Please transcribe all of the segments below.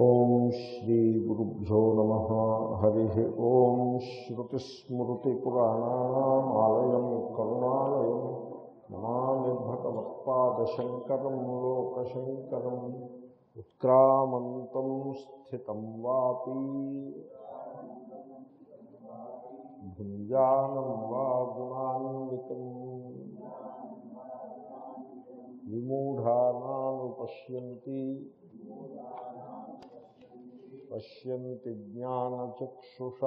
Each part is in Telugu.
ఓం శ్రీ గురుభ్యో నమ. హరి ఓం శ్రుతిస్మృతిపురాణానామాలయం కరుణాలయం నమామి లోకశంకరం ఉత్క్రామంతం స్థితం వాపి. భుంజానం వా గుణాన్వితం. విమూఢానాను పశ్యంతి పశ్యంతి జ్ఞానచక్షుష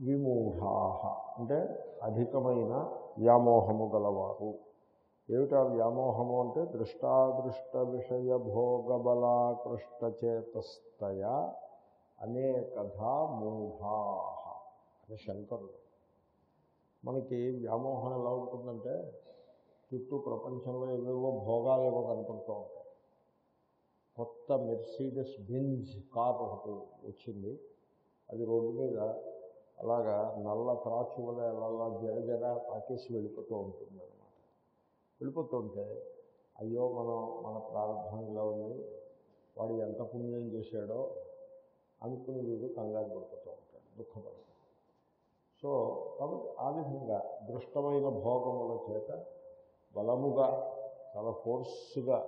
విమూఢా అంటే అధికమైన వ్యామోహము గలవారు. ఏమిటా వ్యామోహము అంటే దృష్టాదృష్ట విషయ భోగబలాకృష్టచేతస్తయ అనేకధా మూఢా అని శంకరుడు. మనకి వ్యామోహం ఎలా ఉంటుందంటే చుట్టూ ప్రపంచంలో ఏవేవో భోగాలు ఏవో కనపడుతూ ఉంటాయి. కొత్త మెర్సీడెస్ బెంజ్ కార్ ఒకటి వచ్చింది. అది రోడ్డు మీద అలాగా నల్ల త్రాచు వల్ల అలా జర జర పాకేసి వెళ్ళిపోతూ ఉంటుంది అనమాట వెళ్ళిపోతుంటే అయ్యో మనం మన ప్రారంభం ఇలా ఉంది వాడు ఎంత పుణ్యం చేశాడో అనుకుని వీడు కంగారు పడిపోతూ ఉంటాడు దుఃఖపడతాడు సో కాబట్టి ఆ విధంగా దృష్టమైన భోగముల చేత బలముగా చాలా ఫోర్స్గా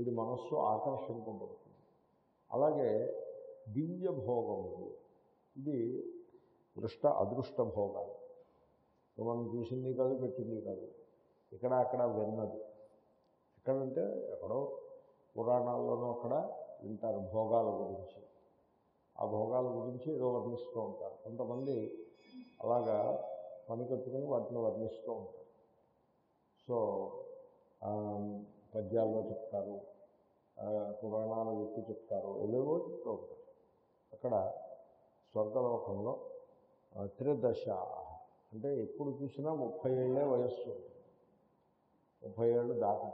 వీడి మనస్సు ఆకర్షింపబడుతుంది. అలాగే దివ్య భోగములు ఇది దృష్ట అదృష్ట భోగాలు. మనం చూసింది కాదు పెట్టింది కాదు. ఇక్కడ అక్కడ విన్నది. ఎక్కడంటే ఎక్కడో పురాణాల్లోనూ అక్కడ వింటారు భోగాల గురించి. ఆ భోగాల గురించి ఏదో వర్ణిస్తూ ఉంటారు. కొంతమంది అలాగా పని వాటిని వర్ణిస్తూ ఉంటారు. సో పద్యాల్లో చెప్తారు పురాణాలు ఎక్కువ చెప్తారు ఏవేవో చెప్తూ ఉంటారు. అక్కడ స్వర్గలోకంలో త్రిదశ అంటే ఎప్పుడు చూసినా ముప్పై ఏళ్ళే వయస్సు ముప్పై ఏళ్ళు దాకా.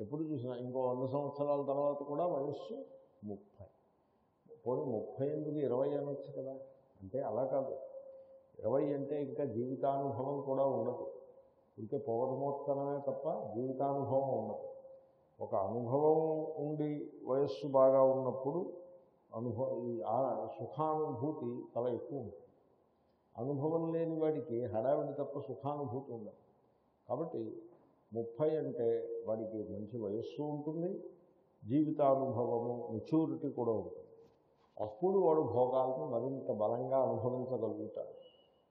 ఎప్పుడు చూసినా ఇంకో వంద సంవత్సరాల తర్వాత కూడా వయస్సు ముప్పై. పోనీ ముప్పై ఎందుకు ఇరవై అనొచ్చు కదా? అంటే అలా కాదు. ఇరవై అంటే ఇంకా జీవితానుభవం కూడా ఉండదు. ఇంకే పౌర్ణమోత్తరమే తప్ప జీవితానుభవం ఉండదు. ఒక అనుభవం ఉండి వయస్సు బాగా ఉన్నప్పుడు అనుభవ ఈ సుఖానుభూతి చాలా ఎక్కువ ఉంటుంది. అనుభవం లేని వాడికి హడావిడి తప్ప సుఖానుభూతి ఉండదు. కాబట్టి ముప్పై అంటే వాడికి మంచి వయస్సు ఉంటుంది జీవితానుభవము మెచ్యూరిటీ కూడా ఉంటుంది. అప్పుడు వాడు భోగాలను మరింత బలంగా అనుభవించగలుగుతాడు.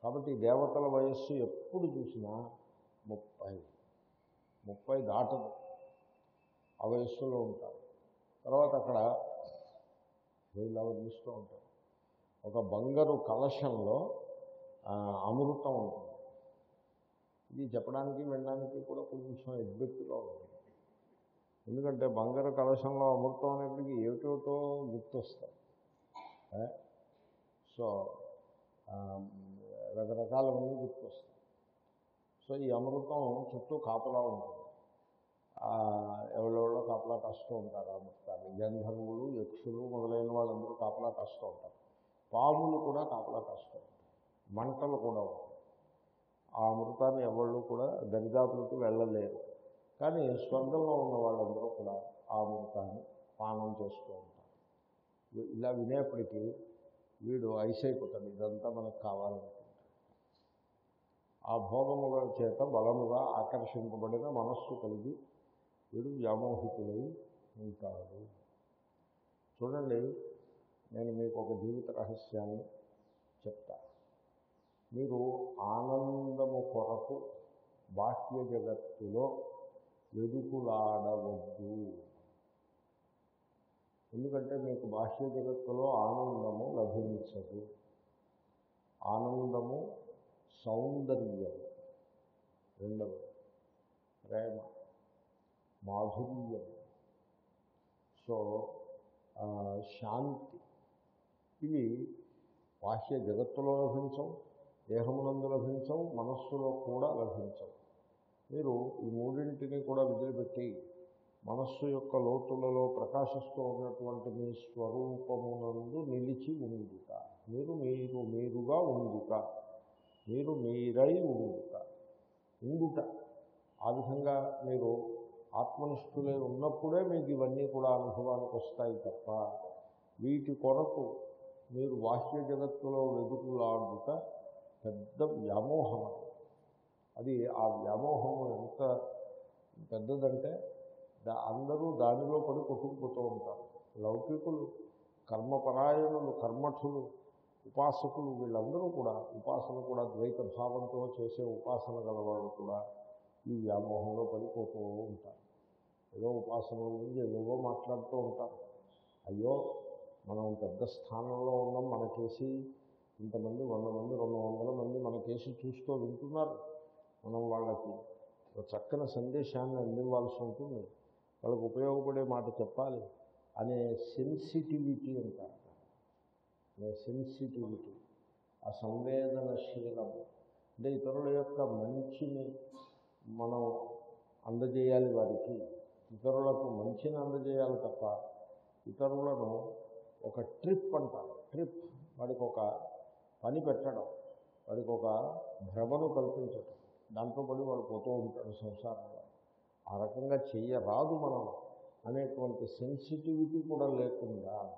కాబట్టి దేవతల వయస్సు ఎప్పుడు చూసినా ముప్పై. ముప్పై దాటదు. ఆ వయస్సులో ఉంటారు. తర్వాత అక్కడ ఇలా వర్ణిస్తూ ఉంటారు. ఒక బంగారు కలశంలో అమృతం ఉంటుంది. ఇది చెప్పడానికి వినడానికి కూడా కొంచెం ఎగ్బెట్టుగా ఉంటుంది. ఎందుకంటే బంగారు కలశంలో అమృతం అనేప్పటికీ ఏటోటో గుర్తొస్తాయి. సో రకరకాలవన్నీ గుర్తొస్తాయి. సో ఈ అమృతం చుట్టూ కాపలా ఉంటుంది. ఎవరెవరో కాపలా కాస్తూ ఉంటారు ఆ అమృతాన్ని గంధర్వులు యక్షులు మొదలైన వాళ్ళందరూ కాపలా కాస్తూ ఉంటారు. పాములు కూడా కాపలా కాస్తూ మంటలు కూడా ఉంటాయి. ఆ అమృతాన్ని ఎవళ్ళు కూడా దరిదాపులకు వెళ్ళలేరు. కానీ స్వర్గంలో ఉన్న వాళ్ళందరూ కూడా ఆ అమృతాన్ని పానం చేస్తూ ఉంటారు. ఇలా వినేప్పటికీ వీడు ఐస్ అయిపోతాడు ఇదంతా మనకు కావాలంటే. ఆ భోగముల చేత బలముగా ఆకర్షింపబడిన మనస్సు కలిగి వీడు వ్యామోహితులై ఉంటాడు. చూడండి నేను మీకు ఒక జీవిత రహస్యాన్ని చెప్తా. మీరు ఆనందము కొరకు బాహ్య జగత్తులో వెదుకులాడవద్దు ఎందుకంటే మీకు బాహ్య జగత్తులో ఆనందము లభించదు. ఆనందము సౌందర్యం. రెండవది ప్రేమ మాధుర్యం. సో శాంతి. ఇవి బాహ్య జగత్తులో లభించవు దేహమునందు లభించవు మనస్సులో కూడా లభించవు. మీరు ఈ మూడింటిని కూడా వదిలిపెట్టి మనస్సు యొక్క లోతులలో ప్రకాశిస్తూ ఉన్నటువంటి మీ స్వరూపమునందు నిలిచి ఉందిట మీరు మీరు మీరుగా ఉందిట మీరు మీరై ఉండుట. ఉండుట. ఆ విధంగా మీరు ఆత్మనిష్ఠులే ఉన్నప్పుడే మీకు ఇవన్నీ కూడా అనుభవానికి వస్తాయి తప్ప వీటి కొరకు మీరు బాహ్య జగత్తులో వెతుకులాడుట పెద్ద వ్యామోహం అది. ఆ వ్యామోహం ఎంత పెద్దదంటే అందరూ దానిలో పడి కొట్టుకుపోతూ ఉంటారు. లౌకికులు కర్మపరాయణులు కర్మఠులు ఉపాసకులు వీళ్ళందరూ కూడా ఉపాసన కూడా ద్వైత భావంతో చేసే ఉపాసన గలవాడు కూడా ఈ వ్యామోహంలో పడిపోతూ ఉంటారు. ఏదో ఉపాసన గురించి ఏవేవో మాట్లాడుతూ ఉంటారు. అయ్యో మనం పెద్ద స్థానంలో ఉన్నాం మన కేసి ఇంతమంది వంద మంది రెండు వందల మంది మన కేసు చూస్తూ వింటున్నారు. మనం వాళ్ళకి చక్కని సందేశాన్ని అందివ్వాల్సి ఉంటుంది. వాళ్ళకు ఉపయోగపడే మాట చెప్పాలి. అనే సెన్సిటివిటీ అంటారు. సెన్సిటివిటీ ఆ సంవేదనశీలం అంటే ఇతరుల యొక్క మంచిని మనం అందజేయాలి వారికి. ఇతరులకు మంచిని అందజేయాలి తప్ప ఇతరులను ఒక ట్రిప్ అంటారు. ట్రిప్ వాడికి ఒక పని పెట్టడం వాడికి ఒక భ్రమను కల్పించటం దాంట్లో పడి వాడు పోతూ ఉంటాడు సంసారంలో. ఆ రకంగా చెయ్యరాదు మనం అనేటువంటి సెన్సిటివిటీ కూడా లేకుండా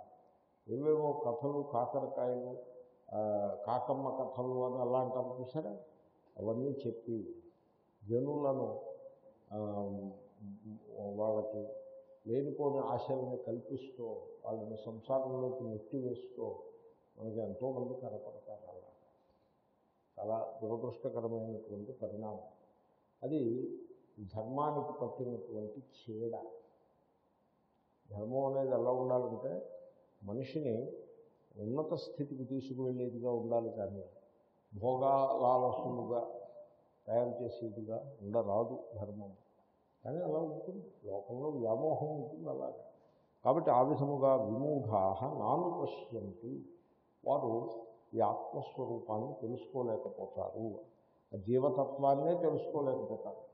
ఏవేవో కథలు కాకరకాయలు కాకమ్మ కథలు అని అలా అంటారు చూసారా? అవన్నీ చెప్పి జనులను వాళ్ళకి లేనిపోని ఆశల్ని కల్పిస్తూ వాళ్ళని సంసారంలోకి నెట్టివేస్తూ మనకి ఎంతోమంది కనపడతారు అలా. చాలా దురదృష్టకరమైనటువంటి పరిణామం. అది ధర్మానికి పట్టినటువంటి చీడ. ధర్మం అనేది ఎలా ఉండాలంటే మనిషిని ఉన్నత స్థితికి తీసుకువెళ్ళేదిగా ఉండాలి కానీ భోగాలాలసులుగా తయారు చేసేదిగా ఉండరాదు ధర్మం. కానీ అలా ఉంటుంది. లోకంలో వ్యామోహం ఉంటుంది అలాగా. కాబట్టి ఆ విధముగా విమూఢా నాను పశ్యంతి. వారు ఈ ఆత్మస్వరూపాన్ని తెలుసుకోలేకపోతారు. ఆ జీవతత్వాన్నే తెలుసుకోలేకపోతారు.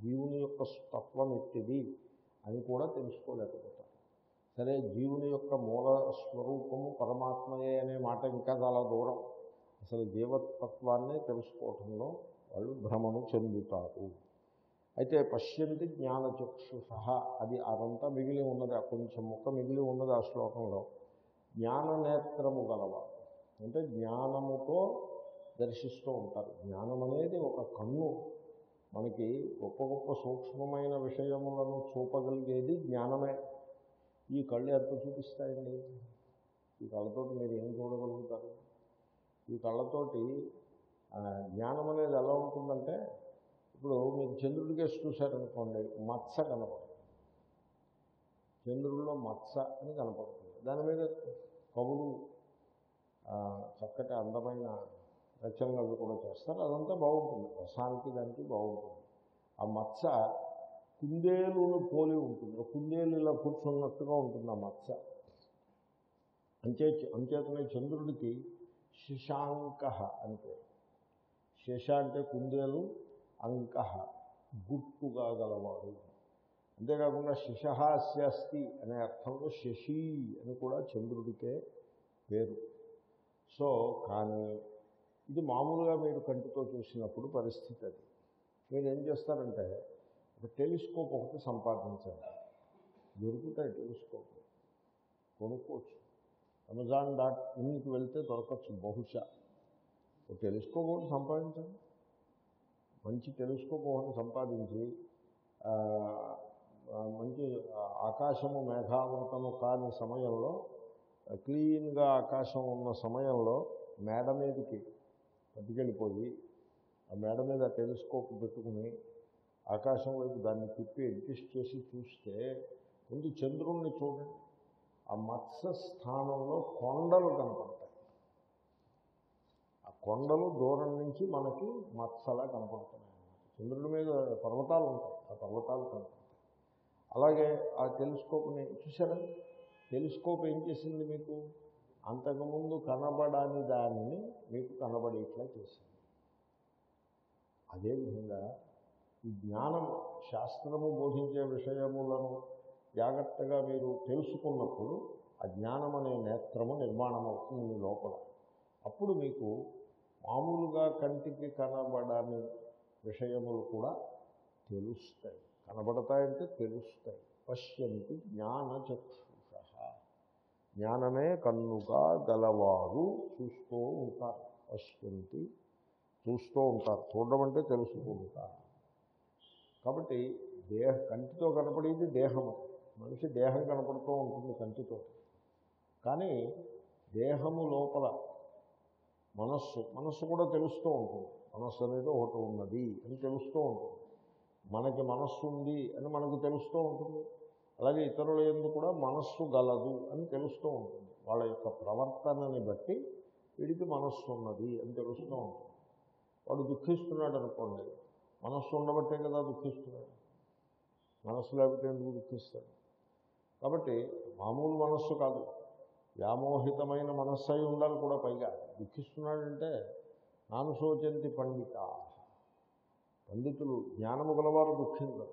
జీవుని యొక్క తత్వం ఎట్టిది అని కూడా తెలుసుకోలేకపోతారు. సరే జీవుని యొక్క మూల స్వరూపము పరమాత్మయే అనే మాట ఇంకా చాలా దూరం. అసలు జీవతత్వాన్నే తెలుసుకోవటంలో వాళ్ళు భ్రమను చెందుతారు. అయితే పశ్యంతి జ్ఞానచక్షుష అది అదంతా మిగిలి ఉన్నది ఆ కొంచెం ముక్క మిగిలి ఉన్నది ఆ శ్లోకంలో. జ్ఞాననేత్రము గలవారు. అంటే జ్ఞానముతో దర్శిస్తూ ఉంటారు. జ్ఞానం అనేది ఒక కన్ను. మనకి గొప్ప గొప్ప సూక్ష్మమైన విషయములను చూపగలిగేది జ్ఞానమే. ఈ కళ్ళు ఎంత చూపిస్తాయండి? ఈ కళ్ళతోటి మీరు ఏం చూడగలుగుతారు? ఈ కళ్ళతోటి జ్ఞానం అనేది ఎలా ఉంటుందంటే ఇప్పుడు మీరు చంద్రుడి కేసు చూశారనుకోండి మత్స కనపడుతుంది. చంద్రుల్లో మత్స అని కనపడుతుంది. దాని మీద కవులు చక్కటి అందమైన రచనలు కూడా చేస్తారు. అదంతా బాగుంటుంది. రసానికి దానికి బాగుంటుంది. ఆ మత్స కుందేలును పోలి ఉంటుంది. కుందేలు ఇలా కూర్చున్నట్టుగా ఉంటుంది ఆ మత్స అంచే అంచేతనే చంద్రుడికి శశాంక అంటే శశ అంటే కుందేలు అంక గుట్టుగా గలవాడు. అంతేకాకుండా శిశహాస్యాస్తి అనే అర్థంలో శశి అని కూడా చంద్రుడికే పేరు. సో కానీ ఇది మామూలుగా మీరు కంటితో చూసినప్పుడు పరిస్థితి అది. మీరు ఏం చేస్తారంటే టెలిస్కోప్ ఒకటి సంపాదించండి దొరుకుతాయి టెలిస్కోప్ కొనుక్కోవచ్చు. అమెజాన్ డాట్ ఇన్కి వెళ్తే దొరకచ్చు బహుశా. ఒక టెలిస్కోప్ ఒకటి సంపాదించండి మంచి టెలిస్కోప్ ఒకటి సంపాదించి మంచి ఆకాశము మేఘావృతము కాని సమయంలో క్లీన్గా ఆకాశం ఉన్న సమయంలో మేడ మీదకి పట్టుకెళ్ళిపోయి ఆ మేడ మీద టెలిస్కోప్ పెట్టుకుని ఆకాశం వైపు దాన్ని తిప్పి అడ్జస్ట్ చేసి చూస్తే ముందు చంద్రుణ్ణి చూడండి. ఆ మత్స్య స్థానంలో కొండలు కనపడతాయి. ఆ కొండలు దూరం నుంచి మనకి మత్సలా కనపడుతున్నాయి చంద్రుడి మీద పర్వతాలు ఉంటాయి. ఆ పర్వతాలు కనపడతాయి. అలాగే ఆ టెలిస్కోప్ని చూసారా టెలిస్కోప్ ఏం చేసింది మీకు? అంతకుముందు కనబడని దానిని మీకు కనబడేట్లా చేసింది. అదేవిధంగా ఈ జ్ఞానం శాస్త్రము బోధించే విషయములను జాగ్రత్తగా మీరు తెలుసుకున్నప్పుడు ఆ జ్ఞానం అనే నేత్రము నిర్మాణం అవుతుంది మీ లోపల. అప్పుడు మీకు మామూలుగా కంటికి కనబడని విషయములు కూడా తెలుస్తాయి. కనబడతాయంటే తెలుస్తాయి. పశ్యంతి జ్ఞానచక్షుష. జ్ఞానమే కన్నుగా గలవారు చూస్తూ ఉంటారు. పశ్యంతి చూస్తూ ఉంటారు. చూడడం అంటే తెలుసుకుంటారు. కాబట్టి దేహ కంటితో కనపడేది దేహము. మనిషి దేహం కనపడుతూ ఉంటుంది కంటితో. కానీ దేహము లోపల మనస్సు మనస్సు కూడా తెలుస్తూ ఉంటుంది. మనస్సు అనేది ఒకటి ఉన్నది అని తెలుస్తూ ఉంటుంది. మనకి మనస్సు ఉంది అని మనకు తెలుస్తూ ఉంటుంది. అలాగే ఇతరుల ఎందుకు కూడా మనస్సు గలదు అని తెలుస్తూ ఉంటుంది. వాళ్ళ యొక్క ప్రవర్తనని బట్టి వీడికి మనస్సు ఉన్నది అని తెలుస్తూ ఉంటుంది. వాడు దుఃఖిస్తున్నాడు అనుకోండి మనస్సు ఉండబట్టే కదా దుఃఖిస్తున్నాడు. మనస్సు లేకపోతే ఎందుకు దుఃఖిస్తాడు? కాబట్టి మామూలు మనస్సు కాదు. వ్యామోహితమైన మనస్సు అయి ఉండాలి కూడా పైగా. దుఃఖిస్తున్నాడంటే నానుశోచంతి పండిత. పండితులు జ్ఞానము గలవారు దుఃఖించరు.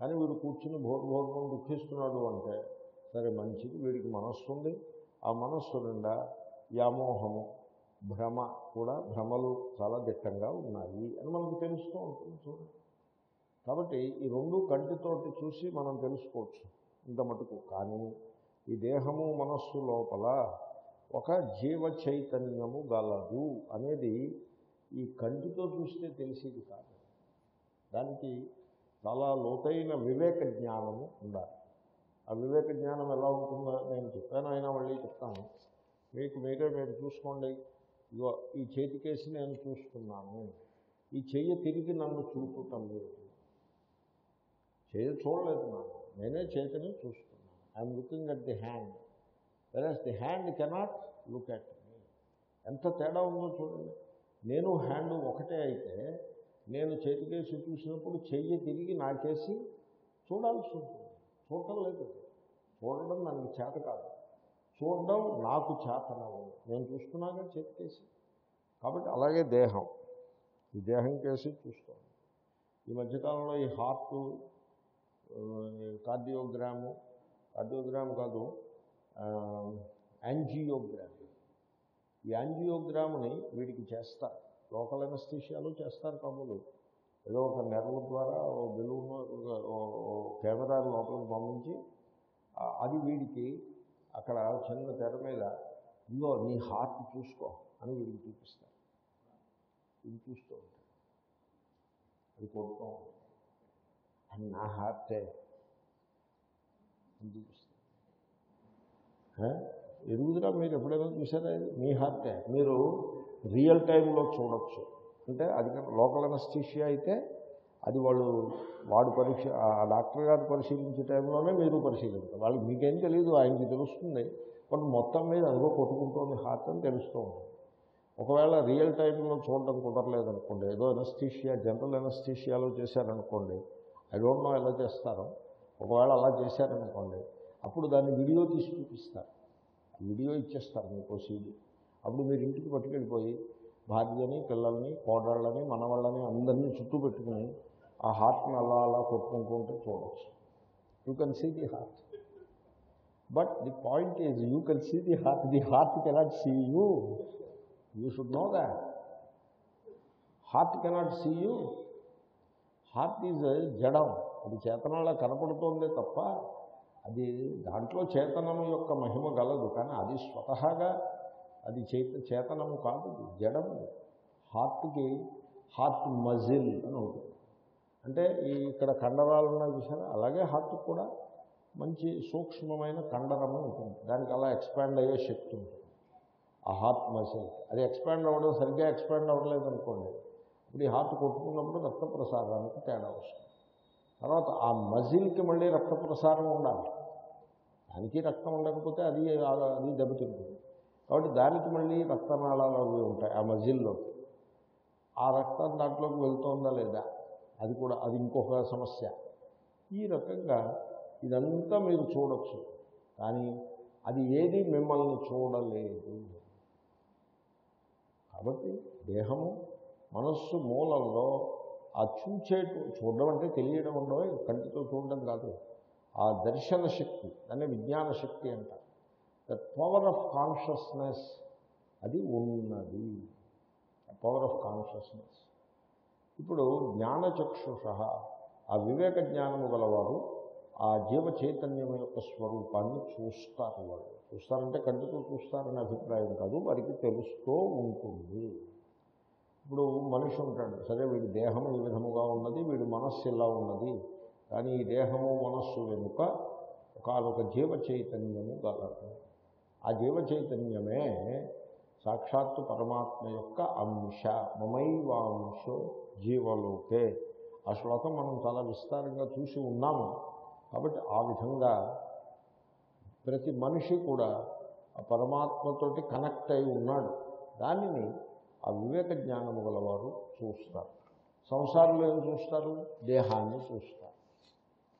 కానీ వీడు కూర్చుని భోగభోగం దుఃఖిస్తున్నాడు అంటే సరే మంచిది వీడికి మనస్సు ఉంది ఆ మనస్సు నిండా వ్యామోహము భ్రమ కూడా భ్రమలు చాలా దిట్టంగా ఉన్నాయి అని మనకు తెలుస్తూ ఉంటుంది చూడండి. కాబట్టి ఈ రెండు కంటితోటి చూసి మనం తెలుసుకోవచ్చు. ఇంత మటుకు కానీ ఈ దేహము మనస్సు లోపల ఒక జీవ చైతన్యము గలదు అనేది ఈ కంటితో చూస్తే తెలిసేది కాదు. దానికి చాలా లోతైన వివేక జ్ఞానము ఉండాలి. ఆ వివేక జ్ఞానం ఎలా ఉంటుందో నేను చెప్పాను అయినా మళ్ళీ చెప్తాను. మీకు మీరే మీరు చూసుకోండి. ఇగో ఈ చేతికేసి నేను చూస్తున్నాను. ఈ చెయ్యి తిరిగి నన్ను చూపుటం లేదు చెయ్యి చూడలేదు నాకు. నేనే చేతిని చూస్తున్నాను. I'm looking at the hand versus the hand cannot look at me ఎంత తేడా ఉందో చూడండి. నేను హ్యాండ్ ఒకటే అయితే నేను చేతికేసి చూసినప్పుడు చెయ్యి తిరిగి నాకేసి చూడాల్సి ఉంటుంది. చూడటం లేదు. చూడడం నాకు చేత కాదు. చూడడం నాకు చేతనవు నేను చూస్తున్నాగా చెప్పేసి కాబట్టి అలాగే దేహం. ఈ దేహం కేసి చూస్తాం ఈ మధ్యకాలంలో ఈ హార్ట్ కార్డియోగ్రాము కార్డియోగ్రామ్ కాదు యాంజియోగ్రామ్. ఈ యాంజియోగ్రామ్ని వీడికి చేస్తారు. లోకల్ ఎనస్థీషియాలు చేస్తారు కబులు ఏదో ఒక నెర్వ్ ద్వారా ఓ బెలూన్ కెమెరా లోపలికి పంపించి అది వీడికి అక్కడ చిన్న తెర మీద ఇదిగో నీ హార్ట్ చూసుకో అని వీడికి చూపిస్తారు. ఇది చూస్తూ ఉంటాడు. అది కొడుతూ ఉంటాడు. అది నా హార్టే అని చూపిస్తాడు ఏ? ఎరుగుదరా మీరు ఎప్పుడైనా చూసారా మీ హార్టే మీరు రియల్ టైంలో చూడొచ్చు. అంటే అది లోకల్ అనస్థీషియా అయితే అది వాళ్ళు వాడు పరీక్ష ఆ డాక్టర్ గారు పరిశీలించే టైంలోనే మీరు పరిశీలించారు వాళ్ళకి మీకేం తెలియదు ఆయనకి తెలుస్తుంది. బట్ మొత్తం మీద అదిగో కొట్టుకుంటోంది హార్ట్ అని తెలుస్తూ ఉంటుంది ఒకవేళ రియల్ టైంలో చూడడం కుదరలేదనుకోండి ఏదో ఎనస్థీషియా జనరల్ ఎనస్థీషియాలో చేశారనుకోండి ఐ డోంట్ నో ఎలా చేస్తారో ఒకవేళ అలా చేశారనుకోండి అప్పుడు దాన్ని వీడియో తీసి చూపిస్తారు. వీడియో ఇచ్చేస్తారు మీకు సీడీ అప్పుడు మీరు ఇంటికి పట్టుకెళ్ళిపోయి భార్యని పిల్లల్ని కోడళ్ళని మనవాళ్ళని అందరినీ చుట్టూ పెట్టుకుని ఆ హార్ట్ని అలా అలా కొట్టుకుంటూ చూడవచ్చు you can see the heart but the point is you can see the heart the heart cannot see you you should know that heart cannot see you heart is జడం అది చేతనంలా కనపడుతోందే తప్ప అది దాంట్లో చేతనము యొక్క మహిమ గలదు. కానీ అది స్వతహాగా అది చేత చేతనము కాదు జడము. హార్ట్కి హార్ట్ మజిల్ అని ఉంటుంది. అంటే ఈ ఇక్కడ కండరాలు ఉన్నాయి చూసారా అలాగే హార్ట్ కూడా మంచి సూక్ష్మమైన కండరము ఉంటుంది. దానికి అలా ఎక్స్పాండ్ అయ్యే శక్తి ఉంటుంది. ఆ హార్ట్ మజిల్ అది ఎక్స్పాండ్ అవ్వడం సరిగ్గా ఎక్స్పాండ్ అవ్వలేదు అనుకోండి ఇప్పుడు ఈ హార్ట్ కొట్టుకున్నప్పుడు రక్త ప్రసారానికి తేడా వస్తుంది. తర్వాత ఆ మజిల్కి మళ్ళీ రక్త ప్రసారం ఉండాలి. దానికి రక్తం ఉండకపోతే అది అది దెబ్బతింటుంది కాబట్టి దానికి మళ్ళీ రక్తనాళాలు అవి ఉంటాయి ఆ మజిల్లో ఆ రక్తం దాంట్లోకి వెళ్తుందా లేదా? అది కూడా అది ఇంకొక సమస్య. ఈ రకంగా ఇదంతా మీరు చూడొచ్చు. కానీ అది ఏది మిమ్మల్ని చూడలేదు. కాబట్టి దేహము మనస్సు మూలంలో ఆ చూచే చూడడం అంటే తెలియడం ఉండవు కంటితో చూడడం కాదు. ఆ దర్శన శక్తి దాన్ని విజ్ఞాన శక్తి అంట. ద పవర్ ఆఫ్ కాన్షియస్నెస్ అది ఉన్నది. Power of consciousness. ఇప్పుడు జ్ఞానచక్షుష ఆ వివేక జ్ఞానము గలవారు ఆ జీవ చైతన్యం యొక్క స్వరూపాన్ని చూస్తారు వాళ్ళు. చూస్తారంటే కంటితో చూస్తారనే అభిప్రాయం కాదు వారికి తెలుస్తూ ఉంటుంది. ఇప్పుడు మనిషి ఉంటాడు సరే వీడి దేహం ఈ విధముగా ఉన్నది వీడి మనస్సు ఇలా ఉన్నది కానీ ఈ దేహము మనస్సు వెనుక ఒకనొక జీవ చైతన్యము గలదు. ఆ జీవ చైతన్యమే సాక్షాత్తు పరమాత్మ యొక్క అంశ మమైవాంశో జీవలోకే. ఆ శ్లోకం మనం చాలా విస్తారంగా చూసి ఉన్నాము. కాబట్టి ఆ విధంగా ప్రతి మనిషి కూడా ఆ పరమాత్మతోటి కనెక్ట్ అయి ఉన్నాడు. దానిని ఆ వివేక జ్ఞానము గలవారు చూస్తారు. సంసారంలో ఏం చూస్తారు? దేహాన్ని చూస్తారు.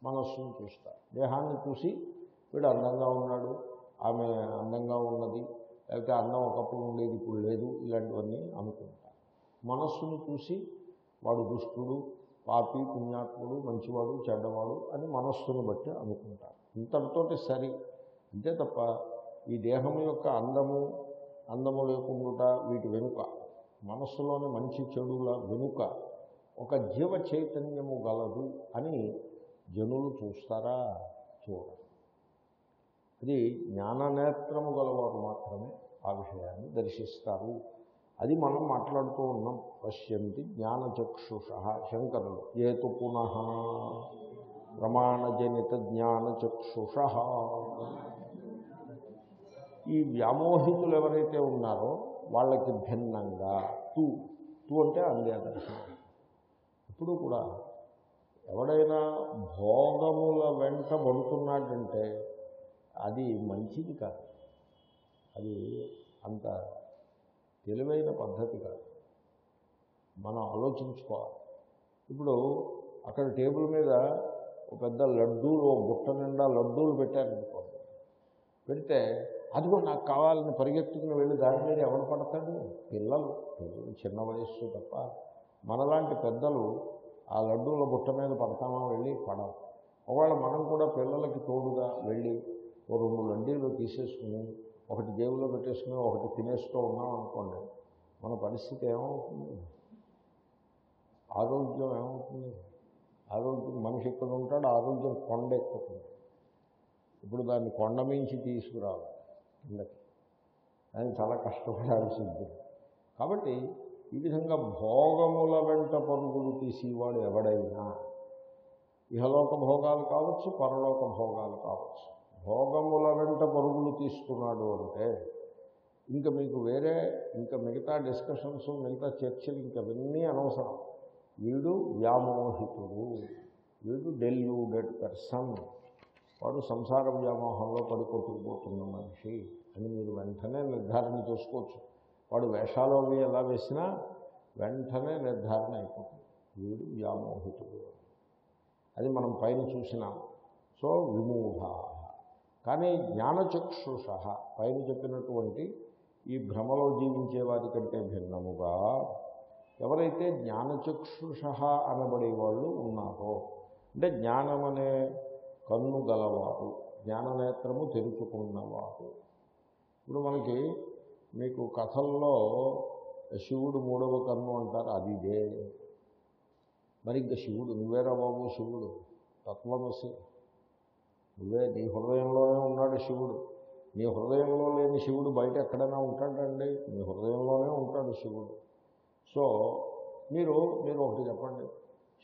మనస్సును చూస్తారు. దేహాన్ని చూసి వీడు అందంగా ఉన్నాడు ఆమె అందంగా ఉన్నది లేకపోతే అన్నం ఒకప్పుడు ఉండేది ఇప్పుడు లేదు ఇలాంటివన్నీ అనుకుంటారు. మనస్సును చూసి వాడు దుష్టుడు పాపి పుణ్యాత్ముడు మంచివాడు చెడ్డవాడు అని మనస్సును బట్టి అనుకుంటారు. ఇంతటితోటి సరి. అంతే తప్ప ఈ దేహం యొక్క అందము అందము లేకుండా వీటి వెనుక మనస్సులోని మంచి చెడుల వెనుక ఒక జీవ చైతన్యము గలదు అని జనులు చూస్తారా? చూడరు. అది జ్ఞాననేత్రము గలవారు మాత్రమే ఆ విషయాన్ని దర్శిస్తారు. అది మనం మాట్లాడుతూ ఉన్నాం. పశ్యంతి జ్ఞానచక్షుష శంకరులు. ఏతు పునః ప్రమాణజనిత జ్ఞానచక్షుష ఈ వ్యామోహితులు ఎవరైతే ఉన్నారో వాళ్ళకి భిన్నంగా తూ తూ అంటే అందేదర్శనం ఇప్పుడు కూడా ఎవడైనా భోగముల వెంట పడుతున్నాడంటే అది మంచిది కాదు. అది అంత తెలివైన పద్ధతి కాదు. మనం ఆలోచించుకోవాలి. ఇప్పుడు అక్కడ టేబుల్ మీద ఒక పెద్ద లడ్డూలు ఓ బుట్ట నిండా లడ్డూలు పెట్టారనుకోండి. పెడితే అదిగో నాకు కావాలని పరిగెత్తుకుని వెళ్ళి దాని మీద ఎవరు పడతాడు పిల్లలు. పిల్లలు చిన్న వయస్సు తప్ప. మనలాంటి పెద్దలు ఆ లడ్డూల బుట్ట మీద పడతామా వెళ్ళి పడవు. ఒకవేళ మనం కూడా పిల్లలకి తోడుగా వెళ్ళి ఓ రెండు లడ్డీలు తీసేసుకుని ఒకటి జేబులో పెట్టేసుకుని ఒకటి తినేస్తూ ఉన్నాం అనుకోండి మన పరిస్థితి ఏమవుతుంది? ఆరోగ్యం ఏమవుతుంది? ఆరోగ్యం మనిషి ఎక్కడ ఉంటాడు ఆరోగ్యం కొండ ఎక్కుతుంది. ఇప్పుడు దాన్ని కొండ మించి తీసుకురావాలి కిందకి. దాన్ని చాలా కష్టపడాల్సి ఉంటుంది కాబట్టి ఈ విధంగా భోగముల వెంట పరుగులు తీసేవాడు ఎవడైనా? ఇహలోక భోగాలు కావచ్చు పరలోక భోగాలు కావచ్చు. భోగముల వెంట పరుగులు తీసుకున్నాడు అంటే ఇంకా మీకు వేరే ఇంకా మిగతా డిస్కషన్స్ మిగతా చర్చలు ఇంకా అవన్నీ అనవసరం. వీడు వ్యామోహితుడు. వీడు డెల్యూడెడ్ పర్సన్ వాడు సంసార వ్యామోహంలో పడికొట్టుకుపోతున్న మనిషి అని మీరు వెంటనే నిర్ధారణ చేసుకోవచ్చు. వాడు వేషాలు అవి ఎలా వేసినా వెంటనే నిర్ధారణ అయిపోతుంది. వీడు వ్యామోహితుడు. అది మనం పైన చూసినాం. సో విమూఢ. కానీ జ్ఞానచక్షుష పైన చెప్పినటువంటి ఈ భ్రమలో జీవించే వారి కంటే భిన్నముగా ఎవరైతే జ్ఞానచక్షుష అనబడే వాళ్ళు ఉన్నారో అంటే జ్ఞానం అనే కన్ను గలవారు జ్ఞాననేత్రము తెరుచుకున్నవారు. ఇప్పుడు మనకి మీకు కథల్లో శివుడు మూడవ కన్ను అంటారు అది ఇదే. మరి ఇంకా శివుడు నువ్వేరా బాబు శివుడు? తత్వమసి. నువ్వే నీ హృదయంలోనే ఉన్నాడు శివుడు. నీ హృదయంలో లేని శివుడు బయట ఎక్కడైనా ఉంటాడండి? నీ హృదయంలోనే ఉంటాడు శివుడు. సో మీరు మీరు ఒకటి చెప్పండి.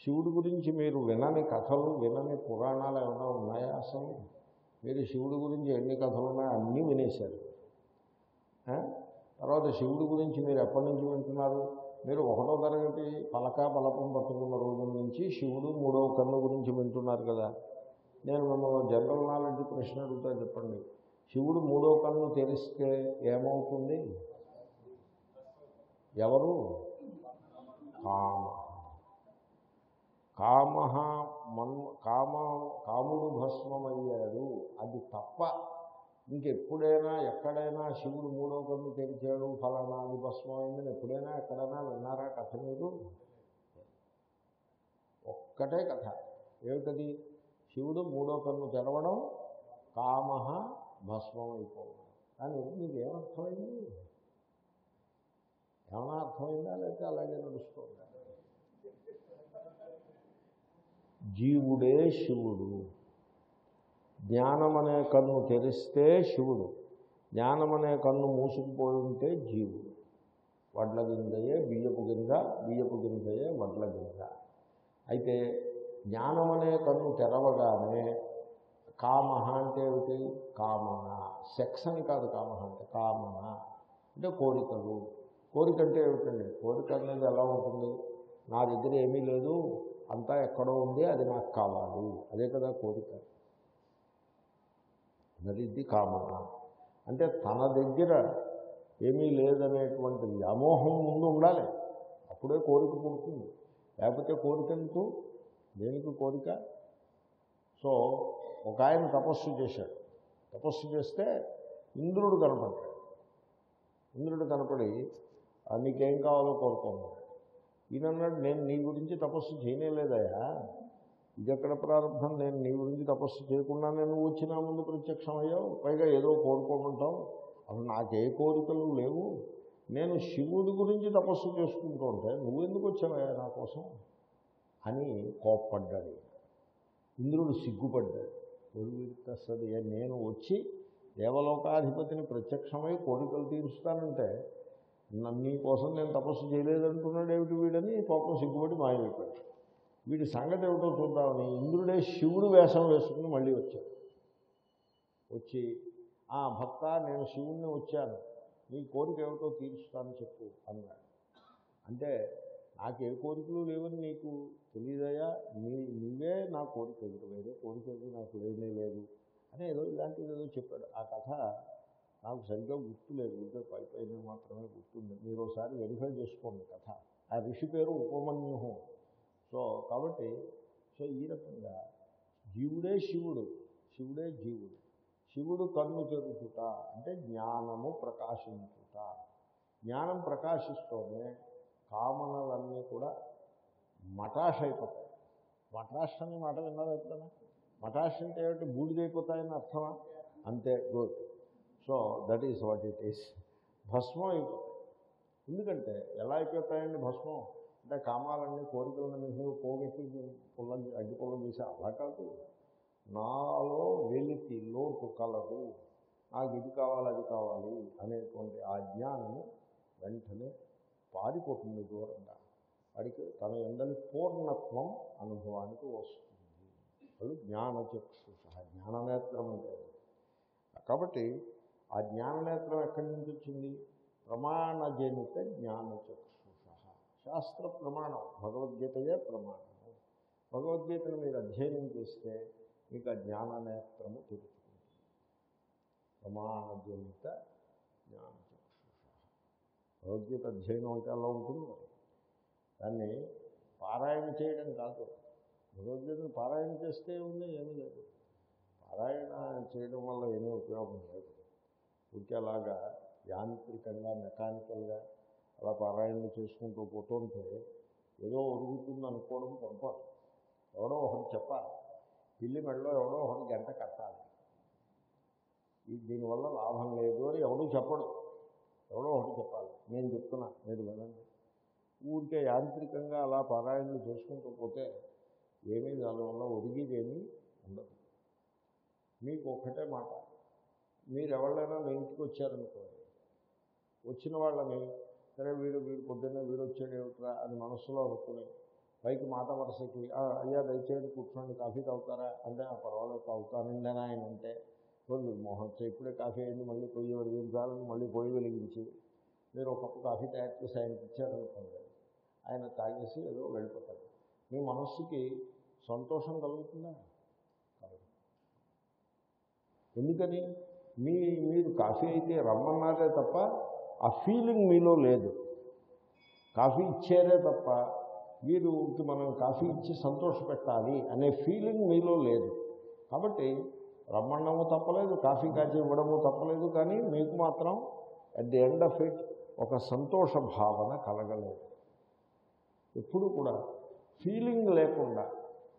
శివుడి గురించి మీరు వినని కథలు వినని పురాణాలు ఏమైనా ఉన్నాయా అసలు? మీరు శివుడి గురించి ఎన్ని కథలు ఉన్నాయో అన్నీ వినేశారు. తర్వాత శివుడి గురించి మీరు ఎప్పటి నుంచి వింటున్నారు? మీరు ఒకటో తరగతి పలక పలకం పట్టుకున్న రోజు నుంచి శివుడు మూడవ కన్ను గురించి వింటున్నారు కదా. నేను మిమ్మల్ని జనరల్ నాలెడ్జ్ ప్రశ్న అడుగుతా చెప్పండి. శివుడు మూడో కన్ను తెరిస్తే ఏమవుతుంది? ఎవరు? కామ. కామ మన్ కామ కాముడు భస్మమయ్యాడు. అది తప్ప ఇంకెప్పుడైనా ఎక్కడైనా శివుడు మూడో కన్ను తెరిచాడు ఫలానా అది భస్మమైందని ఎప్పుడైనా ఎక్కడైనా విన్నారా కథ మీరు? ఒక్కటే కథ. ఏమిటది? శివుడు మూడో కన్ను తెరవడం కామ భస్మం అయిపోవడం కానీ మీకు ఏమర్థమైంది? ఏమైనా అర్థమైందా లేకపోతే అలాగే నడుస్తుందా జీవుడే శివుడు. జ్ఞానం అనే కన్ను తెరిస్తే శివుడు. జ్ఞానం అనే కన్ను మూసుకుపోయి ఉంటే జీవుడు. వడ్ల గింజయే బియ్యపు గింజ బియ్యపు గింజయే వడ్ల గింజ అయితే జ్ఞానం అనే కన్ను తెరవగానే కామ అంటే ఏమిటి? కామన. సెక్స్ అని కాదు కామ అంటే కామన. అంటే కోరికలు. కోరిక అంటే ఏమిటండి? కోరిక అనేది ఎలా ఉంటుంది? నా దగ్గర ఏమీ లేదు. అంతా ఎక్కడో ఉంది. అది నాకు కావాలి. అదే కదా కోరిక. నదిద్ది కామన. అంటే తన దగ్గర ఏమీ లేదనేటువంటి వ్యామోహం ముందు ఉండాలి. అప్పుడే కోరిక పుడుతుంది. లేకపోతే కోరిక ఎందుకు? దేనికి కోరిక? సో ఒక ఆయన తపస్సు చేశాడు. తపస్సు చేస్తే ఇంద్రుడు కనపడ్డాడు. ఇంద్రుడు కనపడి నీకేం కావాలో కోరుకోమన్నాడు ఈయనన్నాడు నేను నీ గురించి తపస్సు చేయలేదయా ఇది ఎక్కడ ప్రారంభం? నేను నీ గురించి తపస్సు చేయకుండా నేను వచ్చినా ముందు ప్రత్యక్షం అయ్యావు. పైగా ఏదో కోరుకోమంటావు. అసలు నాకే కోరికలు లేవు. నేను శివుడి గురించి తపస్సు చేసుకుంటూ ఉంటే నువ్వెందుకు వచ్చావయ్యా నా కోసం? అని కోప్పడ్డాడు. ఇంద్రుడు సిగ్గుపడ్డాడు. వస్తుంది నేను వచ్చి దేవలోకాధిపతిని ప్రత్యక్షమై కోరికలు తీరుస్తానంటే నీ కోసం నేను తపస్సు చేయలేదంటున్నాడు ఏమిటి వీడని కోపం సిగ్గుపడి మాయమైపోయాడు. వీడి సంగతి ఏమిటో చూద్దామని ఇంద్రుడే శివుడు వేషం వేసుకుని మళ్ళీ వచ్చాడు. వచ్చి ఆ భక్త నేను శివుణ్ణి వచ్చాను. నీ కోరిక ఏమిటో తీరుస్తాను చెప్పు అన్నాడు. అంటే నాకు ఏ కోరికలు లేవని నీకు తెలియదయా నీ నువ్వే నా కోరిక. వేరే కోరిక నాకు లేనే లేదు అని ఏదో ఇలాంటిది ఏదో చెప్పాడు. ఆ కథ నాకు సరిగ్గా గుర్తులేదు ఉంటే పై పైన మాత్రమే గుర్తుంది. మీరు ఒకసారి వెరిఫై చేసుకోండి కథ. ఆ ఋషి పేరు ఉపమన్యుహు. సో కాబట్టి సో ఈ రకంగా జీవుడే శివుడు. శివుడే జీవుడు. శివుడు కన్ను తెరుచుట అంటే జ్ఞానము ప్రకాశించుట. జ్ఞానం ప్రకాశిస్తూనే కామనలన్నీ కూడా మటాష్ అయిపోతాయి మటాష్ అనే మాట విన్నారు ఎప్పుడైనా? మటాష్ అంటే ఏమిటి? బూడిదైపోతాయని అర్థమా? అంతే good. So that is what it is భస్మం అయిపోతాయి. ఎందుకంటే ఎలా అయిపోతాయండి భస్మం? అంటే కామాలన్నీ కోరికలన్నీ పోగొట్టి పుల్ల అగ్గి పుల్ల చేసి అలా కాదు. నాలో వెలితి లోటు కలదు. నాకు ఇది కావాలి అది కావాలి అనేటువంటి ఆ జ్ఞానము వెంటనే పారిపోతుంది దూరంగా. వాడికి తన ఎందని పూర్ణత్వం అనుభవానికి వస్తుంది. వాళ్ళు జ్ఞానచక్షుష జ్ఞాననేత్రం అంటే కాబట్టి ఆ జ్ఞాననేత్రం ఎక్కడి నుంచి వచ్చింది? ప్రమాణజనిత జ్ఞానచక్షుష. శాస్త్ర ప్రమాణం భగవద్గీతయే ప్రమాణము. భగవద్గీతను మీరు అధ్యయనం చేస్తే మీకు ఆ జ్ఞాననేత్రము తెలుసుకుంటుంది ప్రమాణజనిత జ్ఞానం. భగవద్గీత అధ్యయనం అంటే అలా ఉంటుంది మరి. దాన్ని పారాయణ చేయడం కాదు. భగవద్గీతను పారాయణ చేస్తే ఉంది ఏమీ లేదు. పారాయణ చేయడం వల్ల ఏమీ ఉపయోగం లేదు. ఇంకేలాగా యాంత్రికంగా మెకానికల్గా అలా పారాయణ చేసుకుంటూ పోతుంటే ఏదో ఒరుగుతుంది అనుకోవడం పొరపాటు. ఎవడో ఒకటి చెప్పాలి. పిల్లి మెడలో ఎవడో ఒకటి గంట కట్టాలి. దీనివల్ల లాభం లేదు అని ఎవడూ చెప్పడు. ఎవడో ఒకటి చెప్పాలి. నేను చెప్తున్నా మీరు వినండి. ఊరికే యాంత్రికంగా అలా పారాయణలు చేసుకుంటూ పోతే ఏమీ దానివల్ల ఒరిగిదేమీ ఉండదు. మీకు ఒక్కటే మాట. మీరు ఎవరైనా మీ ఇంటికి వచ్చారనుకోండి. వచ్చిన వాళ్ళని సరే వీడు వీడు పొద్దున్నే వీడు వచ్చాడు ఏమిట్రా? అని మనస్సులో అనుకుని పైకి మాట వరుసకి "ఆ, అయ్యా దయచేసి కూర్చోండి కాఫీ తాగుతారా? అంటే "ఆ, పర్వాలేదు తాగుతానండి అని ఆయన అంటే రోజు మోహన్ ఇప్పుడే కాఫీ అయింది మళ్ళీ పొయ్యి వెలిగించాలని మళ్ళీ పొయ్యి వెలిగించి. మీరు ఒక కప్పు కాఫీ తయారు చేసి ఆయనకి ఇచ్చారనుకోండి ఆయన తాగేసి ఏదో వెళ్ళిపోతాడు. మీ మనస్సుకి సంతోషం కలుగుతుందా? కలగదు ఎందుకని? మీ మీరు కాఫీ అయితే రమ్మన్నారే తప్ప ఆ ఫీలింగ్ మీలో లేదు. కాఫీ ఇచ్చారే తప్ప మీరు మనం కాఫీ ఇచ్చి సంతోషపెట్టాలి అనే ఫీలింగ్ మీలో లేదు. కాబట్టి రమ్మండము తప్పలేదు కాఫీ కాచి ఇవ్వడము తప్పలేదు కానీ మీకు మాత్రం at the end of it ఒక సంతోష భావన కలగలేదు. ఎప్పుడు కూడా ఫీలింగ్ లేకుండా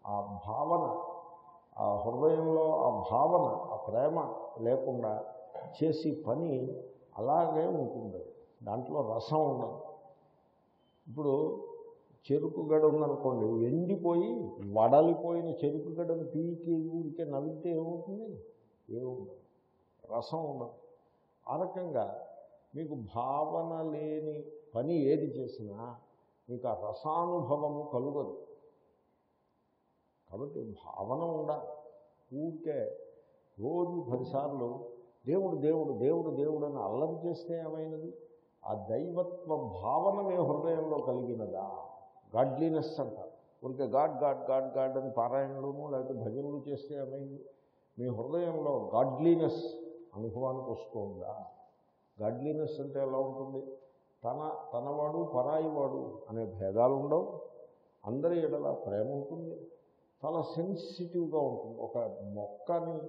ఆ భావన ఆ హృదయంలో ఆ భావన ఆ ప్రేమ లేకుండా చేసి పని అలాగే ఉంటుంది. దాంట్లో రసం ఉండదు. ఇప్పుడు చెరుకు గడ ఉందనుకోండి ఎండిపోయి వడలిపోయిన చెరుకు గడను పీకి ఊరికే నవ్వితే ఏమవుతుంది? ఏముండదు. రసం ఉండదు. ఆ రకంగా మీకు భావన లేని పని ఏది చేసినా మీకు ఆ రసానుభవము కలుగదు. కాబట్టి భావన ఉండాలి. ఊరికే రోజు పదిసార్లు దేవుడు దేవుడు దేవుడు దేవుడు అని అల్లరి చేస్తే ఏమైనది? ఆ దైవత్వ భావన మీ హృదయంలో కలిగినదా? గాడ్లీనెస్ అంటారు ఊరికే గాడ్ గాడ్ గాడ్ గాడ్ అని పారాయణలోను లేకపోతే భజనలు చేస్తే ఏమైంది? మీ హృదయంలో గాడ్లీనెస్ అనుభవానికి వస్తుందా? గాడ్లీనెస్ అంటే ఎలా ఉంటుంది? తన తనవాడు పరాయివాడు అనే భేదాలు ఉండవు. అందరి ఎడల ప్రేమ ఉంటుంది. చాలా సెన్సిటివ్గా ఉంటుంది. ఒక మొక్కని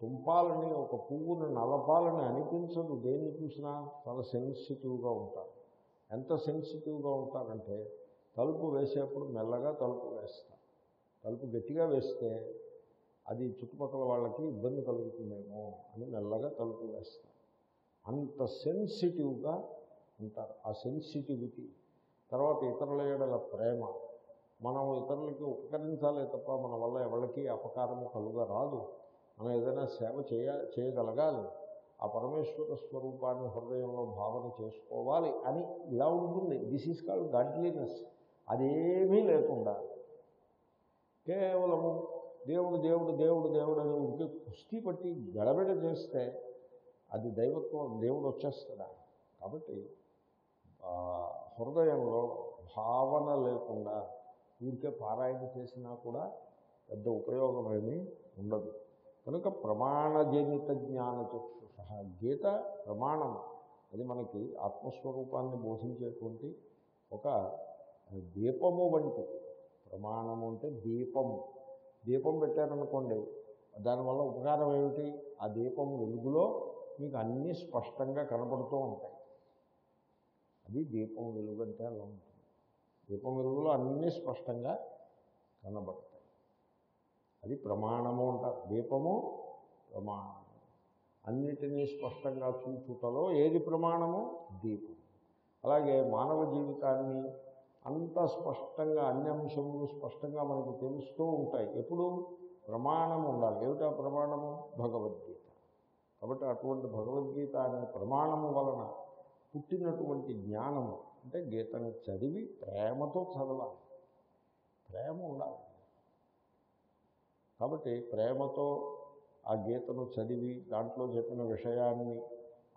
తుంపాలని ఒక పువ్వుని నలపాలని అనిపించదు దేన్ని చూసినా. చాలా సెన్సిటివ్గా ఉంటారు. ఎంత సెన్సిటివ్గా ఉంటారంటే తలుపు వేసేప్పుడు మెల్లగా తలుపు వేస్తాం. తలుపు గట్టిగా వేస్తే అది చుట్టుపక్కల వాళ్ళకి ఇబ్బంది కలుగుతుందేమో అని మెల్లగా తలుపు వేస్తాం. అంత సెన్సిటివ్గా ఉంటారు. ఆ సెన్సిటివిటీ. తర్వాత ఇతరుల ఏడల ప్రేమ. మనం ఇతరులకి ఉపకరించాలే తప్ప మన వల్ల ఎవరికి అపకారము కలుగ రాదు. మనం ఏదైనా సేవ చేయ చేయగలగాలి. ఆ పరమేశ్వర స్వరూపాన్ని హృదయంలో భావన చేసుకోవాలి అని ఇలా ఉంటుంది. దిస్ ఈజ్ కాల్డ్ గాడ్లీనెస్ అదేమీ లేకుండా కేవలము దేవుడు దేవుడు దేవుడు దేవుడు అని ఉంటే కుస్తీ పట్టి గడబిడ చేస్తే అది దైవత్వం దేవుడు వచ్చేస్తాడా? కాబట్టి హృదయంలో భావన లేకుండా ఊరికే పారాయణ చేసినా కూడా పెద్ద ఉపయోగమేమీ ఉండదు. కనుక ప్రమాణజనిత జ్ఞాన చక్షుష గీత ప్రమాణం. అది మనకి ఆత్మస్వరూపాన్ని బోధించేటువంటి ఒక దీపము వంటి ప్రమాణము అంటే దీపము. దీపం పెట్టారనుకోండి దానివల్ల ఉపకారం ఏమిటి? ఆ దీపం వెలుగులో మీకు అన్నీ స్పష్టంగా కనపడుతూ ఉంటాయి. అది దీపం వెలుగు అంటే అలా ఉంటుంది. దీపం వెలుగులో అన్నీ స్పష్టంగా కనబడతాయి. అది ప్రమాణము అంటారు దీపము ప్రమాణము అన్నిటినీ స్పష్టంగా చూచుటలో ఏది ప్రమాణము? దీపం. అలాగే మానవ జీవితాన్ని అంత స్పష్టంగా అన్ని అంశములు స్పష్టంగా మనకు తెలుస్తూ ఉంటాయి. ఎప్పుడు ప్రమాణం ఉండాలి. ఏమిటా ప్రమాణము? భగవద్గీత. కాబట్టి అటువంటి భగవద్గీత అనే ప్రమాణము వలన పుట్టినటువంటి జ్ఞానము అంటే గీతను చదివి ప్రేమతో చదవాలి. ప్రేమ ఉండాలి. కాబట్టి ప్రేమతో ఆ గీతను చదివి దాంట్లో చెప్పిన విషయాన్ని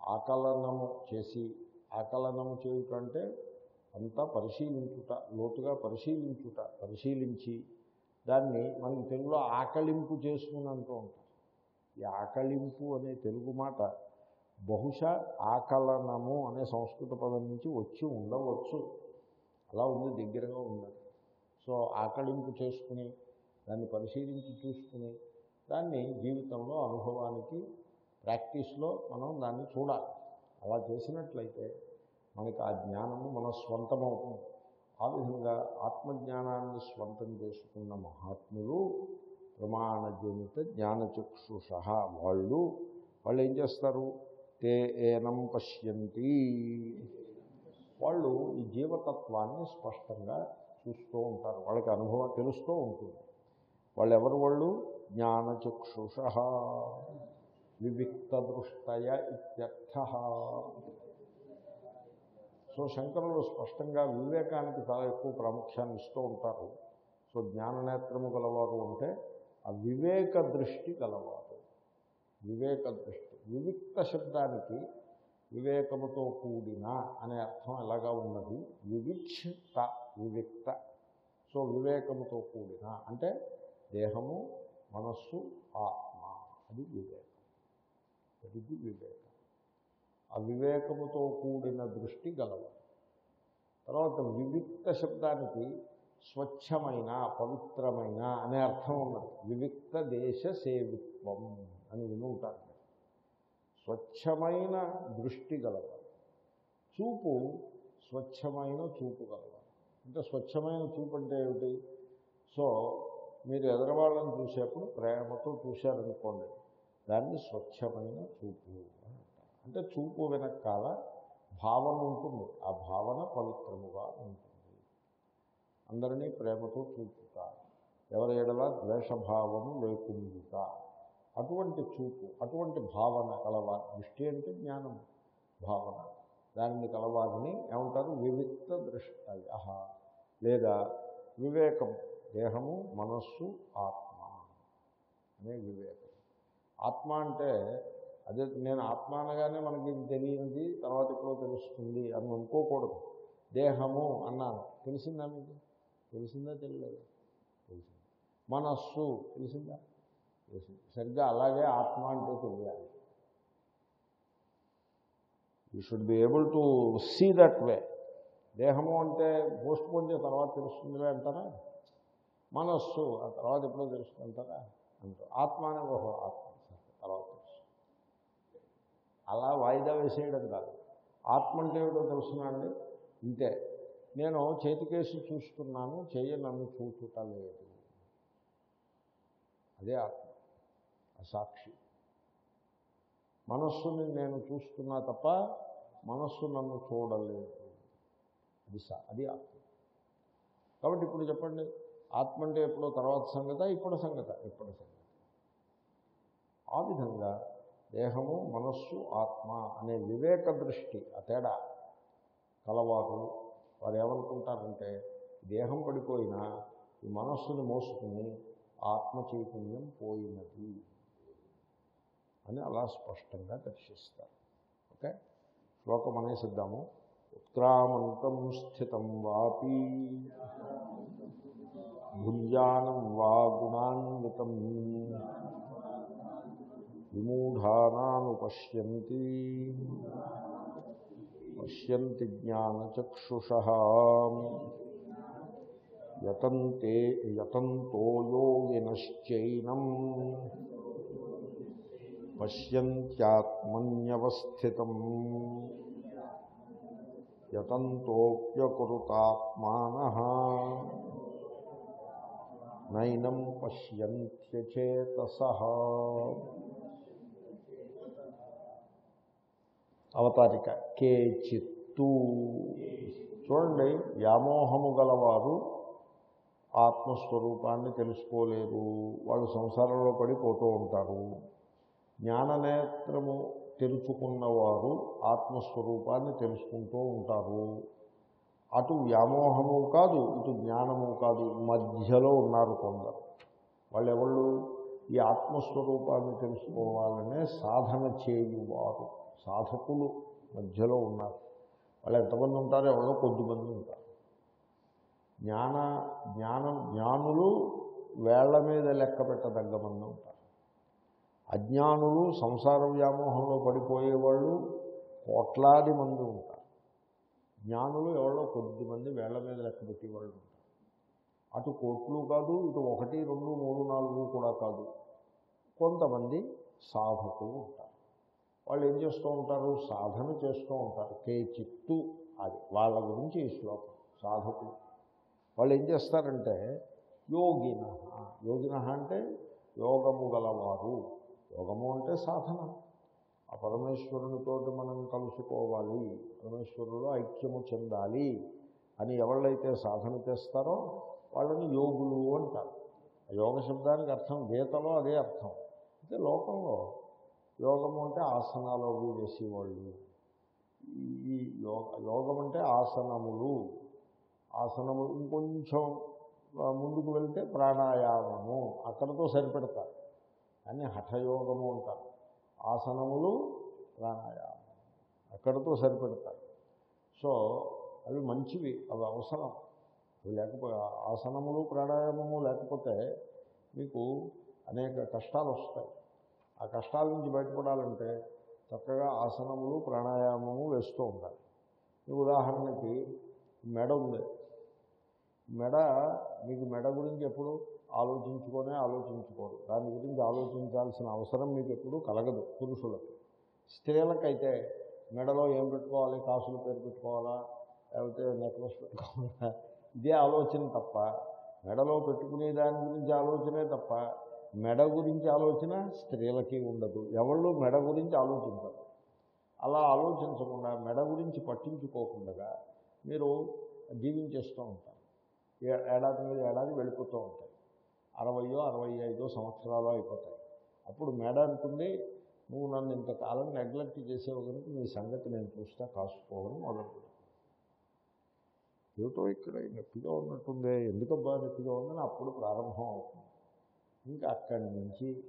ఆకలనము చేసి ఆకలనము చేయుటంటే అంతా పరిశీలించుట లోతుగా పరిశీలించుట పరిశీలించి దాన్ని మనకి తెలుగులో ఆకలింపు చేసుకుని అంటూ ఉంటారు. ఈ ఆకలింపు అనే తెలుగు మాట బహుశా ఆకలనము అనే సంస్కృత పదం నుంచి వచ్చి ఉండవచ్చు. అలా ఉంది దగ్గరగా ఉన్నది సో ఆకలింపు చేసుకుని దాన్ని పరిశీలించి చూసుకుని దాన్ని జీవితంలో అనుభవానికి ప్రాక్టీస్లో మనం దాన్ని చూడాలి. అలా చేసినట్లయితే మనకి ఆ జ్ఞానము మన స్వంతమవుతుంది. ఆ విధంగా ఆత్మజ్ఞానాన్ని స్వంతం చేసుకున్న మహాత్ములు ప్రమాణజనిత జ్ఞానచక్షుష వాళ్ళు వాళ్ళు ఏం చేస్తారు? తే ఏనం పశ్యంతి. వాళ్ళు ఈ జీవతత్వాన్ని స్పష్టంగా చూస్తూ ఉంటారు. వాళ్ళకి అనుభవం తెలుస్తూ ఉంటుంది. వాళ్ళు ఎవరు వాళ్ళు? జ్ఞానచక్షుష. వివిక్త దృష్టయ ఇత్యర్థ. సో శంకరులు స్పష్టంగా వివేకానికి చాలా ఎక్కువ ప్రాముఖ్యాన్ని ఇస్తూ ఉంటారు. సో జ్ఞాననేత్రము గలవారు అంటే ఆ వివేక దృష్టి గలవారు. వివేక దృష్టి. వివిక్త శబ్దానికి వివేకముతో కూడిన అనే అర్థం ఎలాగా ఉన్నది? వివిక్షిత వివిక్త. సో వివేకముతో కూడిన అంటే దేహము మనస్సు ఆత్మ. అది వివేకం. అది వివేకం. ఆ వివేకముతో కూడిన దృష్టి గలవు. తర్వాత వివిక్త శబ్దానికి స్వచ్ఛమైన పవిత్రమైన అనే అర్థం ఉన్నది. వివిక్త దేశ సేవిత్వం అని విని ఉంటారు. స్వచ్ఛమైన దృష్టి గలవారు. చూపు స్వచ్ఛమైన చూపు గలవారు. అంటే స్వచ్ఛమైన చూపు అంటే ఏమిటి? సో మీరు ఎదరవాళ్ళని చూసేప్పుడు ప్రేమతో చూశారనుకోండి దాన్ని స్వచ్ఛమైన చూపు అంటే చూపు వెనకాల భావన ఉంటుంది. ఆ భావన పవిత్రముగా ఉంటుంది. అందరినీ ప్రేమతో చూపుతా. ఎవరి ఎడలా ద్వేషభావము లేకుండుట. అటువంటి చూపు అటువంటి భావన కలవారు దృష్టి అంటే జ్ఞానం భావన. దానిని కలవారిని ఏమంటారు? వివిక్త దృష్టయ. లేదా వివేకం దేహము మనస్సు ఆత్మ అనే వివేకం. ఆత్మ అంటే అదే నేను ఆత్మ అనగానే మనకి ఇది తెలియనిది తర్వాత ఎప్పుడో తెలుస్తుంది అని అనుకోకూడదు. దేహము అన్నాను. తెలిసిందా మీకు? తెలిసిందా తెలియలేదు? తెలిసింది. మనస్సు తెలిసిందా? తెలిసింది. సరిగ్గా అలాగే ఆత్మ అంటే తెలియాలి. You should be able to see that way దేహము అంటే పోస్ట్ పోన్ చేసిన తర్వాత తెలుస్తుందిలే అంటారా? మనస్సు ఆ తర్వాత ఎప్పుడో తెలుస్తుంది అంటారా? అంటారు. ఆత్మ అనే ఓహో ఆత్మ. సరే, తర్వాత తెలుస్తుంది అలా వాయిదా వేసేయడం కాదు. ఆత్మ అంటే ఏమిటో తెలుసునండి ఇంతే. నేను చేతికేసి చూస్తున్నాను చెయ్యి నన్ను చూచుటలేదు. అదే ఆత్మ సాక్షి. మనస్సుని నేను చూస్తున్నా తప్ప మనస్సు నన్ను చూడలేదు. అది సా అది ఆత్మ. కాబట్టి ఇప్పుడు చెప్పండి ఆత్మ అంటే ఎప్పుడో తర్వాత సంగత ఇప్పుడు సంగత ఇప్పుడు సంగత? ఆ విధంగా దేహము మనస్సు ఆత్మ అనే వివేక దృష్టి ఆ తేడా. కలవారు వారు ఏమనుకుంటారంటే దేహం పడిపోయినా ఈ మనస్సుని మోసుకుని ఆత్మ చైతన్యం పోయినది అని అలా స్పష్టంగా దర్శిస్తారు. ఓకే? శ్లోకం అనేసిద్దాము. ఉత్క్రామంతం స్థితం వాపి భుజానం వా గుణాన్వితం. విమూఢానానుపశ్యంతి. పశ్యంతి జ్ఞానచక్షుష. యతంతే యతంతో యోగినశ్చైనం. పశ్యంత్యాత్మన్యవస్థితం. యతంతోప్యకృతాత్మాన. నైనం పశ్యంత్యచేతస. అవతారిక. కే చిత్తు చూడండి వ్యామోహము గలవారు ఆత్మస్వరూపాన్ని తెలుసుకోలేరు. వాళ్ళు సంసారంలో పడిపోతూ ఉంటారు. జ్ఞాననేత్రము తెరుచుకున్నవారు ఆత్మస్వరూపాన్ని తెలుసుకుంటూ ఉంటారు. అటు వ్యామోహము కాదు ఇటు జ్ఞానము కాదు మధ్యలో ఉన్నారు కొందరు. వాళ్ళు ఎవళ్ళు ఈ ఆత్మస్వరూపాన్ని తెలుసుకోవాలనే సాధన చేయువారు. సాధకులు మధ్యలో ఉన్నారు. వాళ్ళు ఎంతమంది ఉంటారో ఎవరో కొద్దిమంది ఉంటారు. జ్ఞాన జ్ఞానం జ్ఞానులు వేళ్ళ మీద లెక్క పెట్టదగ్గ మంది ఉంటారు. అజ్ఞానులు సంసార వ్యామోహంలో పడిపోయేవాళ్ళు కోట్లాది మంది ఉంటారు. జ్ఞానులు ఎవరో కొద్దిమంది వేళ్ళ మీద లెక్క పెట్టేవాళ్ళు ఉంటారు. అటు కోట్లు కాదు ఇటు ఒకటి రెండు మూడు నాలుగు కూడా కాదు. కొంతమంది సాధకులు ఉంటారు. వాళ్ళు ఏం చేస్తూ ఉంటారు? సాధన చేస్తూ ఉంటారు. కేచిత్తు అది. వాళ్ళ గురించి ఈ శ్లోకం. సాధకులు. వాళ్ళు ఏం చేస్తారంటే యోగిన. యోగిన అంటే యోగము గలవారు. యోగము అంటే సాధన. ఆ పరమేశ్వరునితో మనం కలుసుకోవాలి. పరమేశ్వరుడు ఐక్యము చెందాలి అని ఎవళ్ళైతే సాధన చేస్తారో వాళ్ళని యోగులు అంటారు. యోగ శబ్దానికి అర్థం గీతలో అదే అర్థం. అయితే లోకంలో యోగము అంటే ఆసనాలు అవి వేసేవాళ్ళు. ఈ యోగ యోగం అంటే ఆసనములు. ఆసనములు ఇంకొంచెం ముందుకు వెళ్తే ప్రాణాయామము. అక్కడతో సరిపెడతారు. అని హఠయోగము అంటారు. ఆసనములు ప్రాణాయామం అక్కడతో సరిపెడతారు. సో అవి మంచివి అవి అవసరం. అవి లేకపోతే ఆసనములు ప్రాణాయామము లేకపోతే మీకు అనేక కష్టాలు వస్తాయి ఆ కష్టాల నుంచి బయటపడాలంటే చక్కగా ఆసనములు ప్రాణాయామము వేస్తూ ఉండాలి. ఉదాహరణకి మెడ ఉంది. మెడ మీకు మెడ గురించి ఎప్పుడు ఆలోచించుకొనే ఆలోచించుకోరు. దాని గురించి ఆలోచించాల్సిన అవసరం మీకు ఎప్పుడు కలగదు పురుషులకు. స్త్రీలకైతే మెడలో ఏం పెట్టుకోవాలి? కాసులు పేరు పెట్టుకోవాలా? లేకపోతే నెక్లెస్ పెట్టుకోవాలా? ఇదే ఆలోచన తప్ప మెడలో పెట్టుకునే దాని గురించి ఆలోచనే తప్ప మెడ గురించి ఆలోచన స్త్రీలకి ఉండదు. ఎవళ్ళు మెడ గురించి ఆలోచించరు. అలా ఆలోచించకుండా మెడ గురించి పట్టించుకోకుండా మీరు జీవించేస్తూ ఉంటారు. ఏ- ఏడాది మీద ఏడాది వెళ్ళిపోతూ ఉంటాయి. అరవయో అరవై ఐదో సంవత్సరాలు అయిపోతాయి. అప్పుడు మెడ అనుకుంది నువ్వు నన్ను ఇంతకాలం నెగ్లెక్ట్ చేసేవు కనుక నీ సంగతి నేను చూస్తా కాసుకోవడం మొదలు ఏమిటో ఇక్కడ నొప్పిగా ఉన్నట్టుందే. ఎందుకబ్బా నొప్పిగా ఉందని అప్పుడు ప్రారంభం అవుతుంది. ఇంకా అక్కడి నుంచి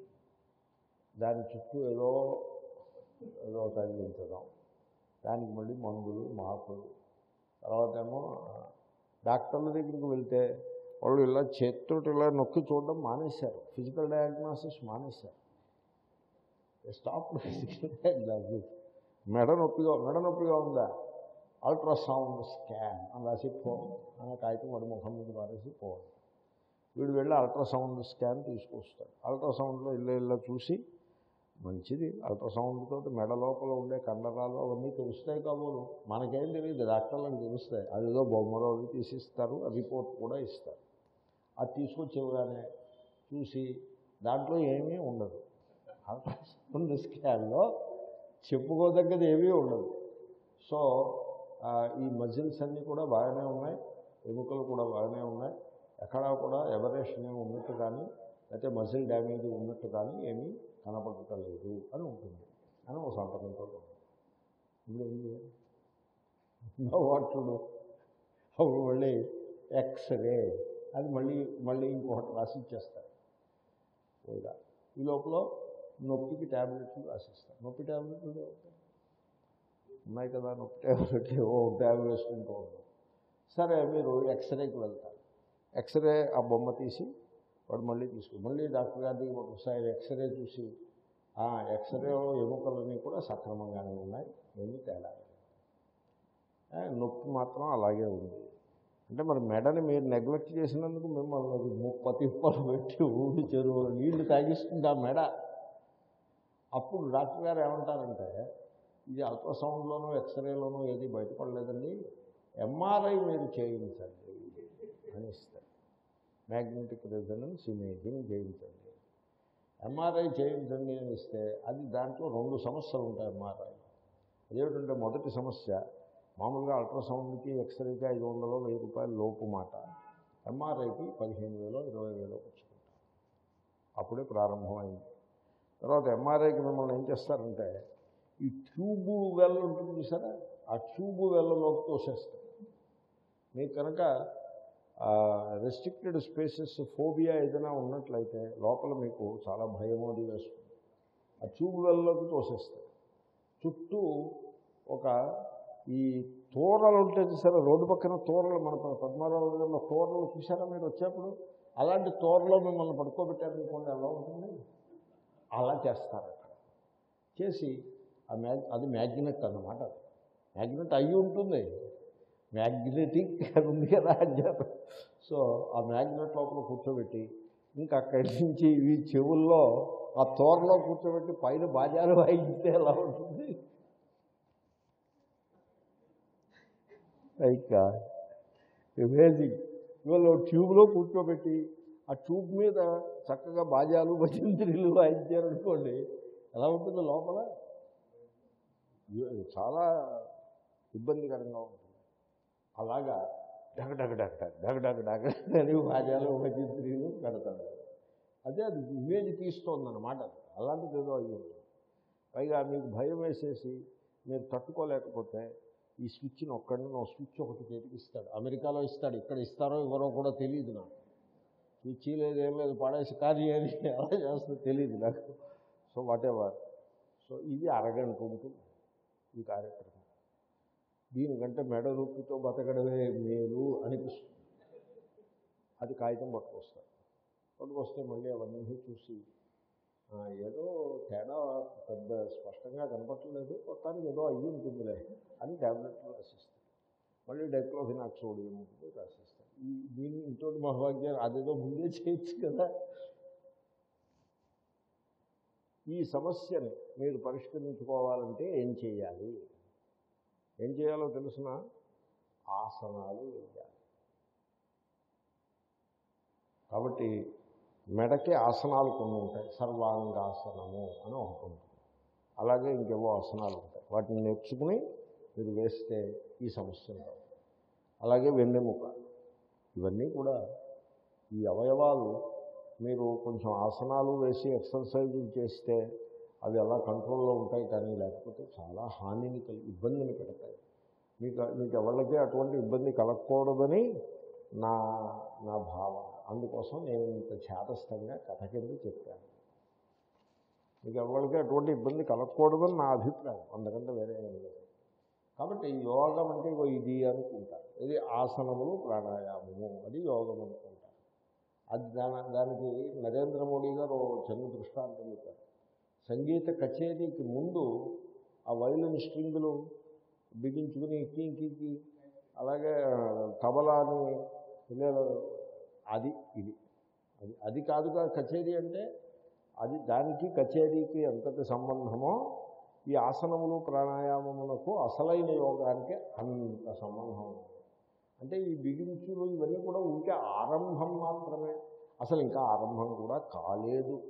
దాని చుట్టూ ఏదో ఏదో తగ్గించడం దానికి మళ్ళీ మందులు మాకులు తర్వాత ఏమో డాక్టర్ల దగ్గరికి వెళ్తే వాళ్ళు ఇలా చేతితోటి ఇలా నొక్కి చూడడం మానేశారు. ఫిజికల్ డయాగ్నోసిస్ మానేశారు. స్టాప్ ఫిజికల్ డయాగ్నోసిస్ మెడ నొప్పిగా మెడ నొప్పిగా ఉందా? అల్ట్రాసౌండ్ స్కాన్ అని రాసి పో అనే కాగితం వాడి ముఖం మీద పారేసి పోవాలి. వీడు వెళ్ళి అల్ట్రాసౌండ్ స్కాన్ తీసుకొస్తాడు. అల్ట్రాసౌండ్లో ఇల్లు ఇళ్ళ చూసి మంచిది. అల్ట్రాసౌండ్ మెడ లోపల ఉండే కండరాలు అవన్నీ తెలుస్తాయి కాబోలు. మనకేం తెలియదు డాక్టర్లకు తెలుస్తాయి. అదేదో బొమ్మలో అవి తీసిస్తారు రిపోర్ట్ కూడా ఇస్తారు. అది తీసుకొచ్చేవగానే చూసి దాంట్లో ఏమీ ఉండదు. అల్ట్రాసౌండ్ స్కాన్లో చెప్పుకోదగ్గది ఏమీ ఉండదు. సో ఈ మజిల్స్ అన్నీ కూడా బాగానే ఉన్నాయి. ఎముకలు కూడా బాగానే ఉన్నాయి. ఎక్కడా కూడా ఎవరేషన్ ఏమి ఉన్నట్టు కానీ లేకపోతే మజిల్ డ్యామేజ్ ఉన్నట్టు కానీ ఏమీ కనపడటం లేదు అని ఉంటుంది. అని ఒక సంతకంతో ఇప్పుడు ఏం చేయాలి వాటుడు అప్పుడు మళ్ళీ ఎక్స్రే అది మళ్ళీ మళ్ళీ ఇంకొకటి రాసిచ్చేస్తారు పోయిరా. ఈ లోపల నొప్పికి ట్యాబ్లెట్లు రాసిస్తారు. నొప్పి ట్యాబ్లెట్లు ఉన్నాయి కదా నొప్పి ట్యాబ్లెట్ ఓ ట్యాబ్లెట్ వేసుకుంటూ ఉంటాం సరే మీరు ఎక్స్రేకి వెళ్తారు. ఎక్స్రే ఆ బొమ్మ తీసి వాడు మళ్ళీ తీసుకుని మళ్ళీ డాక్టర్ గారి దగ్గర ఒకసారి ఎక్స్రే చూసి ఆ ఎక్స్రేలో ఎముకలన్నీ కూడా సక్రమంగానే ఉన్నాయి ఏమీ తేడా నొప్పి మాత్రం అలాగే ఉంది. అంటే మరి మెడని మీరు నెగ్లెక్ట్ చేసినందుకు మిమ్మల్ని అది ఉప్పలు పెట్టి ఊడి చెరువులు నీళ్ళు తాగిస్తుంది ఆ మెడ. అప్పుడు డాక్టర్ గారు ఏమంటారంటే ఇది అల్ట్రాసౌండ్లోనూ ఎక్స్రేలోనూ ఏది బయటపడలేదండి ఎంఆర్ఐ మీరు చేయించండి. అని మ్యాగ్నెటిక్ రెజనెన్స్ ఇమేజింగ్ చేయించండి. ఎంఆర్ఐ చేయించండి అని ఇస్తే అది దాంట్లో రెండు సమస్యలు ఉంటాయి ఎంఆర్ఐ అదేమిటంటే మొదటి సమస్య మామూలుగా అల్ట్రాసౌండ్కి ఎక్స్రేకి ఐదు వందలు వెయ్యి రూపాయలు లోపు మాట. ఎంఆర్ఐకి పదిహేను వేలు ఇరవై వేలు వచ్చుకుంటాం అప్పుడే ప్రారంభమైంది. తర్వాత ఎంఆర్ఐకి మిమ్మల్ని ఏం చేస్తారంటే ఈ ట్యూబు వెల్ ఉంటుంది సరే ఆ ట్యూబు వెళ్ళలోకి తోసేస్తారు. మీకు కనుక రెస్ట్రిక్టెడ్ స్పేసెస్ ఫోబియా ఏదైనా ఉన్నట్లయితే లోపల మీకు చాలా భయం అది వేస్తుంది. ఆ ట్యూబ్ తోసేస్తాయి చుట్టూ ఒక ఈ తోరలు ఉంటే చూసారా రోడ్డు పక్కన తోరలు మన ప- తోరలు చూసారా మీరు వచ్చేప్పుడు? అలాంటి తోరలో మిమ్మల్ని పడుకోబెట్టారనుకోండి ఎలా ఉంటుంది? అలా చేస్తారు అక్కడ చేసి ఆ మ్యాగ్ అది మ్యాగ్నెట్ అన్నమాట మ్యాగ్నెట్ అయ్యి ఉంటుంది. మ్యాగ్నెటిక్ అని ఉంది కదా అంటారు సో ఆ మ్యాగ్నెట్ లోపల కూర్చోబెట్టి ఇంకా అక్కడి నుంచి ఈ చెవుల్లో ఆ తోరలో కూర్చోబెట్టి పైన బాజాలు వాయిస్తే ఎలా ఉంటుంది? లైక్ అమేజింగ్ ఇవాళ ట్యూబ్లో కూర్చోబెట్టి ఆ ట్యూబ్ మీద చక్కగా బాజాలు భజంత్రిలు వాయించారనుకోండి ఎలా ఉంటుంది లోపల? చాలా ఇబ్బందికరంగా ఉంటుంది. అలాగా డగ డగ డగ డగ డగ డగ అని భాజాలు భజంత్రిలు పెడతాడు అదే అది ఇమేజ్ తీస్తోందనమాట అలాంటిది ఏదో అయ్యి పైగా మీకు భయం వేసేసి మీరు తట్టుకోలేకపోతే ఈ స్విచ్ని ఒక్కడిని నువ్వు స్విచ్ ఒకటి చేతికి ఇస్తాడు. అమెరికాలో ఇస్తాడు. ఇక్కడ ఇస్తారో ఎవరో కూడా తెలియదు నాకు. స్విచ్ లేదు ఏం లేదు పడేసి కానీ అని ఎలా చేస్తుందో తెలియదు నాకు. సో వాటెవర్ సో ఇది అరగంట ఉంటుంది ఈ కార్యక్రమం. దీనికంటే మెడ రూపుతో బతకడమే మేలు అనిపిస్తుంది. అది కాగితం పట్టుకొస్తారు. పట్టుకొస్తే మళ్ళీ అవన్నీ చూసి ఏదో తేడా పెద్ద స్పష్టంగా కనపట్టలేదు మొత్తానికి ఏదో అయ్యి ఉంటుందిలే అని ట్యాబ్లెట్లు రాసిస్తారు. మళ్ళీ డెక్లోఫినాక్ సోడియం ఉంటుంది రాసిస్తారు. ఈ దీన్ని ఇంకోటి మహాభాగ్యాలు అదేదో ముందే చేయొచ్చు కదా. ఈ సమస్యని మీరు పరిష్కరించుకోవాలంటే ఏం చేయాలి? ఏం చేయాలో తెలుసిన? ఆసనాలు వేయాలి. కాబట్టి మెడకి ఆసనాలు కొన్ని ఉంటాయి. సర్వాంగాసనము అని ఒకటి ఉంటుంది. అలాగే ఇంకేవో ఆసనాలు ఉంటాయి. వాటిని నేర్చుకుని మీరు వేస్తే ఈ సమస్యలు అలాగే వెన్నెముక ఇవన్నీ కూడా ఈ అవయవాలు మీరు కొంచెం ఆసనాలు వేసి ఎక్సర్సైజులు చేస్తే అవి అలా కంట్రోల్లో ఉంటాయి కానీ లేకపోతే చాలా హానిని కలి ఇబ్బందిని పెడతాయి. మీకు మీకు ఎవరికి అటువంటి ఇబ్బంది కలగకూడదని నా నా భావన. అందుకోసం నేను ఇంత చేతస్థంగా కథ కింద చెప్పాను. మీకు ఎవరికి అటువంటి ఇబ్బంది కలగకూడదని నా అభిప్రాయం. అందుకంటే వేరే ఏం లేదు. కాబట్టి యోగం అంటే ఇది అనుకుంటారు. ఇది ఆసనములు ప్రాణాయామము అది యోగం అనుకుంటారు. అది దాని దానికి నరేంద్ర మోడీ గారు చిన్న దృష్టాంతం చెప్పారు. సంగీత కచేరీకి ముందు ఆ వైలిన్ స్ట్రింగులు బిగించుకుని కీకి అలాగే తబలాని పిల్లలు అది ఇది. అది అది కాదుగా కచేరీ అంటే అది దానికి కచేరీకి ఎంతటి సంబంధమో ఈ ఆసనములు ప్రాణాయామములకు అసలైన యోగానికి అంత సంబంధం అంటే ఈ బిగించులు ఇవన్నీ కూడా ఉంటే ఆరంభం మాత్రమే. అసలు ఇంకా ఆరంభం కూడా కాలేదు.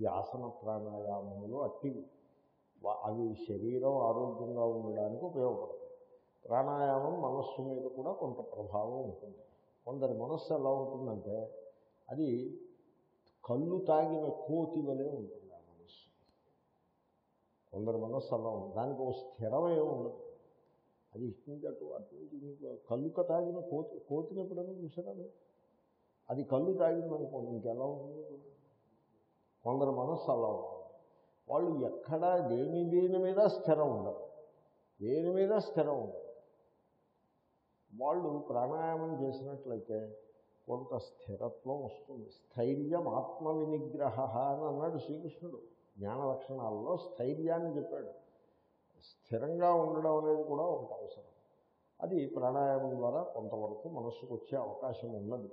ఈ ఆసన ప్రాణాయామములు అట్టివి అవి శరీరం ఆరోగ్యంగా ఉండడానికి ఉపయోగపడతాయి. ప్రాణాయామం మనస్సు మీద కూడా కొంత ప్రభావం ఉంటుంది. కొందరి మనస్సు ఎలా ఉంటుందంటే అది కళ్ళు తాగిన కోతి వలె ఉంటుంది ఆ మనస్సు. కొందరి మనస్సు అలా ఉంటుంది దానికి ఒక స్థిరమే ఉండదు. అది ఇటు అటు అటు కళ్ళుక తాగిన కోతి కోతిని ఎప్పుడైనా చూసారా అది కళ్ళు తాగిందనుకోండి ఇంకెలా ఉంటుంది కొందరి మనస్సు అలా ఉంటుంది వాళ్ళు ఎక్కడా దేని దేని మీద స్థిరం ఉండరు. దేని మీద స్థిరం ఉండరు. వాళ్ళు ప్రాణాయామం చేసినట్లయితే కొంత స్థిరత్వం వస్తుంది. స్థైర్యం ఆత్మ వినిగ్రహ అని అన్నాడు శ్రీకృష్ణుడు. జ్ఞాన లక్షణాల్లో స్థైర్యాన్ని చెప్పాడు. స్థిరంగా ఉండడం అనేది కూడా ఒకటి అవసరం. అది ప్రాణాయామం ద్వారా కొంతవరకు మనస్సుకు వచ్చే అవకాశం ఉన్నది.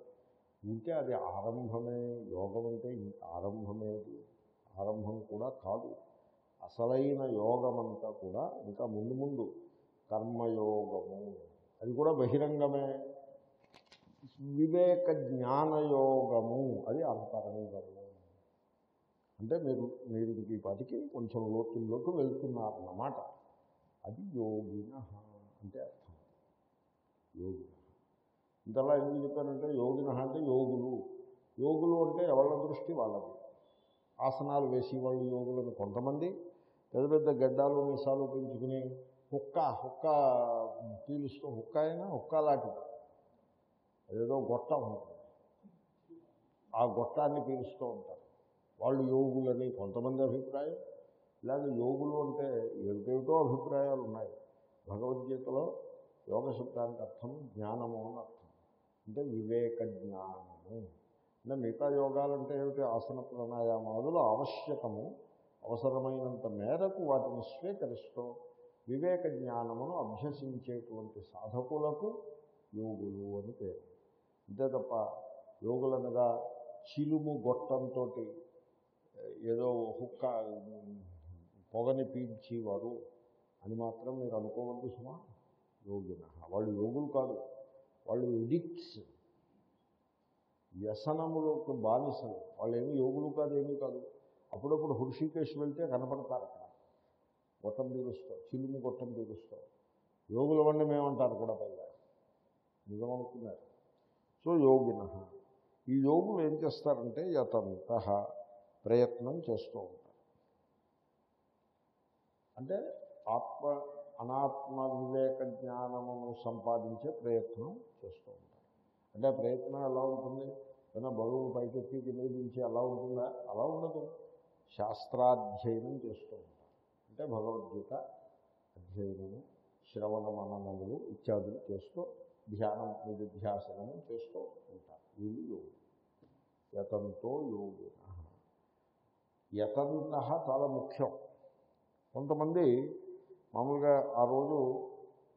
ఇంకే అది ఆరంభమే యోగం అంటే ఆరంభమేది ఆరంభం కూడా కాదు. అసలైన యోగమంతా కూడా ఇంకా ముందు ముందు కర్మయోగము. అది కూడా బహిరంగమే. వివేక జ్ఞానయోగము అది అంతరంగము అంటే మీరు మీరు ఈ పాటికి కొంచెం లోతుల్లోకి వెళ్తున్నారన్నమాట. అది యోగిన. అంటే అర్థం. యోగిన. ఇంతలా ఎందుకు చెప్పారంటే యోగిన అంటే యోగులు. యోగులు అంటే ఎవరి దృష్టి వాళ్ళది. ఆసనాలు వేసి వాళ్ళు యోగులను కొంతమంది పెద్ద పెద్ద గడ్డాలు మీసాలు పెంచుకుని హుక్క హుక్క పీలుస్తూ హుక్క అయినా హుక్క లాంటిది. అదేదో గొట్టం ఉంటుంది. ఆ గొట్టాన్ని పీలుస్తూ ఉంటారు. వాళ్ళు యోగులని కొంతమంది అభిప్రాయం. ఇలాంటి యోగులు అంటే ఏమిటేమిటో అభిప్రాయాలు ఉన్నాయి. భగవద్గీతలో యోగ శబ్దానికి అర్థం జ్ఞానము అని అర్థం. అంటే వివేక జ్ఞానము. అంటే మిగతా యోగాలంటే ఏమిటి? ఆసన ప్రాణాయామాదులు ఆవశ్యకము. అవసరమైనంత మేరకు వాటిని స్వీకరిస్తూ వివేక జ్ఞానమును అభ్యసించేటువంటి సాధకులకు యోగులు అని పేరు. అంతే తప్ప యోగులనగా చిలుము గొట్టంతో ఏదో హుక్క పొగని పీల్చేవారు అని మాత్రం మీరు అనుకోవద్దు సుమా. యోగిన వాళ్ళు యోగులు కాదు. వాళ్ళు ఎడిక్ట్స్ వ్యసనములకు బానిసలు. వాళ్ళు ఏమి యోగులు కాదు ఏమీ కాదు. అప్పుడప్పుడు హృషికేశ్ వెళ్తే కనపడతారు అక్కడ. గొట్టం తీరుస్తావు చిలుము గొట్టం తీరుస్తావు యోగుల వండి మేమంటారు కూడా పైగా. నిజమనుకున్నారు. సో యోగిన. ఈ యోగులు ఏం చేస్తారంటే యతంత ప్రయత్నం చేస్తూ ఉంటారు. అంటే ఆత్మ అనాత్మ వివేక జ్ఞానమును సంపాదించే ప్రయత్నం చేస్తూ ఉంటారు. అంటే ప్రయత్నం ఎలా ఉంటుంది? ఏదైనా బరువు పైకెత్తి నివేదించి అలా ఉంటుందా? అలా ఉండదు. శాస్త్రాధ్యయనం చేస్తూ ఉంటారు. అంటే భగవద్గీత అధ్యయనము శ్రవణ మననములు ఇత్యాదులు చేస్తూ ధ్యానం నిధిధ్యాసనము చేస్తూ ఉంటారు. వీళ్ళు యోగులు. యతంతో యోగిన. యతంత చాలా ముఖ్యం. కొంతమంది మామూలుగా ఆ రోజు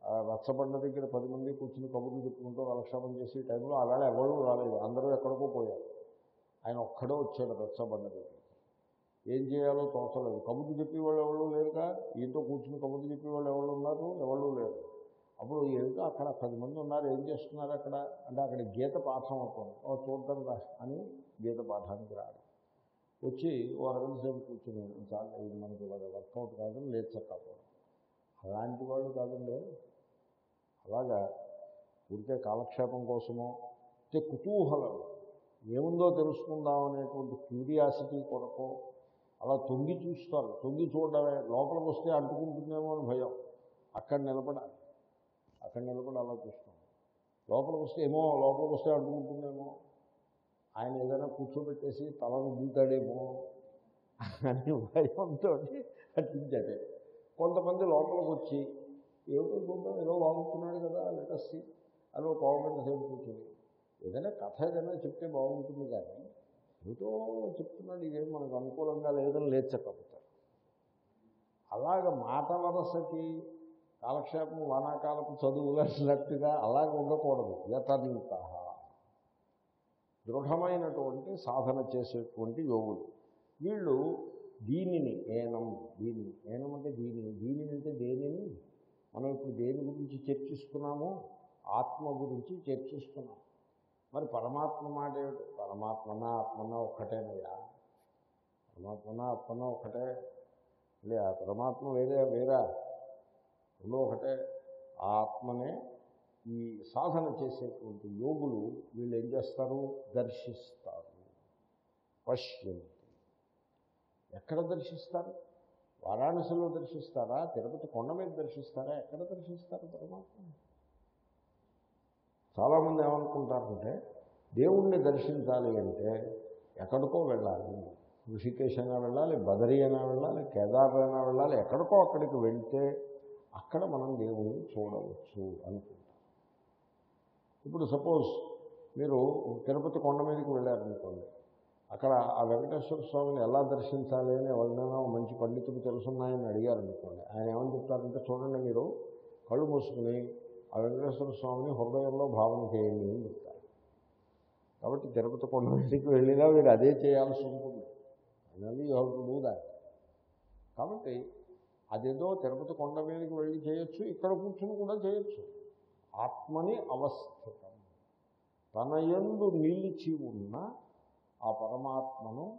రచ్చబండ దగ్గర పది మంది కూర్చుని కబుర్లు చెప్పుకుంటూ కాలక్షేపం చేసే టైంలో అలాగే ఎవరు రాలేదు. అందరూ ఎక్కడికో పోయారు. ఆయన ఒక్కడే వచ్చాడు రచ్చబండ దగ్గర ఏం చేయాలో తోచలేదు. కబుర్లు చెప్పేవాళ్ళు ఎవరు లేరుగా? ఈయనతో కూర్చుని కబుర్లు చెప్పేవాళ్ళు ఎవరు ఉన్నారు? ఎవరు లేరు. అప్పుడు ఏమిటో అక్కడ పది మంది ఉన్నారు. ఏం చేస్తున్నారు అక్కడ? అంటే అక్కడ గీత పాఠం అవుతుంది ఓ చూద్దాం రా అని గీత పాఠానికి రాడు. వచ్చి ఓ అరగంట సేపు కూర్చుని చాలా ఇది మనకి వర్కౌట్ కాదని లేచక్కపోవడం అలాంటి వాళ్ళు కాదండి. అలాగా ఊరికే కాలక్షేపం కోసమో అంటే కుతూహలం ఏముందో తెలుసుకుందాం అనేటువంటి క్యూరియాసిటీ కొరకు అలా తొంగి చూస్తారు. తొంగి చూడడమే లోపలికి వస్తే అంటుకుంటుందేమో అని భయం. అక్కడ నిలబడాలి. అక్కడ నిలబడి అలా చూస్తాం. లోపలికి వస్తే ఏమో లోపలికి వస్తే అడ్డుకుంటుందేమో ఆయన ఏదైనా కూర్చోబెట్టేసి తలను దూతాడేమో అని భయంతో అట్టించాడే కొంతమంది లోపలికి వచ్చి ఏమిటో చూద్దాం. ఏదో బాగుంటున్నాడు కదా లెటస్సి అని ఒక పావుగంట సేపు కూర్చొని. ఏదైనా కథ ఏదైనా చెప్తే బాగుంటుంది కానీ ఏమిటో చెప్తున్నాడు ఇదేం మనకు అనుకూలంగా లేదని లేచకపోతారు అలాగ మాట వరసకి కాలక్షేపం వానాకాలపు చదువులన్నట్టుగా అలాగ ఉండకూడదు. యతనిత దృఢమైనటువంటి సాధన చేసేటువంటి యోగులు. వీళ్ళు దీనిని ఏనం దీనిని ఏనం అంటే దీనిని దీనిని అంటే దేనిని? మనం ఇప్పుడు దేని గురించి చర్చిస్తున్నామో ఆత్మ గురించి చర్చిస్తున్నాం. మరి పరమాత్మ మాట ఏమిటి? పరమాత్మన ఆత్మన ఒక్కటేనయ్యా? పరమాత్మన ఆత్మన ఒక్కటే? లే ఆ పరమాత్మ వేరే వేరా? రెండో ఒకటే. ఆత్మనే ఈ సాధన చేసేటువంటి యోగులు వీళ్ళు ఏం చేస్తారు? దర్శిస్తారు. పశ్యంతి. ఎక్కడ దర్శిస్తారు? వారాణసిలో దర్శిస్తారా? తిరుపతి కొండ మీద దర్శిస్తారా? ఎక్కడ దర్శిస్తారు పరమాత్మ? చాలామంది ఏమనుకుంటారంటే దేవుణ్ణి దర్శించాలి అంటే ఎక్కడికో వెళ్ళాలి. ఋషికేశ్ అయినా వెళ్ళాలి బదరి అయినా వెళ్ళాలి కేదార్ అయినా వెళ్ళాలి ఎక్కడికో అక్కడికి వెళ్తే అక్కడ మనం దేవుణ్ణి చూడవచ్చు అనుకుంటాం ఇప్పుడు సపోజ్ మీరు తిరుపతి కొండ మీదకి వెళ్ళారనుకోండి అక్కడ ఆ వెంకటేశ్వర స్వామిని ఎలా దర్శించాలి అని ఎవరినైనా మంచి పండితులు తెలుసున్నాయని అడిగారనుకోండి ఆయన ఏమని చెప్తారంటే చూడండి మీరు కళ్ళు మూసుకుని ఆ వెంకటేశ్వర స్వామిని హృదయంలో భావన చేయండి అని చెప్తారు. కాబట్టి తిరుపతి కొండ మీదకి వెళ్ళినా మీరు అదే చేయాల్సి ఉంటుంది. Finally you have to do that కాబట్టి అదేదో తిరుపతి కొండ మీదకి వెళ్ళి చేయొచ్చు ఇక్కడ కూర్చుని కూడా చేయొచ్చు. ఆత్మని అవస్థితం. తన ఎందు నిలిచి ఉన్న ఆ పరమాత్మను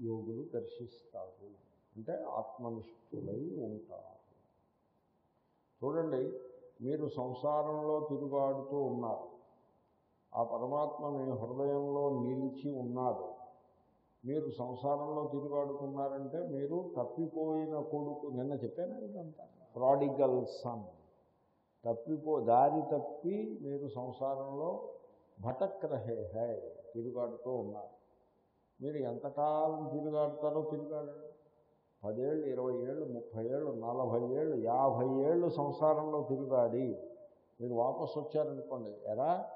యోగులు దర్శిస్తారు. అంటే ఆత్మనిష్ఠులై ఉంటారు. చూడండి మీరు సంసారంలో తిరుగాడుతూ ఉన్నారు. ఆ పరమాత్మ మీ హృదయంలో నిలిచి ఉన్నారు మీరు సంసారంలో తిరుగాడుతున్నారంటే మీరు తప్పిపోయిన కొడుకు నిన్న చెప్పాను ఇదంతా. ప్రాడిగల్ సన్ తప్పిపో దారి తప్పి మీరు సంసారంలో భటక్రహే హై తిరుగాడుతూ ఉన్నారు. మీరు ఎంతకాలం తిరుగాడతారో తిరుగాడండి పదేళ్ళు ఇరవై ఏళ్ళు ముప్పై ఏళ్ళు నలభై ఏళ్ళు యాభై ఏళ్ళు సంసారంలో తిరుగాడి. మీరు వాపసు వచ్చారనుకోండి. ఎరా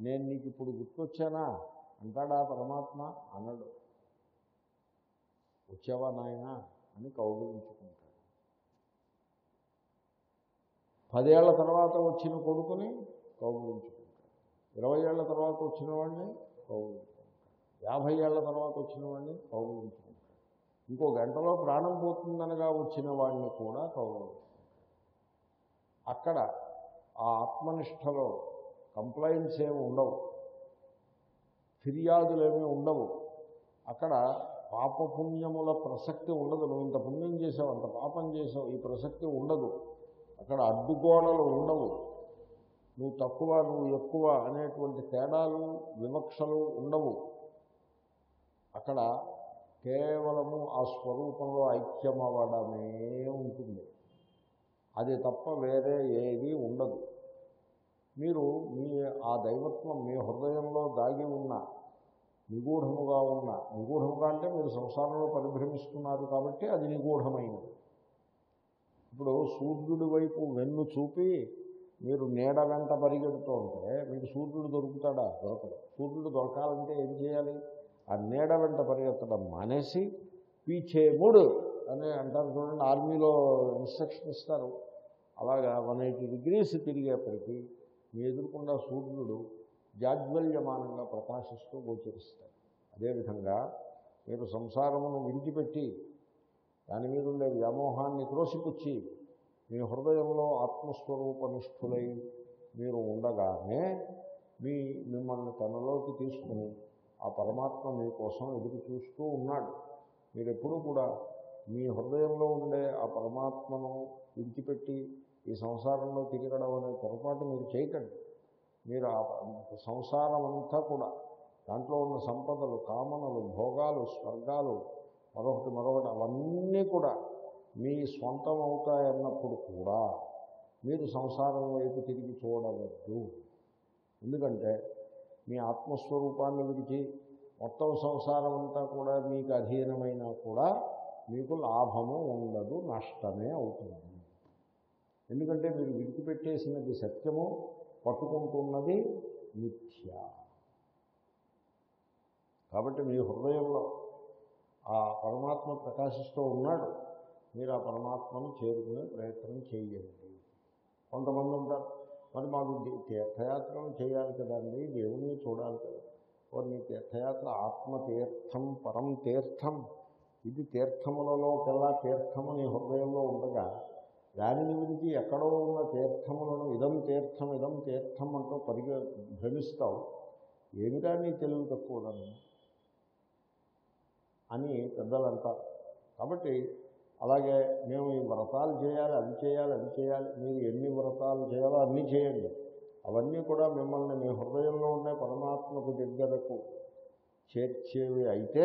నేను నీకు ఇప్పుడు గుర్తొచ్చానా? అంటాడా పరమాత్మ? అనడు. వచ్చావా నాయనా? అని కౌగులించుకుంటాడు. పదేళ్ళ తర్వాత వచ్చిన కొడుకుని కౌగులించుకుంటాడు. ఇరవై ఏళ్ళ తర్వాత వచ్చిన వాడిని కౌగులించుకుంటాడు. యాభై ఏళ్ళ తర్వాత వచ్చిన వాడిని కౌరవించుకుంటాడు ఇంకో గంటలో ప్రాణం పోతుందనగా వచ్చిన వాడిని కూడా కౌరవించుకుంటాడు అక్కడ ఆ ఆత్మనిష్టలో కంప్లైంట్స్ ఏమి ఉండవు. ఫిర్యాదులు ఏమీ ఉండవు. అక్కడ పాపపుణ్యముల ప్రసక్తి ఉండదు. నువ్వు ఇంత పుణ్యం చేసావు అంత పాపం చేసావు ఈ ప్రసక్తి ఉండదు. అక్కడ అడ్డుగోడలు ఉండవు. నువ్వు తక్కువ నువ్వు ఎక్కువ అనేటువంటి తేడాలు వివక్షలు ఉండవు. అక్కడ కేవలము ఆ స్వరూపంలో ఐక్యమవ్వడమే ఉంటుంది. అది తప్ప వేరే ఏది ఉండదు. మీరు మీ ఆ దైవత్వం మీ హృదయంలో దాగి ఉన్న నిగూఢముగా ఉన్న నిగూఢముగా అంటే మీరు సంసారంలో పరిభ్రమిస్తున్నారు కాబట్టి అది నిగూఢమైనది. ఇప్పుడు సూర్యుడి వైపు వెన్ను చూపి మీరు నీడ వెంట పరిగెడుతూ ఉంటే మీకు సూర్యుడు దొరుకుతాడా? దొరకడు. సూర్యుడు దొరకాలంటే ఏం చేయాలి? ఆ నీడ వెంట పరిగెత్తడం మానేసి పీచే మూడు అని అంటారు చూడండి ఆర్మీలో ఇన్స్ట్రక్షన్ ఇస్తారు. అలాగా వన్ ఎయిటీ డిగ్రీస్ తిరిగేప్పటికీ మీ ఎదురుకుండా సూర్యుడు జాజ్వల్యమానంగా ప్రకాశిస్తూ గోచరిస్తాడు. అదేవిధంగా మీరు సంసారమును విడిచిపెట్టి దాని మీద ఉండే వ్యామోహాన్ని త్రోసిపుచ్చి మీ హృదయంలో ఆత్మస్వరూపనిష్ఠులై మీరు ఉండగానే మీ మిమ్మల్ని తనలోకి తీసుకుని ఆ పరమాత్మ మీకోసం ఎదురు చూస్తూ ఉన్నాడు. మీరు ఎప్పుడూ కూడా మీ హృదయంలో ఉండే ఆ పరమాత్మను విడిచిపెట్టి ఈ సంసారంలో తిరగడం అనే పొరపాటు మీరు చేయకండి. మీరు ఆ సంసారం అంతా కూడా దాంట్లో ఉన్న సంపదలు కామనలు భోగాలు స్వర్గాలు మరొకటి మరొకటి అవన్నీ కూడా మీ స్వంతం అవుతాయన్నప్పుడు కూడా మీరు సంసారం వైపు తిరిగి చూడవద్దు. ఎందుకంటే మీ ఆత్మస్వరూపాన్ని విడిచి మొత్తం సంసారం అంతా కూడా మీకు అధీనమైనా కూడా మీకు లాభము ఉండదు నష్టమే అవుతుంది. ఎందుకంటే మీరు విడిచిపెట్టేసినది సత్యము పట్టుకుంటున్నది మిథ్య. కాబట్టి మీ హృదయంలో ఆ పరమాత్మ ప్రకాశిస్తూ ఉన్నాడు. మీరు ఆ పరమాత్మను చేరుకునే ప్రయత్నం చేయండి. కొంతమంది ఉంటారు మరి మాకు తీర్థయాత్రలు చేయాలి కదండి దేవుణ్ణి చూడాలి కదా. కొన్ని తీర్థయాత్ర ఆత్మతీర్థం పరం తీర్థం. ఇది తీర్థములలోకెల్లా తీర్థము నీ హృదయంలో ఉండగా దానిని గురించి ఎక్కడో ఉన్న తీర్థములను ఇదం తీర్థం ఇదం తీర్థం అంటూ పరిగ భ్రమిస్తావు ఏమిటా నీ తెలివి తక్కువదని అని పెద్దలంటారు. కాబట్టి అలాగే మేము ఈ వ్రతాలు చేయాలి అది చేయాలి అది చేయాలి. మీరు ఎన్ని వ్రతాలు చేయాలో అన్నీ చేయండి. అవన్నీ కూడా మిమ్మల్ని మీ హృదయంలో ఉండే పరమాత్మకు దగ్గరకు చేర్చేవి అయితే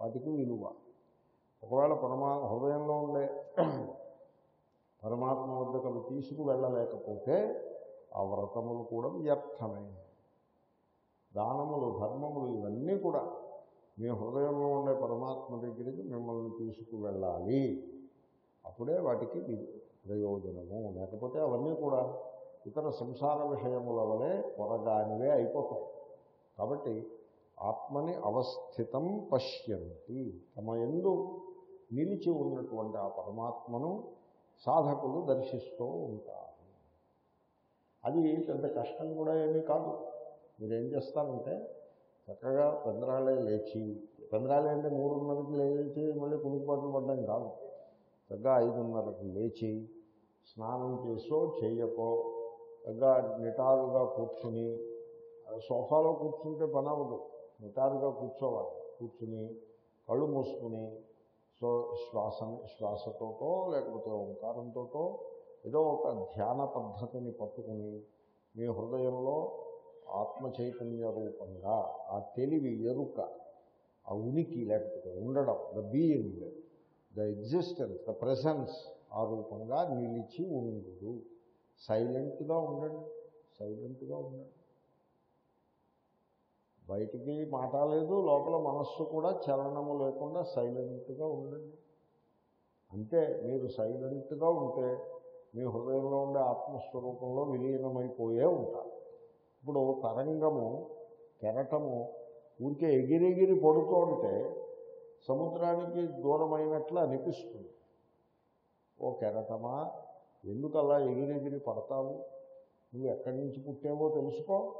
వాటికి విలువ. ఒకవేళ పరమా హృదయంలో ఉండే పరమాత్మ వద్దకు అవి తీసుకు వెళ్ళలేకపోతే ఆ వ్రతములు కూడా వ్యర్థమే. దానములు ధర్మములు ఇవన్నీ కూడా మీ హృదయంలో ఉండే పరమాత్మ దగ్గరికి మిమ్మల్ని తీసుకువెళ్ళాలి అప్పుడే వాటికి ప్రయోజనము. లేకపోతే అవన్నీ కూడా ఇతర సంసార విషయముల వలె కొరగానివే అయిపోతాయి. కాబట్టి ఆత్మని అవస్థితం పశ్యంతి. తమ ఎందు నిలిచి ఉన్నటువంటి ఆ పరమాత్మను సాధకులు దర్శిస్తూ ఉంటారు. అది పెద్ద కష్టం కూడా ఏమీ కాదు. మీరేం చేస్తారంటే చక్కగా పెందరాలే లేచి పెందరాలే అంటే మూడున్నరకి లేచి మళ్ళీ కునుకుపాట్లు పడ్డం కాదు. చక్కగా ఐదున్నరకు లేచి స్నానం చేసో చేయకో చక్కగా నిటారుగా కూర్చుని సోఫాలో కూర్చుంటే పని అవ్వదు. నిటారుగా కూర్చోవాలి. కూర్చుని కళ్ళు మూసుకుని సో శ్వాస శ్వాసతోటో లేకపోతే ఓంకారంతో ఏదో ఒక ధ్యాన పద్ధతిని పట్టుకుని మీ హృదయంలో ఆత్మ చైతన్య రూపంగా ఆ తెలివి ఎరుక ఆ ఉనికి లేకపోతే ఉండడం the being the existence the presence ఆ రూపంగా నిలిచి ఉండు. సైలెంట్గా ఉండండి సైలెంట్గా ఉండండి. బయటికి మాట లేదు లోపల మనస్సు కూడా చలనము లేకుండా సైలెంట్గా ఉండండి. అంతే మీరు సైలెంట్గా ఉంటే మీ హృదయంలో ఉండే ఆత్మస్వరూపంలో విలీనమైపోయే ఉంటారు. ఇప్పుడు తరంగము కెరటము ఊరికే ఎగిరెగిరి పడుతూ ఉంటే సముద్రానికి దూరమైనట్లు అనిపిస్తుంది. ఓ కెరటమా ఎందుకు అలా ఎగిరెగిరి పడతావు? నువ్వు ఎక్కడి నుంచి పుట్టావో తెలుసుకో.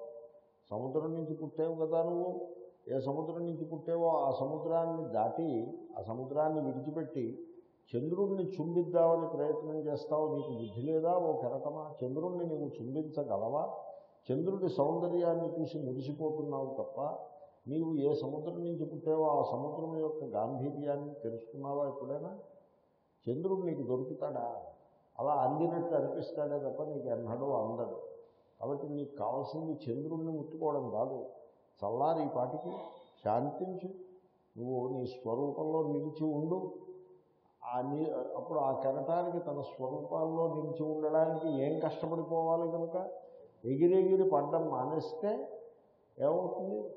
సముద్రం నుంచి పుట్టావు కదా నువ్వు. ఏ సముద్రం నుంచి పుట్టావో ఆ సముద్రాన్ని దాటి ఆ సముద్రాన్ని విడిచిపెట్టి చంద్రుణ్ణి చుంబిద్దామని ప్రయత్నం చేస్తావు నీకు బుద్ధి లేదా ఓ కెరటమా? చంద్రుణ్ణి నువ్వు చుంబించగలవా? చంద్రుడి సౌందర్యాన్ని చూసి మురిసిపోతున్నావు తప్ప నీవు ఏ సముద్రం నుంచి పుట్టావో ఆ సముద్రం యొక్క గాంభీర్యాన్ని తెలుసుకున్నావా ఎప్పుడైనా? చంద్రుడు నీకు దొరుకుతాడా? అలా అందినట్టు అనిపిస్తాడే తప్ప నీకు ఎన్నడూ అందడు. కాబట్టి నీకు కావాల్సింది చంద్రుడిని ముట్టుకోవడం కాదు. చల్లారి పాటికి శాంతించు. నువ్వు నీ స్వరూపంలో నిలిచి ఉండు. ఆ నీ అప్పుడు ఆ కెరటానికి తన స్వరూపాల్లో నిలిచి ఉండడానికి ఏం కష్టపడిపోవాలి కనుక? ఎగిరెగిరి పడ్డం మానేస్తే ఏమవుతుంది?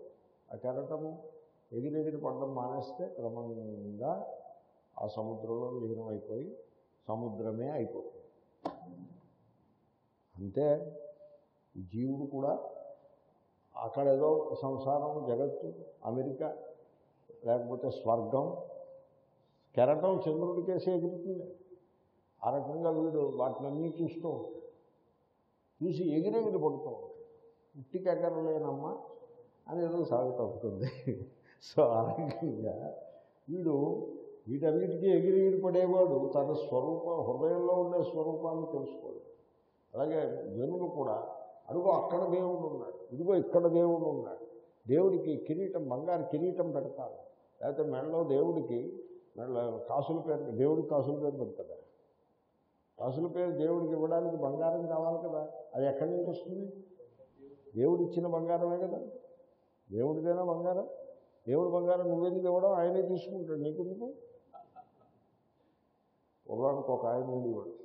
ఆ కెరటము ఎగిరెగిరి పడ్డం మానేస్తే క్రమంగా ఆ సముద్రంలో లీనమైపోయి సముద్రమే అయిపోతుంది. అంతే జీవుడు కూడా అక్కడ ఏదో సంసారం జగత్తు అమెరికా లేకపోతే స్వర్గం కెరటం చంద్రుడికేసి ఎగురుతుంది. ఆ రకంగా వీడు వాటినన్నీ చూస్తూ ఉంటాడు. చూసి ఎగిరెగిరి పడుతూ ఉంటాడు ఉట్టికి ఎగరలేనమ్మా అని ఏదో సాగుతూ ఉంటుంది. సో ఆ రకంగా వీడు వీటన్నిటికీ ఎగిరెగిరి పడేవాడు తన స్వరూపం హృదయంలో ఉండే స్వరూపాన్ని తెలుసుకోడు. అలాగే జనులు కూడా అడుగు అక్కడ దేవుడు ఉన్నాడు ఇదిగో ఇక్కడ దేవుడు ఉన్నాడు దేవుడికి కిరీటం బంగారు కిరీటం పెడతారు. లేకపోతే మెడలో దేవుడికి మెడలో కాసుల పేరు దేవుడికి కాసుల పేరు పెడతాడు అసలు పేరు దేవుడికి ఇవ్వడానికి బంగారం కావాలి కదా? అది ఎక్కడి నుంచి వస్తుంది? దేవుడు ఇచ్చిన బంగారమే కదా? దేవుడిదైనా బంగారం? దేవుడు బంగారం నువ్వెందుకు ఇవ్వడం? ఆయనే తీసుకుంటాడు. నీకు నీకెందుకు పూర్వానికి ఒక ఆయన ఉండేవాడు.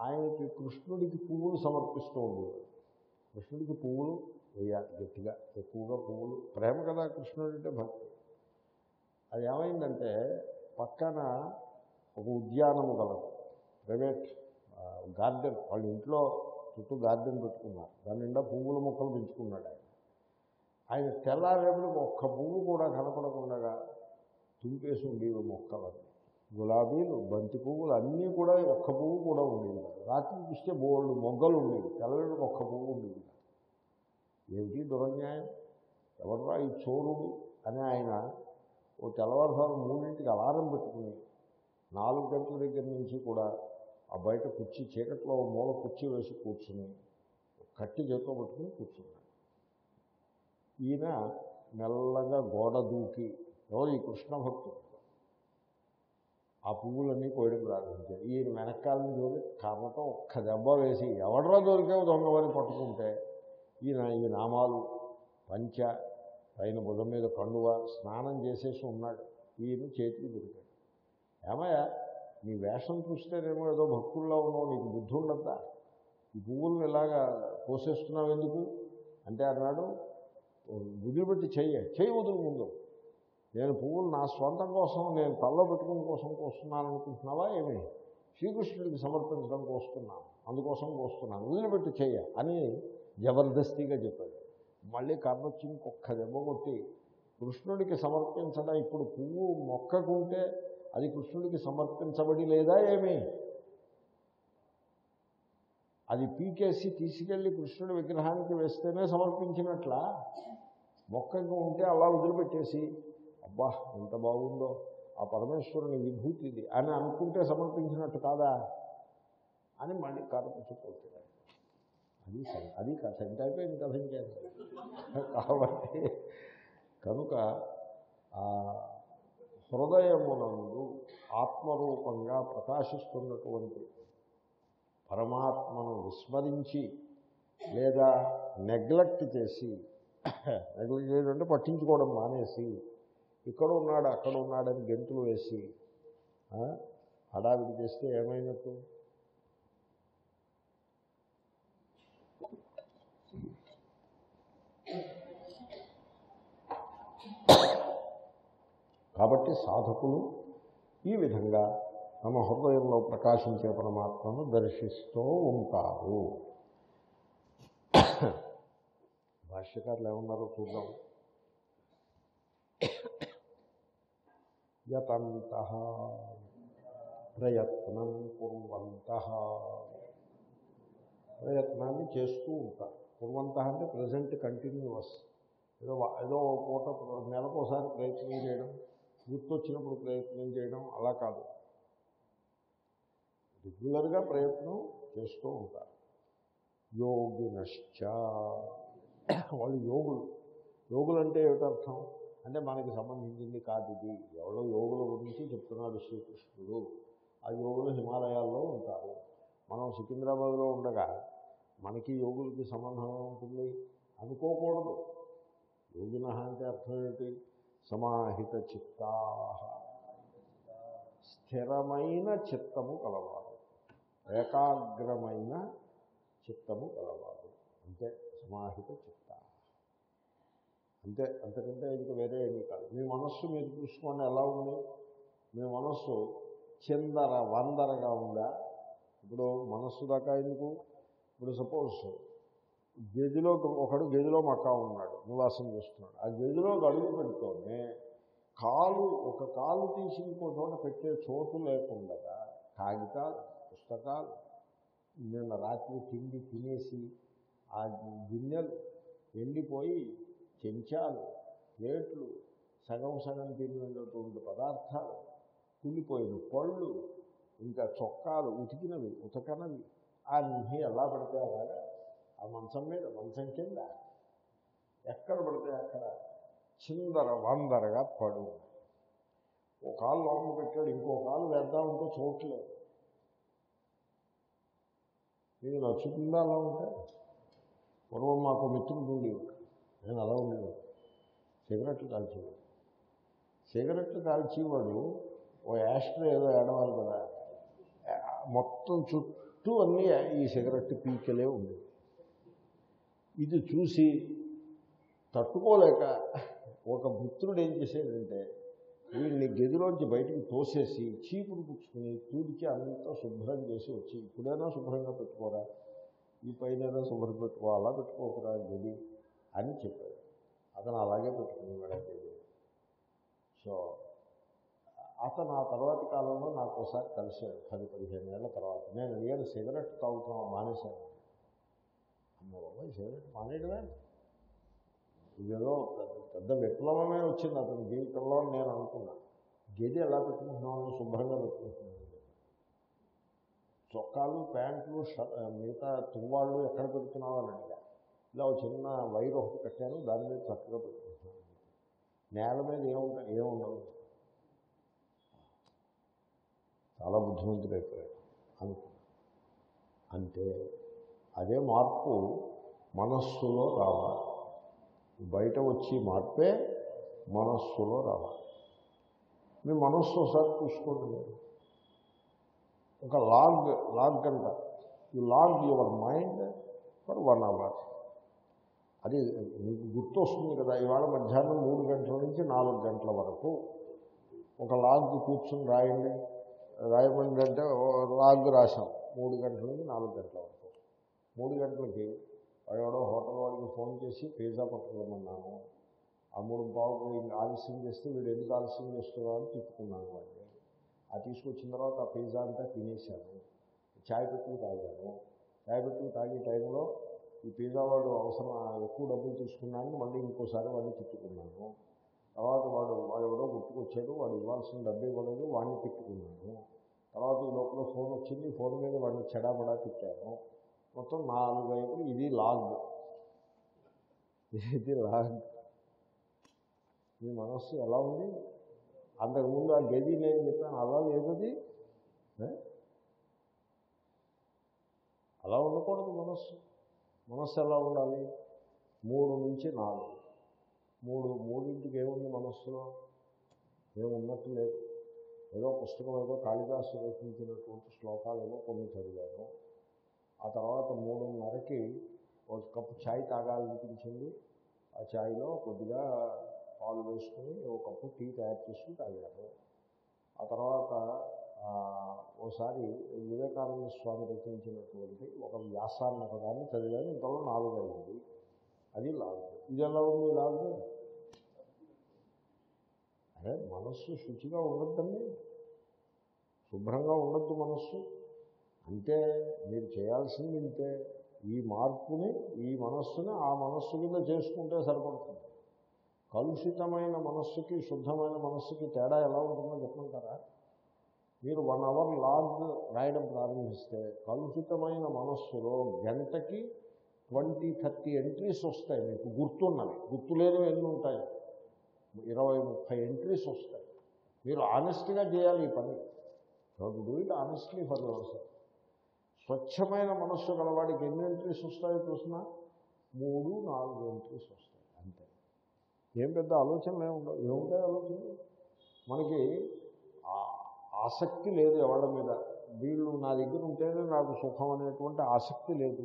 ఆయనకి కృష్ణుడికి పువ్వులు సమర్పిస్తూ ఉండేవాడు. కృష్ణుడికి పువ్వులు వేయాలి గట్టిగా. ఎక్కువగా పువ్వులు. ప్రేమ కదా కృష్ణుడు అంటే భక్తి. అది ఏమైందంటే పక్కన ఒక ఉద్యానము కలదు. ప్రైవేట్ గార్డెన్ వాళ్ళ ఇంట్లో చుట్టూ గార్డెన్ పెట్టుకున్నారు. దాని నిండా పువ్వుల మొక్కలు పెంచుకున్నాడు ఆయన. ఆయన తెల్లారేపటికి ఒక్క పువ్వు కూడా కనపడకుండా తుంపేసి ఉండేవి మొక్కలన్నీ గులాబీలు బంతి పువ్వులు అన్నీ కూడా ఒక్క పువ్వు కూడా ఉండేవి రాత్రి చూస్తే బోళ్ళు మొగ్గలు ఉండేవి. తెల్లవేళకి ఒక్క పువ్వు ఉండేవి ఏమిటి దురన్యాయం? ఎవడరా ఈ చోరుడు అని ఆయన ఓ తెల్లవారుసారి మూడింటికి అలారం పెట్టుకుని నాలుగు గంటల దగ్గర నుంచి కూడా ఆ బయట కుర్చీ చీకట్లో మూల కుర్చీ వేసి కూర్చుని కట్టి చేతిలో పట్టుకుని కూర్చున్నాడు. ఈయన మెల్లగా గోడ దూకి ఎవరు ఈ కృష్ణ భక్తుడు? ఆ పువ్వులన్నీ కోయడం ప్రారంభించారు ఈయన వెనకాలని దూరి కర్మతో ఒక్క దెబ్బ వేసి ఎవడరా దొరికావు దొంగవని పట్టుకుంటే ఈయన ఈ నామాలు పంచ పైన భుజం మీద కండువ స్నానం చేసేసి ఉన్నాడు. ఈయన చేతికి దొరికాడు. ఏమయ్యా నీ వేషం చూస్తేనేమో ఏదో భక్తుల్లో ఉన్నావు నీకు బుద్ధి ఉండద్దా ఈ పువ్వులను ఇలాగా పోసేస్తున్నావు ఎందుకు? అంటే అన్నాడు వదిలిపెట్టి చెయ్య చెయ్యి వదులు ముందు. నేను పువ్వులు నా స్వంతం కోసం నేను తల్లో పెట్టుకుని కోసం కోస్తున్నాను అనుకుంటున్నావా ఏమి? శ్రీకృష్ణుడికి సమర్పించడం కోస్తున్నాను అందుకోసం కోస్తున్నాను వదిలిపెట్టి చెయ్య అని జబర్దస్తిగా చెప్పాడు. మళ్ళీ కర్రొచ్చి ఇంకొక్క దెబ్బ కొట్టి కృష్ణుడికి సమర్పించడం ఇప్పుడు పువ్వు మొక్కకుంటే అది కృష్ణుడికి సమర్పించబడి లేదా ఏమి? అది పీకేసి తీసుకెళ్ళి కృష్ణుడి విగ్రహానికి వేస్తేనే సమర్పించినట్లా? మొక్కగా ఉంటే అలా వదిలిపెట్టేసి అబ్బా ఎంత బాగుందో ఆ పరమేశ్వరుని విభూతి ఇది అని అనుకుంటే సమర్పించినట్టు కాదా? అని మళ్ళీ కరపుచ్చుకోవచ్చు అది అది కథ. ఎంత అయిపోయింది కథ ఇంకేం? కాబట్టి కనుక హృదయమునందు ఆత్మరూపంగా ప్రకాశిస్తున్నటువంటి పరమాత్మను విస్మరించి లేదా నెగ్లెక్ట్ చేసి నెగ్లెక్ట్ చేయడం అంటే పట్టించుకోవడం మానేసి ఇక్కడ ఉన్నాడు అక్కడ ఉన్నాడని గెంతులు వేసి హడావిడి చేస్తే ఏమైనట్టు? కాబట్టి సాధకులు ఈ విధంగా తమ హృదయంలో ప్రకాశించే పరమాత్మను దర్శిస్తూ ఉంటారు. భాష్యకారులు ఏమన్నారో చూద్దాం. యతంత ప్రయత్నం కుర్వంత. ప్రయత్నాన్ని చేస్తూ ఉంటారు. కుర్వంత అంటే ప్రజెంట్ కంటిన్యూస్. ఏదో ఏదో పూట నెలకోసారి ప్రయత్నం చేయడం. గుర్తొచ్చినప్పుడు ప్రయత్నం చేయడం అలా కాదు. రెగ్యులర్గా ప్రయత్నం చేస్తూ ఉంటారు. యోగినశ్చ. వాళ్ళు యోగులు. యోగులు అంటే ఏమిటర్థం? అంటే మనకి సంబంధించింది కాదు ఇది. ఎవరో యోగుల గురించి చెప్తున్నాడు శ్రీకృష్ణుడు. ఆ యోగులు హిమాలయాల్లో ఉంటారు. మనం సికింద్రాబాద్లో ఉండగా మనకి యోగులకి సంబంధం ఉంటుంది అనుకోకూడదు. యోగిన అంటే అర్థం ఏంటి? సమాహిత చిత్తా స్థిరమైన చిత్తము కలవారు ఏకాగ్రమైన చిత్తము కలవారు అంతే సమాహిత చిత్త అంతే అంతకంటే ఇంక వేరే ఏమీ కాదు. మీ మనస్సు మీరు చూసుకోండి ఎలా ఉంది? మీ మనస్సు చిందర వందరగా ఉందా? ఇప్పుడు మనస్సు దాకా ఎందుకు? ఇప్పుడు సపోజ్ గదిలో ఒకడు గదిలో మకా ఉన్నాడు నివాసం చేస్తున్నాడు. ఆ గదిలో అడుగు పెడుతూనే కాలు ఒక కాలు తీసి ఇంకో చోట పెట్టే చోటు లేకుండా కాగితాలు పుస్తకాలు నిన్న రాత్రి తిండి తినేసి ఆ గిన్నెలు ఎండిపోయి చెంచాలు ప్లేట్లు సగం సగం తిన్నటువంటి పదార్థాలు కుళ్ళిపోయిన పళ్ళు ఇంకా చొక్కాలు ఉతికినవి ఉతకనవి. అన్నీ ఎలా పడితే అలాగా ఆ మంచం మీద మంచం కింద ఎక్కడ పడితే అక్కడ చిందర వందరగా పడు. ఓ కాలు లోపల పెట్టాడు ఇంకో కాలు వేద్దామంటే చూడట్లేదు. మీకు నచ్చుతుందా అలా ఉంటే? పూర్వం మాకు మిత్రుడు ఉండేవాడు. నేను అలా ఉండేవాడు. సిగరెట్లు కాల్చేవాడు. సిగరెట్లు కాల్చేవాడు ఓ యాస్ట్రో ఏదో ఏడవాలి కదా. మొత్తం చుట్టూ అన్నీ ఈ సిగరెట్ పీకలే ఉండేవి. ఇది చూసి తట్టుకోలేక ఒక మిత్రుడు ఏం చేసేదంటే వీడిని గదిలోంచి బయటికి తోసేసి చీపుడు పుచ్చుకుని తూడికి అంతా శుభ్రం చేసి వచ్చి ఇప్పుడైనా శుభ్రంగా పెట్టుకోరా? ఈ పైన శుభ్రం పెట్టుకో అలా పెట్టుకోకరా గది అని చెప్పాడు. అతను అలాగే పెట్టుకునేవాడు ఆ గది. సో అతను ఆ తర్వాతి కాలంలో నాకు ఒకసారి కలిశాడు పది పదిహేను ఏళ్ళ తర్వాత. నేను నేను సిగరెట్ తాగుతాం మానేశాను. మానేయడమే. ఇదేదో పెద్ద పెద్ద విప్లవమే వచ్చింది అతని జీవితంలో నేను అనుకున్నా. గది ఎలా పెట్టుకుంటున్నాను శుభ్రంగా పెట్టుకుంటున్నాను చొక్కాలు ప్యాంట్లు మిగతా తువ్వాళ్ళు ఎక్కడ పెడుతున్నావు అని అడిగా. ఇలా ఒక చిన్న వైర్ ఒకటి కట్టాను దాని మీద చక్కగా పెట్టుకుంటున్నాను. నేల మీద ఏముంటా ఏముండదు చాలా బుద్ధిమంతుడు అయిపోయాడు. అనుకున్నాను అంటే అదే మార్పు మనస్సులో రావాలి. బయట వచ్చి మార్పే మనస్సులో రావాలి. మీ మనస్సు ఒకసారి చూసుకోండి మీరు. ఒక లాగ్ లాగ్ అంట. You log your mind for one hour అది మీకు గుర్తొస్తుంది కదా ఇవాళ మధ్యాహ్నం మూడు గంటల నుంచి నాలుగు గంటల వరకు ఒక లాగ్ కూర్చుని రాయండి. రాయమండి అంటే ఓ లాగ్ రాశాం. మూడు గంటల నుంచి నాలుగు గంటల వరకు. మూడు గంటలకి ఎవడో హోటల్ వాడికి ఫోన్ చేసి పిజ్జా పట్టుకోమన్నాను ఆ మూడు బాబు ఆలస్యం చేస్తే వీడు ఎందుకు ఆలస్యం చేస్తున్నావు అని తిట్టుకున్నాను వాడిని. ఆ తీసుకొచ్చిన తర్వాత ఆ పిజ్జా అంతా తినేశాను. చాయ్ పెట్టుకుని తాగాను. చాయ్ పెట్టుకుని తాగే టైంలో ఈ పిజ్జా వాడు అవసరం ఎక్కువ డబ్బులు తీసుకున్నాను మళ్ళీ ఇంకోసారి వాడిని తిట్టుకున్నాను. తర్వాత వాడు వాడు ఎవడో గుర్తుకొచ్చాడు వాడు ఇవ్వాల్సిన డబ్బు ఇవ్వలేదు వాడిని తిట్టుకున్నాను. తర్వాత ఈ లోపల ఫోన్ వచ్చింది ఫోన్ మీద వాడిని చెడాబడా తిట్టాను. మొత్తం నాలుగు వైపులు ఇది లాగ్. ఇది లాగ్. మీ మనస్సు ఎలా ఉంది? అంతకుముందు ఆ గది నేను చెప్పాను అలా లేదది? అలా ఉండకూడదు మనస్సు. మనస్సు ఎలా ఉండాలి? మూడు నుంచి నాలుగు. మూడు మూడింటికి ఏముంది మనస్సులో? ఏమున్నట్టు లేదు. ఏదో పుస్తకం ఏదో కాళిదాసు రచించినటువంటి శ్లోకాలు ఏమో కొన్ని చదివాను. ఆ తర్వాత మూడున్నరకి ఒక కప్పు ఛాయ్ తాగాలనిపించింది. ఆ ఛాయ్లో కొద్దిగా పాలు వేసుకుని ఒక కప్పు టీ తయారు చేసుకుని తాగారు ఆ తర్వాత ఓసారి వివేకానంద స్వామి రచించినటువంటి ఒక వ్యాసాన్ని ఒకదాన్ని చదివాను. ఇంతలో నాలుగు అయింది. అది లాగు. ఇది ఎలా ఉంది లాగు? అదే మనస్సు శుచిగా ఉండొద్దండి. శుభ్రంగా ఉండద్దు మనస్సు. అంటే మీరు చేయాల్సింది ఇంతే. ఈ మార్పుని ఈ మనస్సుని ఆ మనస్సు కింద చేసుకుంటే సరిపడుతుంది. కలుషితమైన మనస్సుకి శుద్ధమైన మనస్సుకి తేడా ఎలా ఉంటుందో చెప్పుకుంటారా మీరు వన్ అవర్ లాగ్ రాయడం ప్రారంభిస్తే కలుషితమైన మనస్సులో గంటకి ట్వంటీ థర్టీ ఎంట్రీస్ వస్తాయి మీకు. గుర్తున్నవి. గుర్తులేనివి ఎన్ని ఉంటాయి? ఇరవై ముప్పై ఎంట్రీస్ వస్తాయి. మీరు ఆనెస్ట్గా చేయాలి ఈ పని. Do it honestly for yourself స్వచ్ఛమైన మనస్సు గలవాడికి ఎన్ని ఎంట్రీస్ వస్తాయో చూసినా? మూడు నాలుగు ఎంట్రీస్ వస్తాయి అంతే. ఏం పెద్ద ఆలోచనలు ఏముండవు ఏముంటాయి ఆలోచనలు? మనకి ఆసక్తి లేదు ఎవరి మీద. వీళ్ళు నా దగ్గర ఉంటేనే నాకు సుఖం అనేటువంటి ఆసక్తి లేదు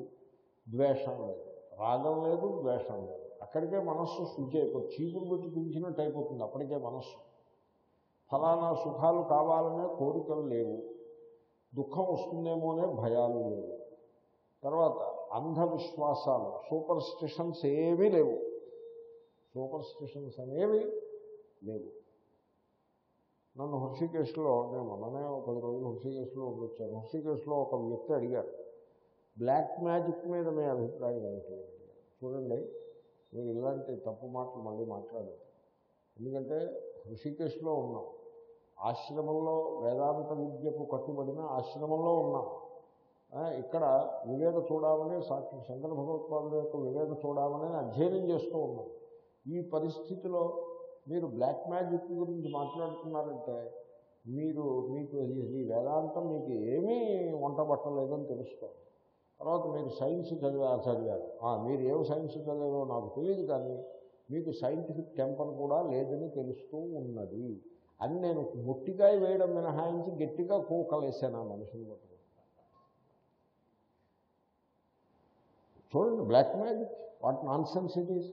ద్వేషం లేదు. రాగం లేదు ద్వేషం లేదు. అక్కడికే మనస్సు శుద్ధి అయిపోతుంది చీపురు పెట్టి తుంచినట్టు అయిపోతుంది అప్పటికే మనస్సు. ఫలానా సుఖాలు కావాలనే కోరికలు లేవు. దుఃఖం వస్తుందేమో అనే భయాలు లేవు. తర్వాత అంధవిశ్వాసాలు సూపర్ స్టిషన్స్ ఏమీ లేవు. సూపర్ స్టిషన్స్ అనేవి లేవు. నన్ను హృషికేశ్లో నేను మొన్ననే ఒక పది రోజులు హృషికేశ్లో వచ్చాను హృషికేశ్లో ఒక వ్యక్తి అడిగారు బ్లాక్ మ్యాజిక్ మీద మీ అభిప్రాయం ఏంటి? చూడండి మీరు ఇలాంటి తప్పు మాటలు మళ్ళీ మాట్లాడదు ఎందుకంటే హృషికేశ్లో ఉన్నాం. ఆశ్రమంలో వేదాంత విద్యకు కట్టుబడిన ఆశ్రమంలో ఉన్నాం. ఇక్కడ వివేక చూడాలని సాక్షి శంకర భగవత్పాదుల యొక్క వివేక చూడాలని అధ్యయనం చేస్తూ ఉన్నాం. ఈ పరిస్థితిలో మీరు బ్లాక్ మ్యాజిక్ గురించి మాట్లాడుతున్నారంటే మీరు మీకు ఈ- వేదాంతం మీకు ఏమీ వంట పట్టలేదని తెలుసుకోండి తర్వాత మీరు సైన్స్ చదివా చదివారు. మీరు ఏం సైన్స్ చదివారో నాకు తెలియదు కానీ మీకు సైంటిఫిక్ టెంపర్ కూడా లేదని తెలుస్తూ ఉన్నది. అని నేను మొట్టికాయ వేయడం మినహాయించి గట్టిగా కూకలేసాను ఆ మనుషులు చూడండి black magic what nonsense it is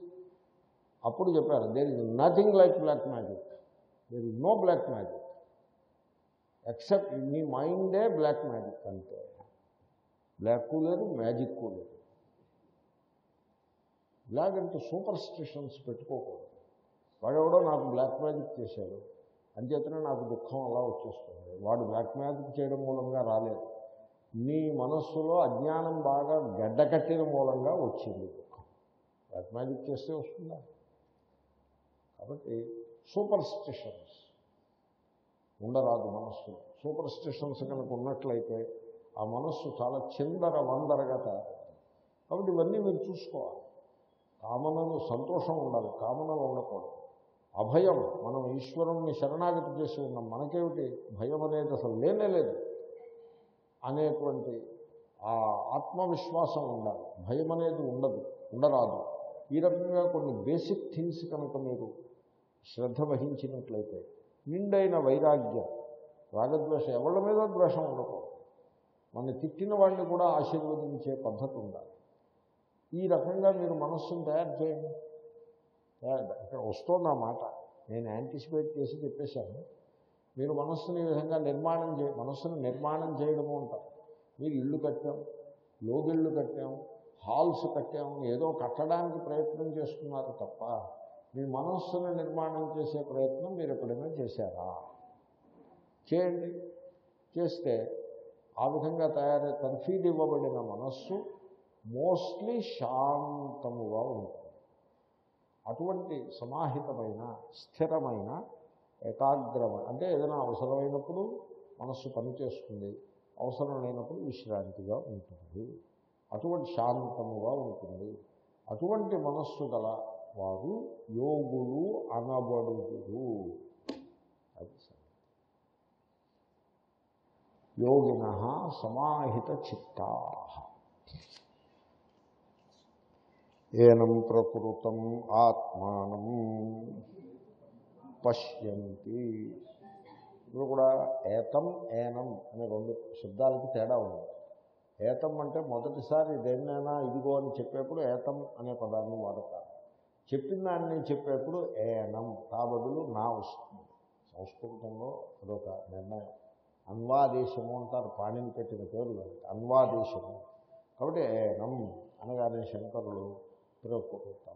అప్పుడు చెప్పారు there is nothing like black magic there is no black magic except మీ మైండే బ్లాక్ మ్యాజిక్ అంతే బ్లాక్ లేదు మ్యాజిక్ లేదు ఇలాగంటే సూపర్ స్టిషన్స్ పెట్టుకోకూడదు. వాడెవడో నాకు బ్లాక్ మ్యాజిక్ చేశాడు. అంచేతనే నాకు దుఃఖం అలా వచ్చేస్తుంది. వాడు బ్లాక్ మ్యాజిక్ చేయడం మూలంగా రాలేదు. నీ మనస్సులో అజ్ఞానం బాగా గడ్డకట్టిన మూలంగా వచ్చింది దుఃఖం. బ్లాక్ మ్యాజిక్ చేస్తే వస్తుందా? కాబట్టి సూపర్ స్టిషన్స్ ఉండరాదు మనస్సు. సూపర్ స్టిషన్స్ కనుక ఉన్నట్లయితే ఆ మనస్సు చాలా చిందర వందరగా తయారవుతుంది. కాబట్టి ఇవన్నీ మీరు చూసుకోవాలి. కామనలు సంతోషం ఉండాలి. కామనలు ఉండకూడదు. అభయం మనం ఈశ్వరుణ్ణి శరణాగతి చేసి ఉన్నాం. మనకేమిటి? భయం అనేది అసలు లేనే లేదు. అనేటువంటి ఆ ఆత్మవిశ్వాసం ఉండాలి. భయం అనేది ఉండదు ఉండరాదు. ఈ రకంగా కొన్ని బేసిక్ థింగ్స్ కనుక మీరు శ్రద్ధ వహించినట్లయితే నిండైన వైరాగ్యం రాగద్వేషం ఎవరి మీద ద్వేషం ఉండకూడదు. మన తిట్టిన వాళ్ళని కూడా ఆశీర్వదించే పద్ధతి ఉండాలి. ఈ రకంగా మీరు మనస్సును తయారు చేయండి. తయారు ఇక్కడ వస్తోంది ఆ మాట. నేను యాంటిసిపేట్ చేసి చెప్పేశాను. మీరు మనస్సుని ఈ విధంగా నిర్మాణం చే మనస్సును నిర్మాణం చేయడము ఉంటారు మీరు ఇల్లు కట్టాం లోగిళ్ళు కట్టాం హాల్స్ కట్టాం ఏదో కట్టడానికి ప్రయత్నం చేస్తున్నారు తప్ప మీ మనస్సును నిర్మాణం చేసే ప్రయత్నం మీరు ఎప్పుడైనా చేశారా? చేయండి. చేస్తే ఆ విధంగా తయారై తర్ఫీదు ఇవ్వబడిన మనస్సు మోస్ట్లీ శాంతముగా ఉంటుంది. అటువంటి సమాహితమైన స్థిరమైన ఏకాగ్రమ అంటే ఏదైనా అవసరమైనప్పుడు మనస్సు పనిచేస్తుంది అవసరం లేనప్పుడు విశ్రాంతిగా ఉంటుంది. అటువంటి శాంతముగా ఉంటుంది. అటువంటి మనస్సు గల వారు యోగులు అనబడుదురు. అది యోగిన సమాహిత చిత్తా. ఏనం ప్రకృతం ఆత్మానం పశ్యంతి. ఇప్పుడు కూడా ఏతం ఏనం అనే రెండు శబ్దాలకి తేడా ఉంది ఏతం అంటే మొదటిసారి దేన్నైనా ఇదిగో అని చెప్పేప్పుడు ఏతం అనే పదాన్ని వాడతారు. చెప్పిన దాన్ని చెప్పేప్పుడు ఏనం తా బదులు నా వస్తుంది. సంస్కృతంలో అదొక నిర్ణయం. అన్వాదేశము అంటారు పాణిని పెట్టిన పేరు అన్వాదేశము. కాబట్టి ఏనం అనగానే శంకరులు ప్రకృతం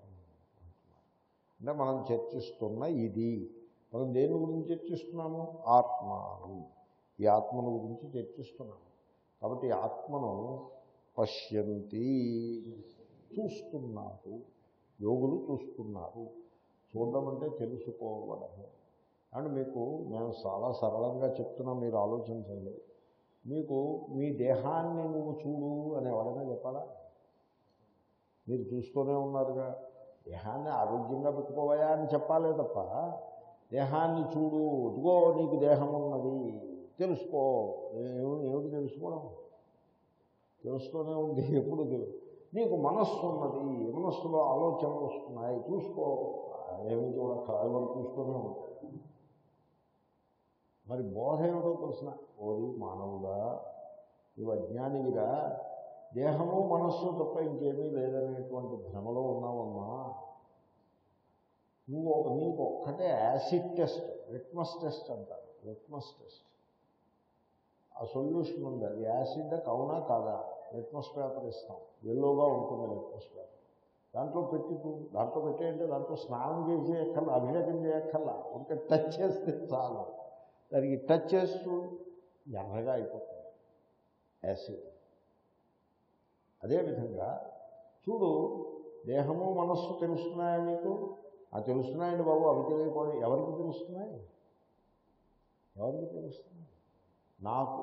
అంటే మనం చర్చిస్తున్న ఇది. మనం దేని గురించి చర్చిస్తున్నాము? ఆత్మను. ఈ ఆత్మను గురించి చర్చిస్తున్నాము. కాబట్టి ఆత్మను పశ్యంతి. చూస్తున్నారు. యోగులు చూస్తున్నారు. చూడడం అంటే తెలుసుకోవడము. అండ్ మీకు నేను చాలా సరళంగా చెప్తున్నా మీరు ఆలోచించండి. మీకు మీ దేహాన్ని నువ్వు చూడు అని ఎవరైనా చెప్పాలా? మీరు చూస్తూనే ఉన్నారుగా. దేహాన్ని ఆరోగ్యంగా పెట్టుకోవయా అని చెప్పాలే తప్ప దేహాన్ని చూడు ఇదిగో నీకు దేహం ఉన్నది తెలుసుకో ఏమిటి తెలుసుకోవడం? తెలుస్తూనే ఉంది ఎప్పుడు నీకు మనస్సు ఉన్నది మనస్సులో ఆలోచనలు వస్తున్నాయి చూసుకో. ఏమి చూడక ఎవరు చూస్తూనే ఉంటాయి మరి బోధ ఏమిటో తెలిసిన ఓరి మానవుడా నువ్వు అజ్ఞానివిగా దేహము మనస్సు తప్ప ఇంకేమీ లేదనేటువంటి భ్రమలో ఉన్నావమ్మా. నువ్వు నీకు ఒక్కటే యాసిడ్ టెస్ట్ లిట్మస్ టెస్ట్ అంటారు లిట్మస్ టెస్ట్. ఆ సొల్యూషన్ ఉంది అది యాసిడ్ అవునా కాదా? లిట్మస్ పేపర్ ఇస్తాం ఎల్లోగా ఉంటుంది లిట్మస్ పేపర్. దాంట్లో పెట్టి దాంట్లో పెట్టేయంటే దాంట్లో స్నానం చేసి ఎక్కల్లా అభిషేకం చేయక్కల్లా ఉంటే టచ్ చేస్తే చాలు. దానికి టచ్ చేస్తూ ఎర్రగా అయిపోతుంది యాసిడ్. అదేవిధంగా చూడు దేహము మనస్సు తెలుస్తున్నాయా మీకు ఆ తెలుస్తున్నాయండి బాబు అవి తెలియకపోవడం ఎవరికి తెలుస్తున్నాయి? ఎవరికి తెలుస్తున్నాయి? నాకు.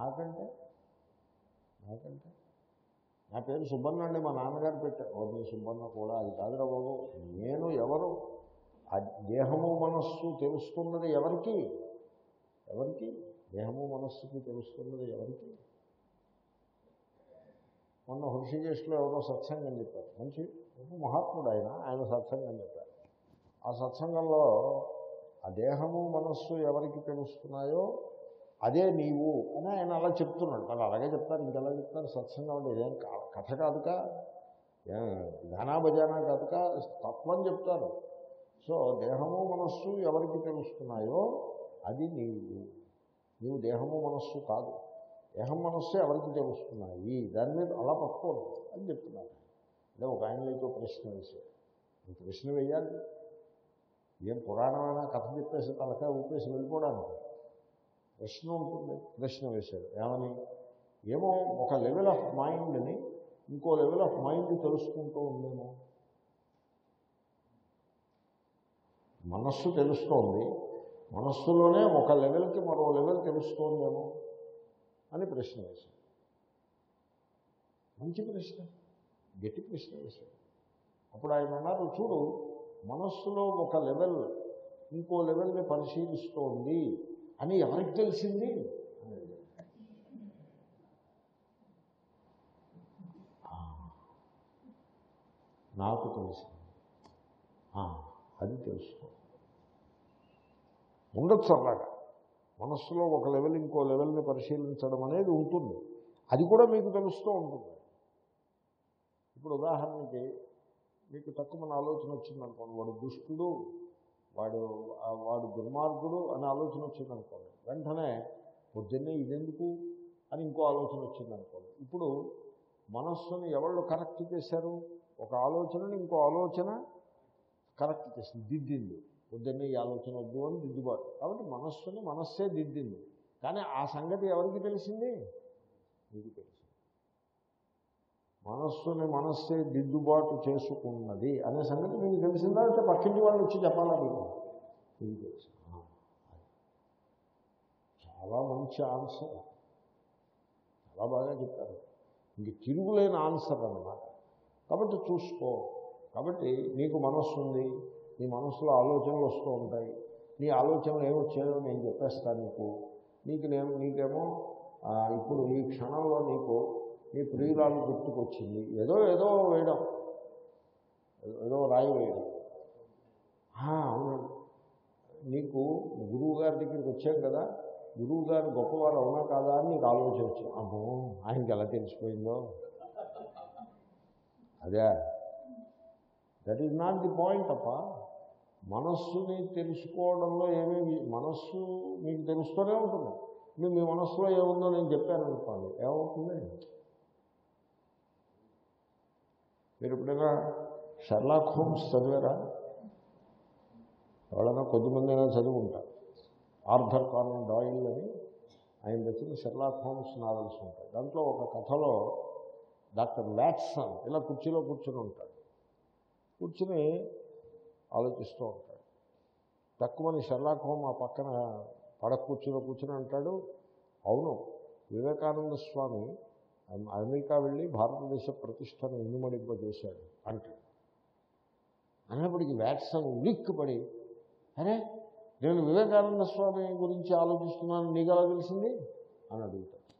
నాకంటే? నాకంటే? నా పేరు సుబ్బన్న అండి మా నాన్నగారు పెట్టారు. ఓ మీ సుబ్బన్న కూడా అది కాదురా బాబు నేను ఎవరు? ఆ దేహము మనస్సు తెలుస్తున్నది ఎవరికి? ఎవరికి? దేహము మనస్సుకి తెలుస్తున్నది ఎవరికి? మొన్న హృషికేశ్లో ఎవరో సత్సంగం చెప్పారు మంచి మహాత్ముడు ఆయన ఆయన సత్సంగం చెప్పారు ఆ సత్సంగంలో ఆ దేహము మనస్సు ఎవరికి తెలుస్తున్నాయో అదే నీవు అని ఆయన అలా చెప్తున్నాడు. వాళ్ళు అలాగే చెప్తారు ఇంకెలా చెప్తారు? సత్సంగం అంటే ఇదేం కా- కథ కాదుకా? ఏం గానా బజానా కాదుకా? తత్వం చెప్తారు. సో దేహము మనస్సు ఎవరికి తెలుస్తున్నాయో అది నీవు. నీవు దేహము మనస్సు కాదు. దేహం మనస్సు ఎవరికి తెలుస్తున్నాయి? దాని మీద అలా పట్టుకోరు అని చెప్తున్నారు. అంటే ఒక ఆయనతో ప్రశ్న వేశారు ప్రశ్న వేయాలి. ఏం పురాణమైనా కథ చెప్పేసి తలకాయ ఊపేసి వెళ్ళిపోవడానికి? ప్రశ్న ఉంటుంది. ప్రశ్న వేశాడు. ఏమని? ఏమో ఒక లెవెల్ ఆఫ్ మైండ్ని ఇంకో లెవెల్ ఆఫ్ మైండ్ తెలుసుకుంటూ ఉందేమో? మనస్సు తెలుస్తోంది. మనస్సులోనే ఒక లెవెల్కి మరో లెవెల్ తెలుస్తోందేమో? అని ప్రశ్న వేశాడు. మంచి ప్రశ్న. గట్టి ప్రశ్న వేశాడు. అప్పుడు ఆయన అన్నారు చూడు మనస్సులో ఒక లెవెల్ ఇంకో లెవెల్ని పరిశీలిస్తోంది అని ఎవరికి తెలిసింది? నాకు తెలిసింది. అది తెలుసుకో. ఉండొచ్చు అలాగా మనస్సులో ఒక లెవెల్ ఇంకో లెవెల్ని పరిశీలించడం అనేది ఉంటుంది. అది కూడా మీకు తెలుస్తూ ఉంటుంది. ఇప్పుడు ఉదాహరణకి మీకు తక్కువ మన ఆలోచన వచ్చిందనుకోండి వాడు దుష్టుడు వాడు వాడు దుర్మార్గుడు అనే ఆలోచన వచ్చిందనుకోండి వెంటనే పొద్దున్నే ఇదెందుకు అని ఇంకో ఆలోచన వచ్చిందనుకోండి. ఇప్పుడు మనస్సుని ఎవళ్ళు కరెక్ట్ చేశారు? ఒక ఆలోచనని ఇంకో ఆలోచన కరెక్ట్ చేసింది దిద్దింది. పొద్దున్నే ఈ ఆలోచన వద్దు అని దిద్దుబాటు. కాబట్టి మనస్సుని మనస్సే దిద్దింది. కానీ ఆ సంగతి ఎవరికి తెలిసింది? మీకు తెలిసింది. మనస్సుని మనస్సే దిద్దుబాటు చేసుకున్నది అనే సంగతి మీకు తెలిసిందా? అంటే పక్కింటి వాళ్ళు వచ్చి చెప్పాలా మీకు మీకు తెలుసు. చాలా మంచి ఆన్సర్. చాలా బాగా చెప్పారు. ఇంక తిరుగులేని ఆన్సర్ అన్నమాట. కాబట్టి చూసుకో. కాబట్టి నీకు మనస్సు ఉంది నీ మనసులో ఆలోచనలు వస్తూ ఉంటాయి. నీ ఆలోచనలు ఏమొచ్చాయో నేను చెప్పేస్తాను నీకు. నీకు నేను నీకేమో ఇప్పుడు ఈ క్షణంలో నీకు నీ ప్రియురాలు గుర్తుకొచ్చింది. ఏదో ఏదో వేయడం. ఏదో- రాయి వేయడం. అవును. నీకు గురువు గారి దగ్గరికి వచ్చాం కదా. గురువు గారు గొప్పవారు అవునా కాదా అని నీకు ఆలోచన వచ్చింది. అమ్మో ఆయనకి ఎలా తెలిసిపోయిందో. అదే. That is not the point అప్ప. మనస్సుని తెలుసుకోవడంలో ఏమేమి మనస్సు మీకు తెలుస్తూనే ఉంటుంది. మీ మీ మనస్సులో ఏముందో నేను చెప్పాను అనుకోండి. ఏమవుతుంది? మీరు ఎప్పుడైనా షర్లాక్ హోమ్స్ చదివారా? ఎవరైనా కొద్దిమంది అయినా చదివి ఉంటారు ఆర్థర్ కానన్ డాయిల్ అని ఆయన వచ్చిన షెర్లాక్ హోమ్స్ నావెల్స్ ఉంటాయి. దాంట్లో ఒక కథలో డాక్టర్ వ్యాట్సన్ ఇలా కుర్చీలో కూర్చొని ఉంటాడు. కూర్చుని ఆలోచిస్తూ ఉంటాడు. తక్కువని షర్లాక్ హోమ్ ఆ పక్కన పడక కూర్చుని కూర్చుని అంటాడు అవును వివేకానంద స్వామి అమెరికా వెళ్ళి భారతదేశ ప్రతిష్టను ఇనుమడింపజేశాడు అంటాడు. అన్నప్పటికీ వ్యాట్సన్ ఉలిక్కిపడి అరే నేను వివేకానంద స్వామి గురించి ఆలోచిస్తున్నాను నీకు ఎలా తెలిసింది? అని అడుగుతాడు.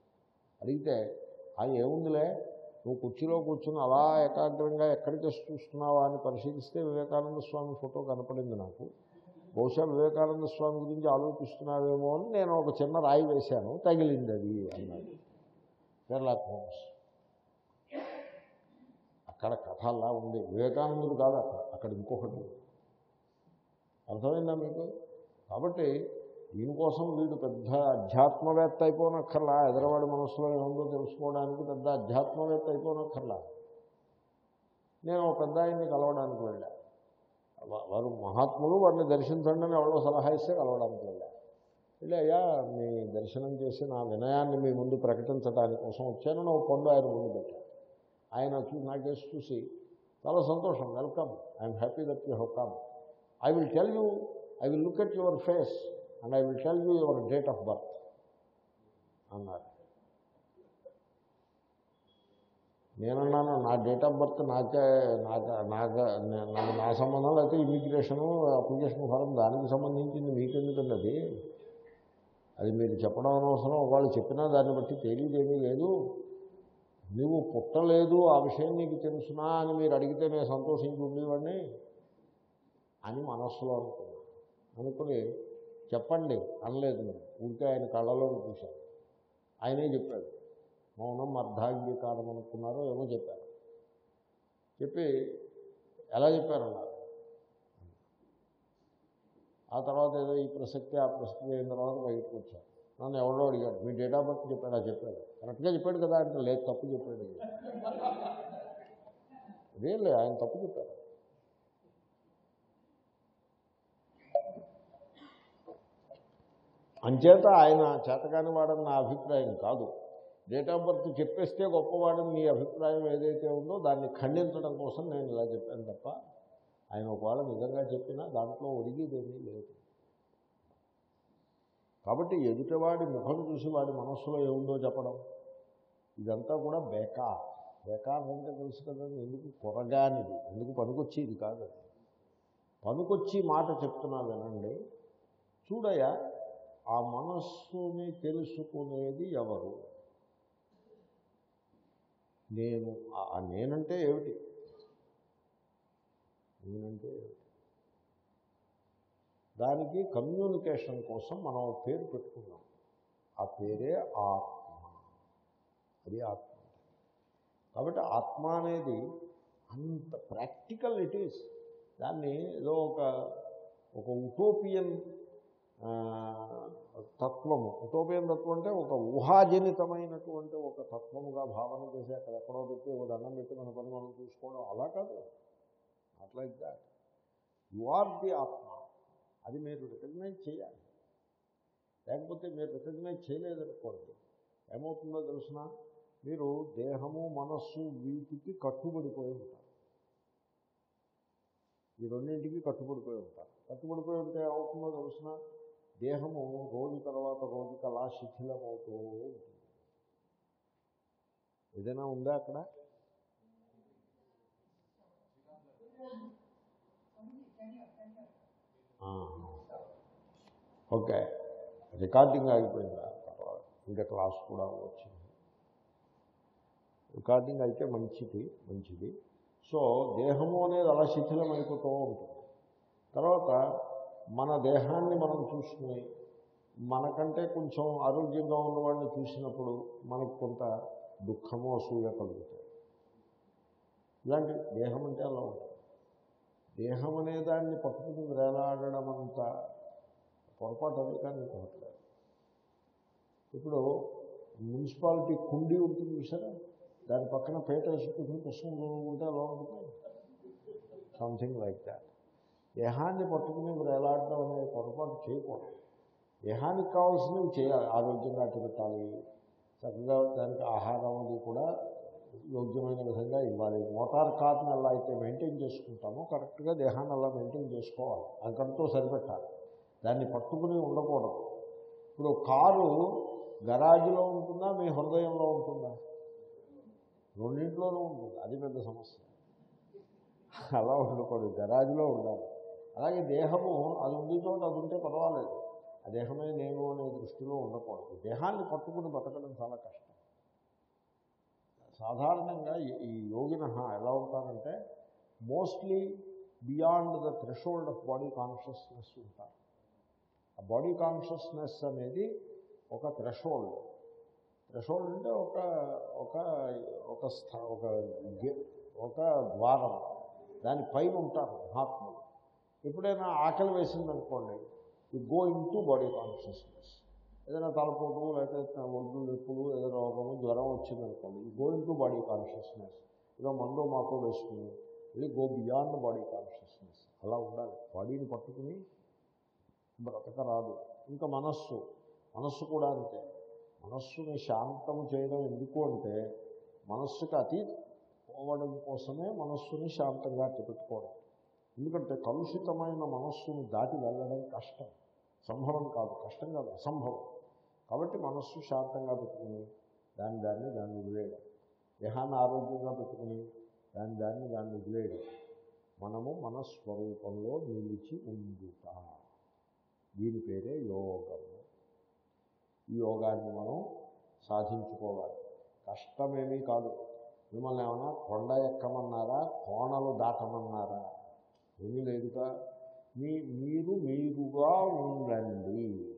అడిగితే ఆ ఏముందిలే నువ్వు కుర్చీలో కూర్చుని అలా ఏకాగ్రంగా ఎక్కడికి చూస్తున్నావా అని పరిశీలిస్తే వివేకానంద స్వామి ఫోటో కనపడింది నాకు. బహుశా వివేకానంద స్వామి గురించి ఆలోచిస్తున్నావేమో అని నేను ఒక చిన్న రాయి వేశాను. తగిలింది అది అన్నాడు. షెర్లాక్ హోమ్స్ అక్కడ కథ అలా ఉంది. వివేకానందుడు కాదు అక్కడ. అక్కడ ఇంకొకటి. అర్థమైందా మీకు? కాబట్టి దీనికోసం వీడు పెద్ద అధ్యాత్మవేత్త అయిపోనక్కర్లా. ఎదరవాడి మనసులో ఏముందో తెలుసుకోవడానికి పెద్ద అధ్యాత్మవేత్త అయిపోనక్కర్లా. నేను ఒక పెద్ద ఆయన్ని కలవడానికి వెళ్ళా. వారు మహాత్ములు వారిని దర్శించండి అని ఎవరో సలహా ఇస్తే కలవడానికి వెళ్ళా. వెళ్ళి అయ్యా మీ దర్శనం చేసి నా వినయాన్ని మీ ముందు ప్రకటించడానికి కోసం వచ్చాను. నా పండు ఆయన ముందు పెట్టాను ఆయన నాకేసి చూసి చాలా సంతోషం. Welcome. I'm happy that you have come. I will tell you I will look at your face. And I will tell you your date of birth అన్నారు. నేనన్నాను నా డేట్ ఆఫ్ బర్త్ నాకే నాకు నాకు నాకు నా సంబంధం లేకపోతే ఇమిగ్రేషను అప్లికేషన్ ఫారం దానికి సంబంధించింది మీకెందుకండి అది? అది మీరు చెప్పడం అనవసరం వాళ్ళు చెప్పినా దాన్ని బట్టి తెలియదేమీ లేదు. నువ్వు పుట్టలేదు ఆ విషయం నీకు తెలుసునా అని మీరు అడిగితే నేను సంతోషించి ఉండేవాడిని అని మనస్సులో అనుకున్నాను. అనుకుని చెప్పండి అనలేదు నేను ఊరికే ఆయన కళ్ళలో చూశాను ఆయనే చెప్పాడు. మౌనం అర్ధాంగీకారం అనుకున్నారో ఏమో చెప్పారు. చెప్పి ఎలా చెప్పారన్నారు? ఆ తర్వాత ఏదో ఈ ప్రసక్తి ఆ ప్రసక్తి అయిన తర్వాత బయటకు వచ్చాను నన్ను ఎవరో అడిగాడు మీ డేట్ ఆఫ్ బర్త్ చెప్పాడా చెప్పాడు. కరెక్ట్గా చెప్పాడు కదా అంటే లేదు తప్పు చెప్పాడు. లేదు ఆయన తప్పు చెప్పారు అంచేత ఆయన చేతకాని వాడని నా అభిప్రాయం కాదు. డేట్ ఆఫ్ బర్త్ చెప్పేస్తే గొప్పవాడని మీ అభిప్రాయం ఏదైతే ఉందో దాన్ని ఖండించడం కోసం నేను ఇలా చెప్పాను తప్ప ఆయన ఒకవేళ నిజంగా చెప్పినా దాంట్లో ఒరిగేదేమీ లేదు. కాబట్టి ఎదుటివాడి ముఖం చూసి వాడి మనస్సులో ఏముందో చెప్పడం. ఇదంతా కూడా బేకార్ బేకార్ అంటే తెలుసు కదా ఎందుకు కొరగానిది ఎందుకు పనికొచ్చేది కాదు పనికొచ్చి మాట చెప్తున్నా వినండి. చూడయా ఆ మనస్సుని తెలుసుకునేది ఎవరు? నేను ఆ- నేనంటే ఏమిటి? నేనంటే ఏమిటి? దానికి కమ్యూనికేషన్ కోసం మనం ఒక పేరు పెట్టుకున్నాం. ఆ పేరే ఆత్మ. అది ఆత్మ. కాబట్టి ఆత్మ అనేది అంత ప్రాక్టికల్ ఇట్ ఈస్. దాన్ని ఏదో ఒక ఒక ఉటోపియన్ తత్వము. ఉటోపియన్ తత్వం అంటే ఒక ఊహాజనితమైనటువంటి ఒక తత్వముగా భావన చేసి అక్కడ ఎక్కడో పెట్టి ఒక దండం పెట్టి మన పని మనం చూసుకోవడం అలా కాదు. Not like that you are the atma. అది మీరు రికగ్నైజ్ చేయాలి. లేకపోతే మీరు రికగ్నైజ్ చేయలేదనుకోండి. ఏమవుతుందో తెలిసిన? మీరు దేహము మనస్సు వీటికి కట్టుబడిపోయి ఉంటారు. ఈ రెండింటికి కట్టుబడిపోయి ఉంటారు. కట్టుబడిపోయి ఉంటే ఏమవుతుందో తెలుసిన? దేహము రోజు తర్వాత రోజుకి అలా శిథిలమవుతూ ఉంటుంది. ఏదైనా ఉందా అక్కడ? ఓకే. రికార్డింగ్ ఆగిపోయిందా? పర్వాలేదు. ఇంకా క్లాస్ కూడా వచ్చింది. రికార్డింగ్ అయితే మంచిది మంచిది. సో దేహము అనేది అలా శిథిలం అయిపోతూ ఉంటుంది. తర్వాత మన దేహాన్ని మనం చూసుకుని మనకంటే కొంచెం ఆరోగ్యంగా ఉన్నవాడిని చూసినప్పుడు మనకు కొంత దుఃఖము అసూయ కలుగుతాయి. ఇలాంటి దేహం అంటే అలా ఉంటుంది. దేహం అనే దాన్ని పట్టుకుని వేలాడడం అంత పొరపాటు అది కానీ ఇంకొకట్లేదు ఇప్పుడు మున్సిపాలిటీ కుండీ ఉంటుంది చూసారా? దాని పక్కన పేట వేసుకుంటుంది పుష్పం ఉంటే అలా ఉంటుంది. సంథింగ్ లైక్ దాట్ దేహాన్ని పట్టుకుని వేలాడడం అనే పొరపాటు చేయకూడదు. దేహానికి కావాల్సినవి చేయాలి ఆరోగ్యంగా పెట్టాలి చక్కగా దానికి ఆహారం అది కూడా యోగ్యమైన విధంగా ఇవ్వాలి. మోటార్ కార్ని ఎలా అయితే మెయింటైన్ చేసుకుంటామో కరెక్ట్గా దేహాన్ని అలా మెయింటైన్ చేసుకోవాలి. అక్కడితో సరిపెట్టాలి. దాన్ని పట్టుకుని ఉండకూడదు. ఇప్పుడు కారు గరాజులో ఉంటుందా మీ హృదయంలో ఉంటుందా? రెండింటిలోనూ ఉంటుంది. అది పెద్ద సమస్య. అలా ఉండకూడదు. గరాజులో ఉండాలి. అలాగే దేహము అది ఉంది చోట అది ఉంటే పర్వాలేదు. ఆ దేహమే నేను అనే దృష్టిలో ఉండకూడదు. దేహాన్ని పట్టుకుని బతకడం చాలా కష్టం. సాధారణంగా ఈ- యోగిన ఎలా ఉంటారంటే mostly beyond the threshold of body consciousness ఉంటారు. ఆ బాడీ కాన్షియస్నెస్ అనేది ఒక థ్రెషోల్డ్ థ్రెషోల్డ్ అంటే ఒక ఒక ఒక స్థ ఒక గే- ఒక ద్వారం. దాని పైన ఉంటారు మహాత్ములు. ఎప్పుడైనా ఆకలి వేసిందనుకోండి you go into body consciousness ఏదైనా తలపోటు లేకపోతే ఒడ్డు నొప్పులు ఏదో రోగము జ్వరం వచ్చిందనుకోండి you go into body consciousness ఏదో మందు మాకు వేసుకుని ఇది గో బియాండ్ బాడీ కాన్షియస్నెస్ అలా ఉండాలి. బాడీని పట్టుకుని బ్రతక రాదు ఇంకా మనస్సు మనస్సు కూడా అంతే. మనస్సుని శాంతం చేయడం ఎందుకు అంటే మనస్సుకు అతి పోవడం కోసమే మనస్సుని శాంతంగా పెట్టుకోవడం ఎందుకంటే కలుషితమైన మనస్సును దాటి వెళ్ళడం కష్టం. సంభవం కాదు కష్టం కాదు అసంభవం. కాబట్టి మనస్సు శాంతంగా పెట్టుకుని దాని దాన్ని దాన్ని వదిలేయడం. దేహాన్ని ఆరోగ్యంగా పెట్టుకుని దాని దాన్ని దాన్ని వదిలేయడం. మనము మన స్వరూపంలో నిలిచి ఉండుట. దీని పేరే యోగము ఈ యోగాన్ని మనం సాధించుకోవాలి. కష్టమేమీ కాదు. మిమ్మల్ని ఏమన్నా కొండ ఎక్కమన్నారా? కోణలు దాటమన్నారా? ఏమీ లేదుగా మీ మీరు మీరుగా ఉండండి.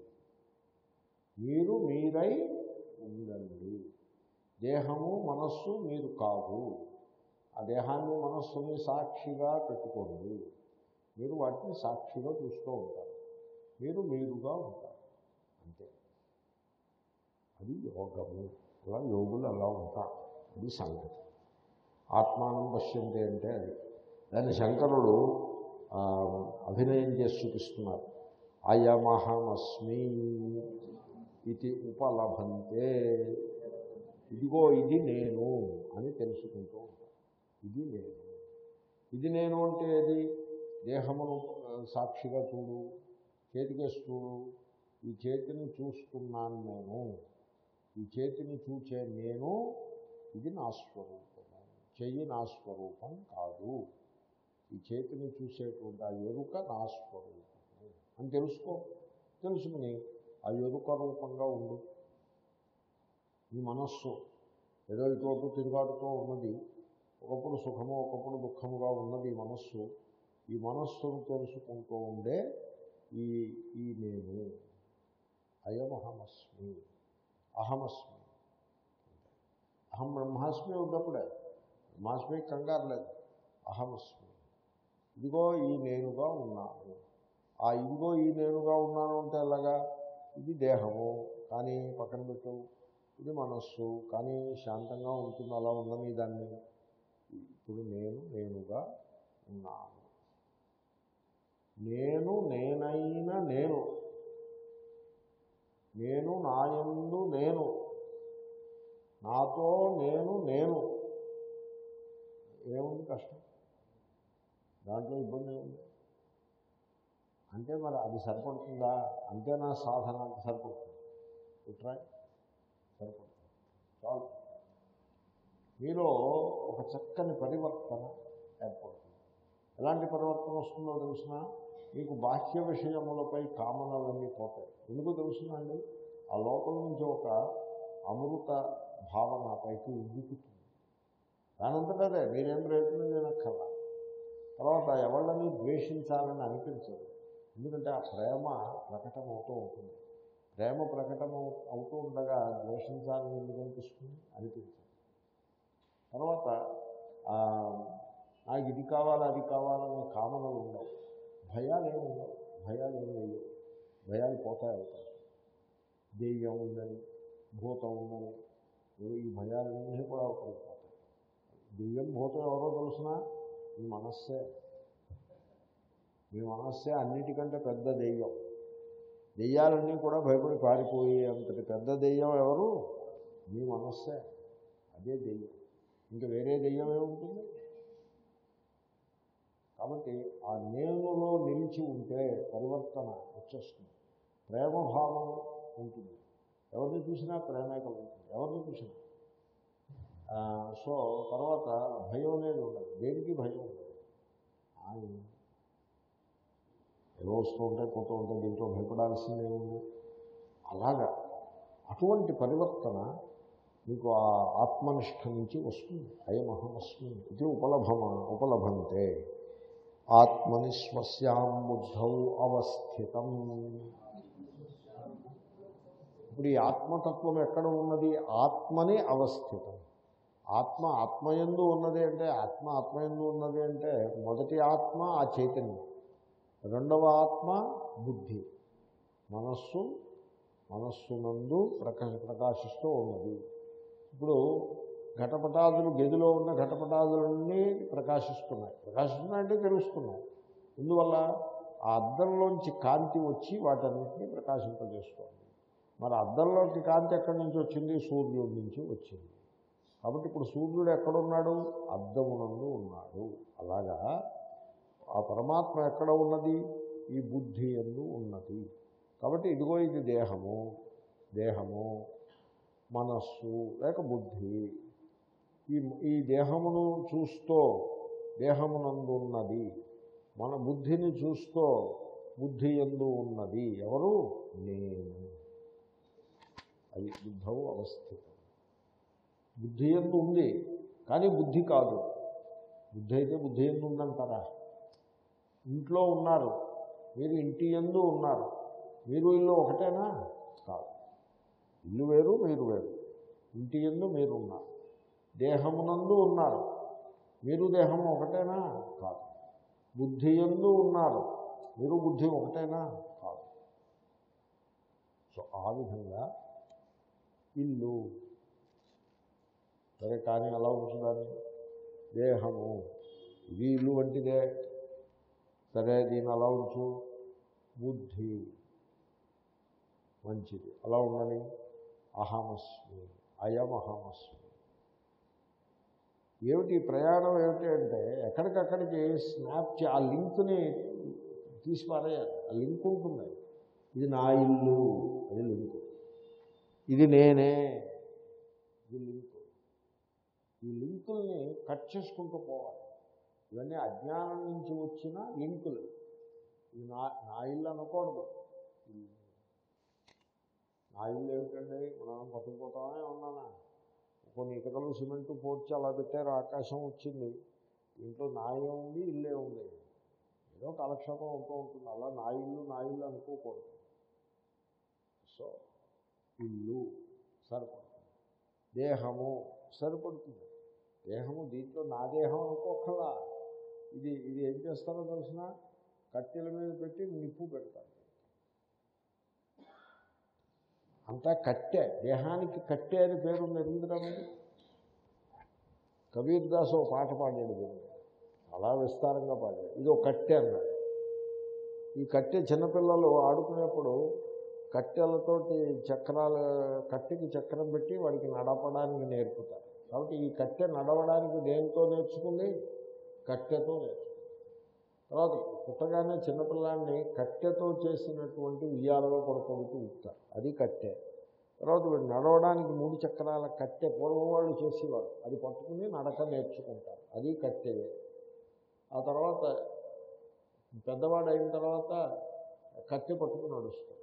మీరు మీరై ఉండండి. దేహము మనస్సు మీరు కాదు. ఆ దేహాన్ని మనస్సుని సాక్షిగా పెట్టుకోండి. మీరు వాటిని సాక్షిగా చూస్తూ ఉంటారు. మీరు మీరుగా ఉంటారు. అంతే. అది యోగము. అలా యోగులు అలా ఉంటారు. అది సంగతి. ఆత్మానం పశ్యంతే అంటే అది. దాన్ని శంకరుడు అభినయం చేసి చూపిస్తున్నారు. అయమహమస్మి ఇది ఉపలభంతే. ఇదిగో ఇది నేను అని తెలుసుకుంటూ ఉంటాను ఇది నేను. ఇది నేను అంటే ఏది? దేహమును సాక్షిగా చూడు చేతికేసి చూడు. ఈ చేతిని చూస్తున్నాను నేను. ఈ చేతిని చూచే నేను. ఇది నా స్వరూపము. చెయ్యి నా స్వరూపం కాదు. ఈ చేతిని చూసేటువంటి ఆ ఎరుక నా స్వరూపము అని తెలుసుకో. తెలుసుకుని ఆ ఎరుక రూపంగా ఉండు. ఈ మనస్సు ఏదో ఇటువంటి తిరుగాడుతూ ఉన్నది. ఒకప్పుడు సుఖము ఒకప్పుడు దుఃఖముగా ఉన్నది ఈ మనస్సు. ఈ మనస్సును తెలుసుకుంటూ ఉండే ఈ ఈ నేను. అయమహమస్మి. అహమస్మి. అహం బ్రహ్మాస్మి ఉన్నప్పుడే. బ్రహ్మాస్మి కంగారు లేదు. అహమస్మి. ఇదిగో ఈ నేనుగా ఉన్నాను. ఆ ఇదిగో ఈ నేనుగా ఉన్నాను అంటే ఎలాగా? ఇది దేహము. కానీ పక్కన పెట్టు. ఇది మనస్సు. కానీ శాంతంగా ఉంటుంది. అలా ఉందని దాన్ని? ఇప్పుడు నేను నేనుగా ఉన్నాను. నేను నేనైన నేను. నేను నాయందు నేను. నాతో నేను నేను. ఏముంది కష్టం? దాంట్లో ఇబ్బంది ఏముంది? అంటే మరి అది సరిపడుతుందా? అంతేనా సాధన అంటే సరిపడుతుంది. ట్రై సరిపడుతుంది. చాలు. మీలో ఒక చక్కని పరివర్తన ఏర్పడుతుంది. ఎలాంటి పరివర్తన వస్తుందో తెలిసిన మీకు బాహ్య విషయములపై కామనలన్నీ పోతాయి. ఎందుకు తెలుసునండి ఆ లోపల నుంచి ఒక అమృత భావన పైకి ఉద్దుకుతుంది దానంతటా అదే మీరేం ప్రయత్నం చేయనక్కర్లా. తర్వాత ఎవళ్ళని ద్వేషించాలని అనిపించదు. ఎందుకంటే ఆ ప్రేమ ప్రకటమవుతూ ఉంటుంది. ప్రేమ ప్రకటన అవుతూ ఉండగా ద్వేషించాలని ఎందుకు అనిపిస్తుంది? అనిపించదు. తర్వాత నాకు ఇది కావాలి అది కావాలనే కామనలు ఉండవు. భయాలు ఏమి ఉండవు. భయాలు ఏమి లేవు. భయాలు పోతాయి అవుతాయి. దెయ్యం ఉందని భూతం ఉందని ఈ భయాలన్నీ కూడా ఒకరికి పోతాయి. దెయ్యం భూతం ఎవరో తెలుసిన? మీ మనస్సే. మీ మనస్సే అన్నిటికంటే పెద్ద దెయ్యం. దెయ్యాలన్నీ కూడా భయపడి పారిపోయి అంతటి పెద్ద దెయ్యం ఎవరు? మీ మనస్సే. అదే దెయ్యం. ఇంకా వేరే దెయ్యం ఏముంటుంది కాబట్టి ఆ నేనులో నిలిచి ఉంటే పరివర్తన వచ్చేస్తుంది. ప్రేమభావం ఉంటుంది. ఎవరిని చూసినా ప్రేమే కలుగుతుంది. ఎవరిని చూసినా? సో తర్వాత భయం అనేది ఉండదు. దేనికి భయం ఉండదు? ఆయన ఏదో వస్తూ ఉంటాయి పోతూ ఉంటాయి దీంట్లో భయపడాల్సిందే ఉంది. అలాగా. అటువంటి పరివర్తన మీకు ఆ ఆత్మనిష్ట నుంచి వస్తుంది. అయమహమస్మి ఇది ఉపలభమ ఉపలభంతే. ఆత్మని స్వస్యాం బుద్ధౌ అవస్థితం. ఇప్పుడు ఈ ఆత్మతత్వం ఎక్కడ ఉన్నది? ఆత్మని అవస్థితం. ఆత్మ ఆత్మయందు ఉన్నది అంటే ఆత్మ ఆత్మయందు ఉన్నది అంటే మొదటి ఆత్మ ఆ చైతన్యం. రెండవ ఆత్మ బుద్ధి. మనస్సు మనస్సునందు ప్రకాశ ప్రకాశిస్తూ ఉన్నది. ఇప్పుడు ఘటపటాదులు గదిలో ఉన్న ఘటపటాదులన్నీ ప్రకాశిస్తున్నాయి. ప్రకాశిస్తున్నాయంటే తెలుస్తున్నాయి. ఎందువల్ల? ఆ అద్దంలోంచి కాంతి వచ్చి వాటన్నిటిని ప్రకాశింపజేస్తుంది. మరి అద్దంలోకి కాంతి ఎక్కడి నుంచి వచ్చింది? సూర్యుడి నుంచి వచ్చింది. కాబట్టి ఇప్పుడు సూర్యుడు ఎక్కడున్నాడు? అద్దమునందు ఉన్నాడు. అలాగా ఆ పరమాత్మ ఎక్కడ ఉన్నది? ఈ బుద్ధి ఎందు ఉన్నది. కాబట్టి ఇదిగో ఇది దేహము. దేహము మనస్సు లేక బుద్ధి. ఈ ఈ దేహమును చూస్తూ దేహమునందు ఉన్నది. మన బుద్ధిని చూస్తూ బుద్ధి ఎందు ఉన్నది. ఎవరు? నేను. అది బుద్ధవు అవస్థిత. బుద్ధి ఎందు ఉంది కానీ బుద్ధి కాదు. బుద్ధి అయితే బుద్ధి ఎందు ఉందంటారా ఇంట్లో ఉన్నారు మీరు ఇంటి ఎందు ఉన్నారు మీరు ఇల్లు ఒకటేనా? కాదు. ఇల్లు వేరు మీరు వేరు. ఇంటి ఎందు మీరు ఉన్నారు. దేహమునందు ఉన్నారు మీరు దేహం ఒకటేనా? కాదు. బుద్ధి ఎందు ఉన్నారు మీరు బుద్ధి ఒకటేనా? కాదు. సో ఆ విధంగా ఇల్లు సరే కానీ అలా ఉంటుందని దేహము. ఇది ఇల్లు వంటిదే. సరే దీన్ని అలా ఉంచు. బుద్ధి మంచిది. అలా ఉండని అహమస్మి. అయం అహమస్మి ఏమిటి ప్రయాణం ఏమిటి అంటే ఎక్కడికక్కడికి స్నాప్ చే ఆ లింక్ని తీసి పారేయాలి ఆ లింక్ ఉంటుంది. ఇది నా ఇల్లు అది లింక్. ఇది నేనే. ఇది లింక్. ఈ లింకుల్ని కట్ చేసుకుంటూ పోవాలి. ఇవన్నీ అజ్ఞానం నుంచి వచ్చిన లింకులు. ఇది నా నా ఇల్లు అనకూడదు. నా ఇల్లు ఏమిటండి? మనం బతుకుపోతామనే ఉన్నానా? కొన్ని ఇటుకలు సిమెంట్ పోడ్చి అలా పెట్టారు ఆకాశం వచ్చింది. ఇంట్లో నాయే ఉంది ఇల్లే ఉంది ఏదో కాలక్షేపం అవుతూ ఉంటుంది. అలా నా ఇల్లు నా ఇల్లు అనుకోకూడదు. సో ఇల్లు సరిపడుతుంది. దేహము సరిపడుతుంది. దేహము దీంట్లో నా దేహం అనుకోకల్లా ఇది ఇది ఏం చేస్తారో తెలిసిన కట్టెల మీద పెట్టి నిప్పు పెడతారు. అంతా కట్టె దేహానికి కట్టె అని పేరు నిరంతరా కబీర్ దాస్ ఓ పాట పాడాడు దీన్ని అలా విస్తారంగా పాడాడు. ఇది ఒక కట్టె అన్నాడు. ఈ కట్టె చిన్నపిల్లలు ఆడుకునేప్పుడు కట్టెలతోటి చక్రాలు కట్టెకి చక్రం పెట్టి వాడికి నడపడానికి నేర్పుతారు. కాబట్టి ఈ కట్టె నడవడానికి దేంతో నేర్చుకుంది? కట్టెతో నేర్చుకుంది. తర్వాత పుట్టగానే చిన్నపిల్లాన్ని కట్టెతో చేసినటువంటి ఉయ్యాలలో పడుకోబెట్టి ఊపుతారు అది కట్టె. తర్వాత వీడు నడవడానికి మూడు చక్రాల కట్టె పూర్వం వాళ్ళు చేసేవారు. అది పట్టుకుని నడక నేర్చుకుంటారు. అది కట్టెయే ఆ తర్వాత పెద్దవాడు అయిన తర్వాత కట్టె పట్టుకుని నడుస్తాడు.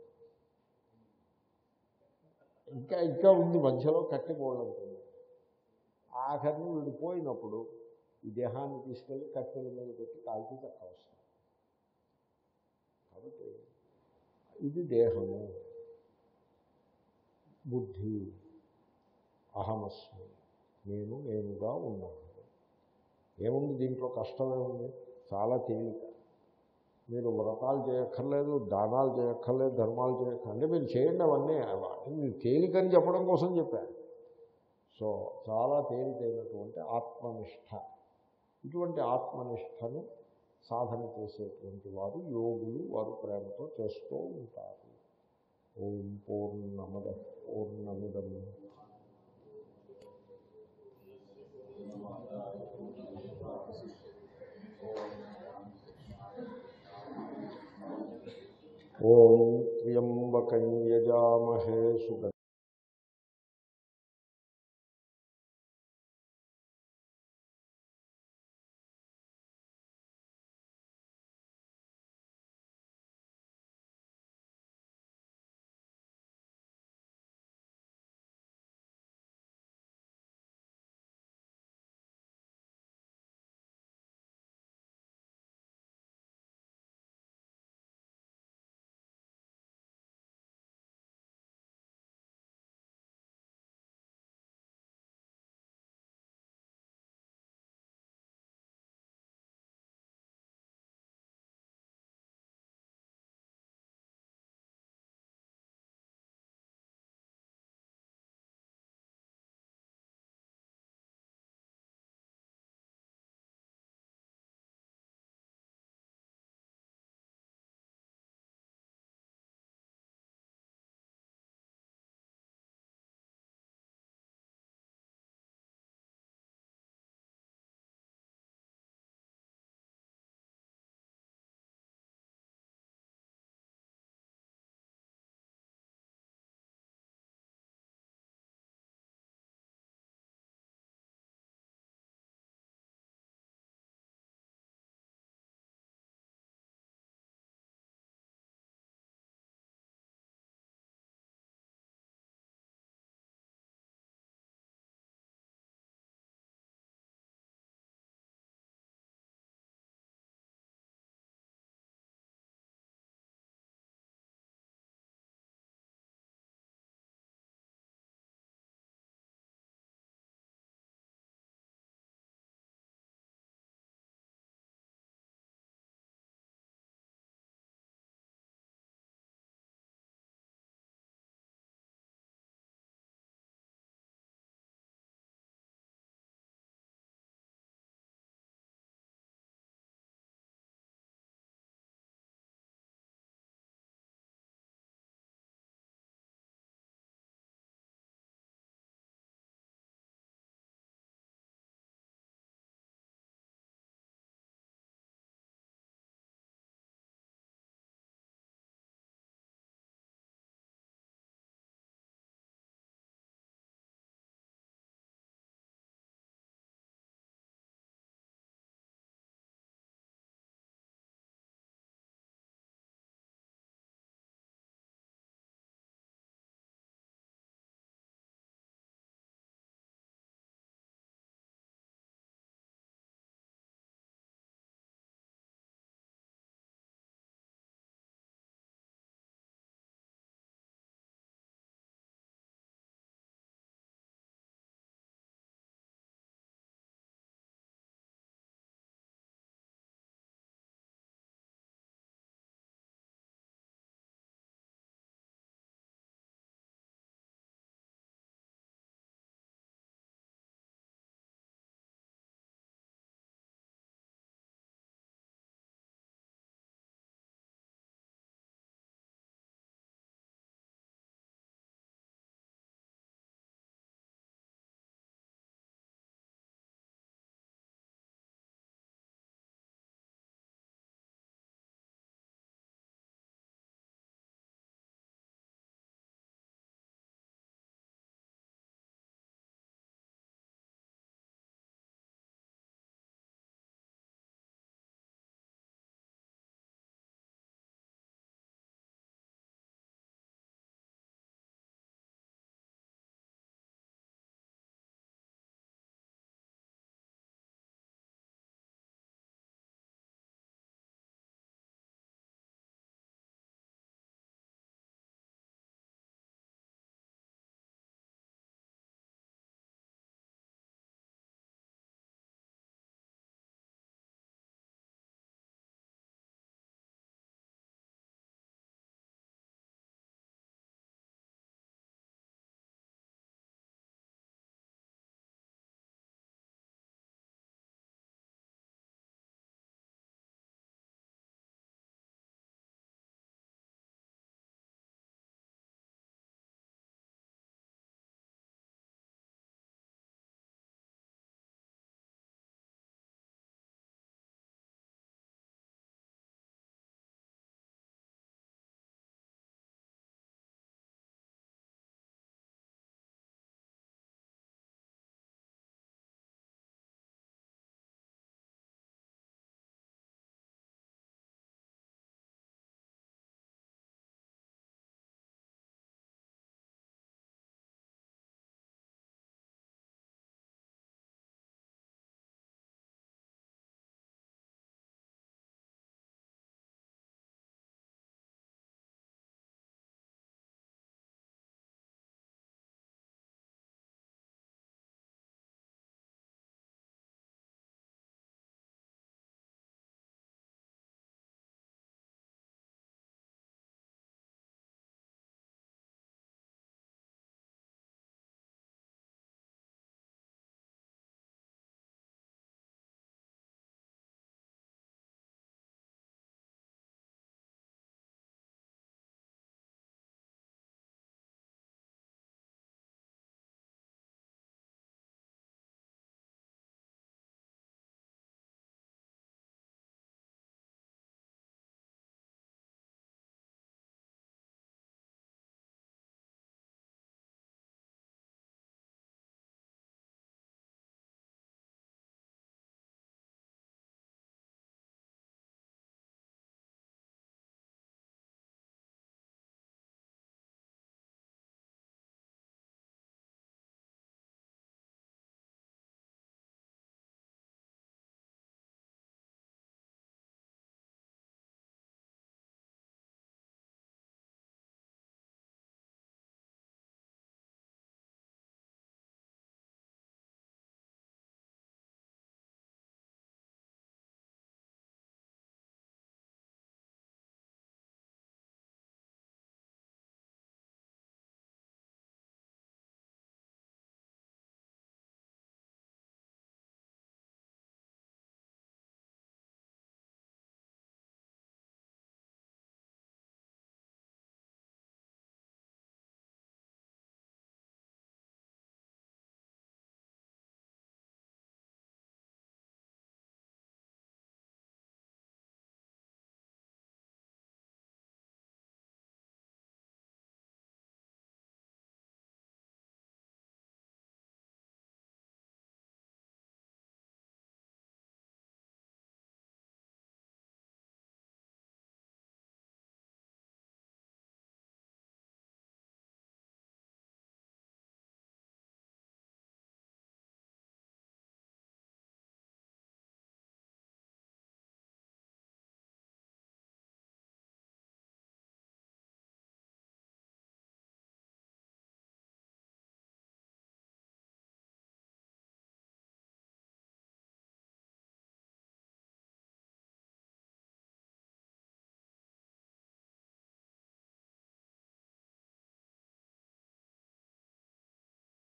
ఇంకా ఇంకా ఉంది మధ్యలో కట్టె పోవాలనుకుంది ఆఖరిని విడిపోయినప్పుడు ఈ దేహాన్ని తీసుకెళ్ళి కట్టెల మీద పెట్టి కాల్చి చక్క వస్తుంది కాబట్టి ఇది దేహము. బుద్ధి. అహమస్మి. నేను నేనుగా ఉన్నాను. ఏముంది దీంట్లో కష్టమేముంది చాలా తేలిక. మీరు వ్రతాలు చేయక్కర్లేదు దానాలు చేయక్కర్లేదు ధర్మాలు చేయక్కర్లేదు. అంటే మీరు చేయండి అవన్నీ తేలికని చెప్పడం కోసం చెప్పాను. సో చాలా తేలికైనటువంటి ఆత్మనిష్ట. ఇటువంటి ఆత్మనిష్టను సాధన చేసేటువంటి వారు యోగులు వారు ప్రేమతో చేస్తూ ఉంటారు. ఓం పూర్ణమద పూర్ణమిదం. ఓం త్ర్యంబకం యజామహే సుగ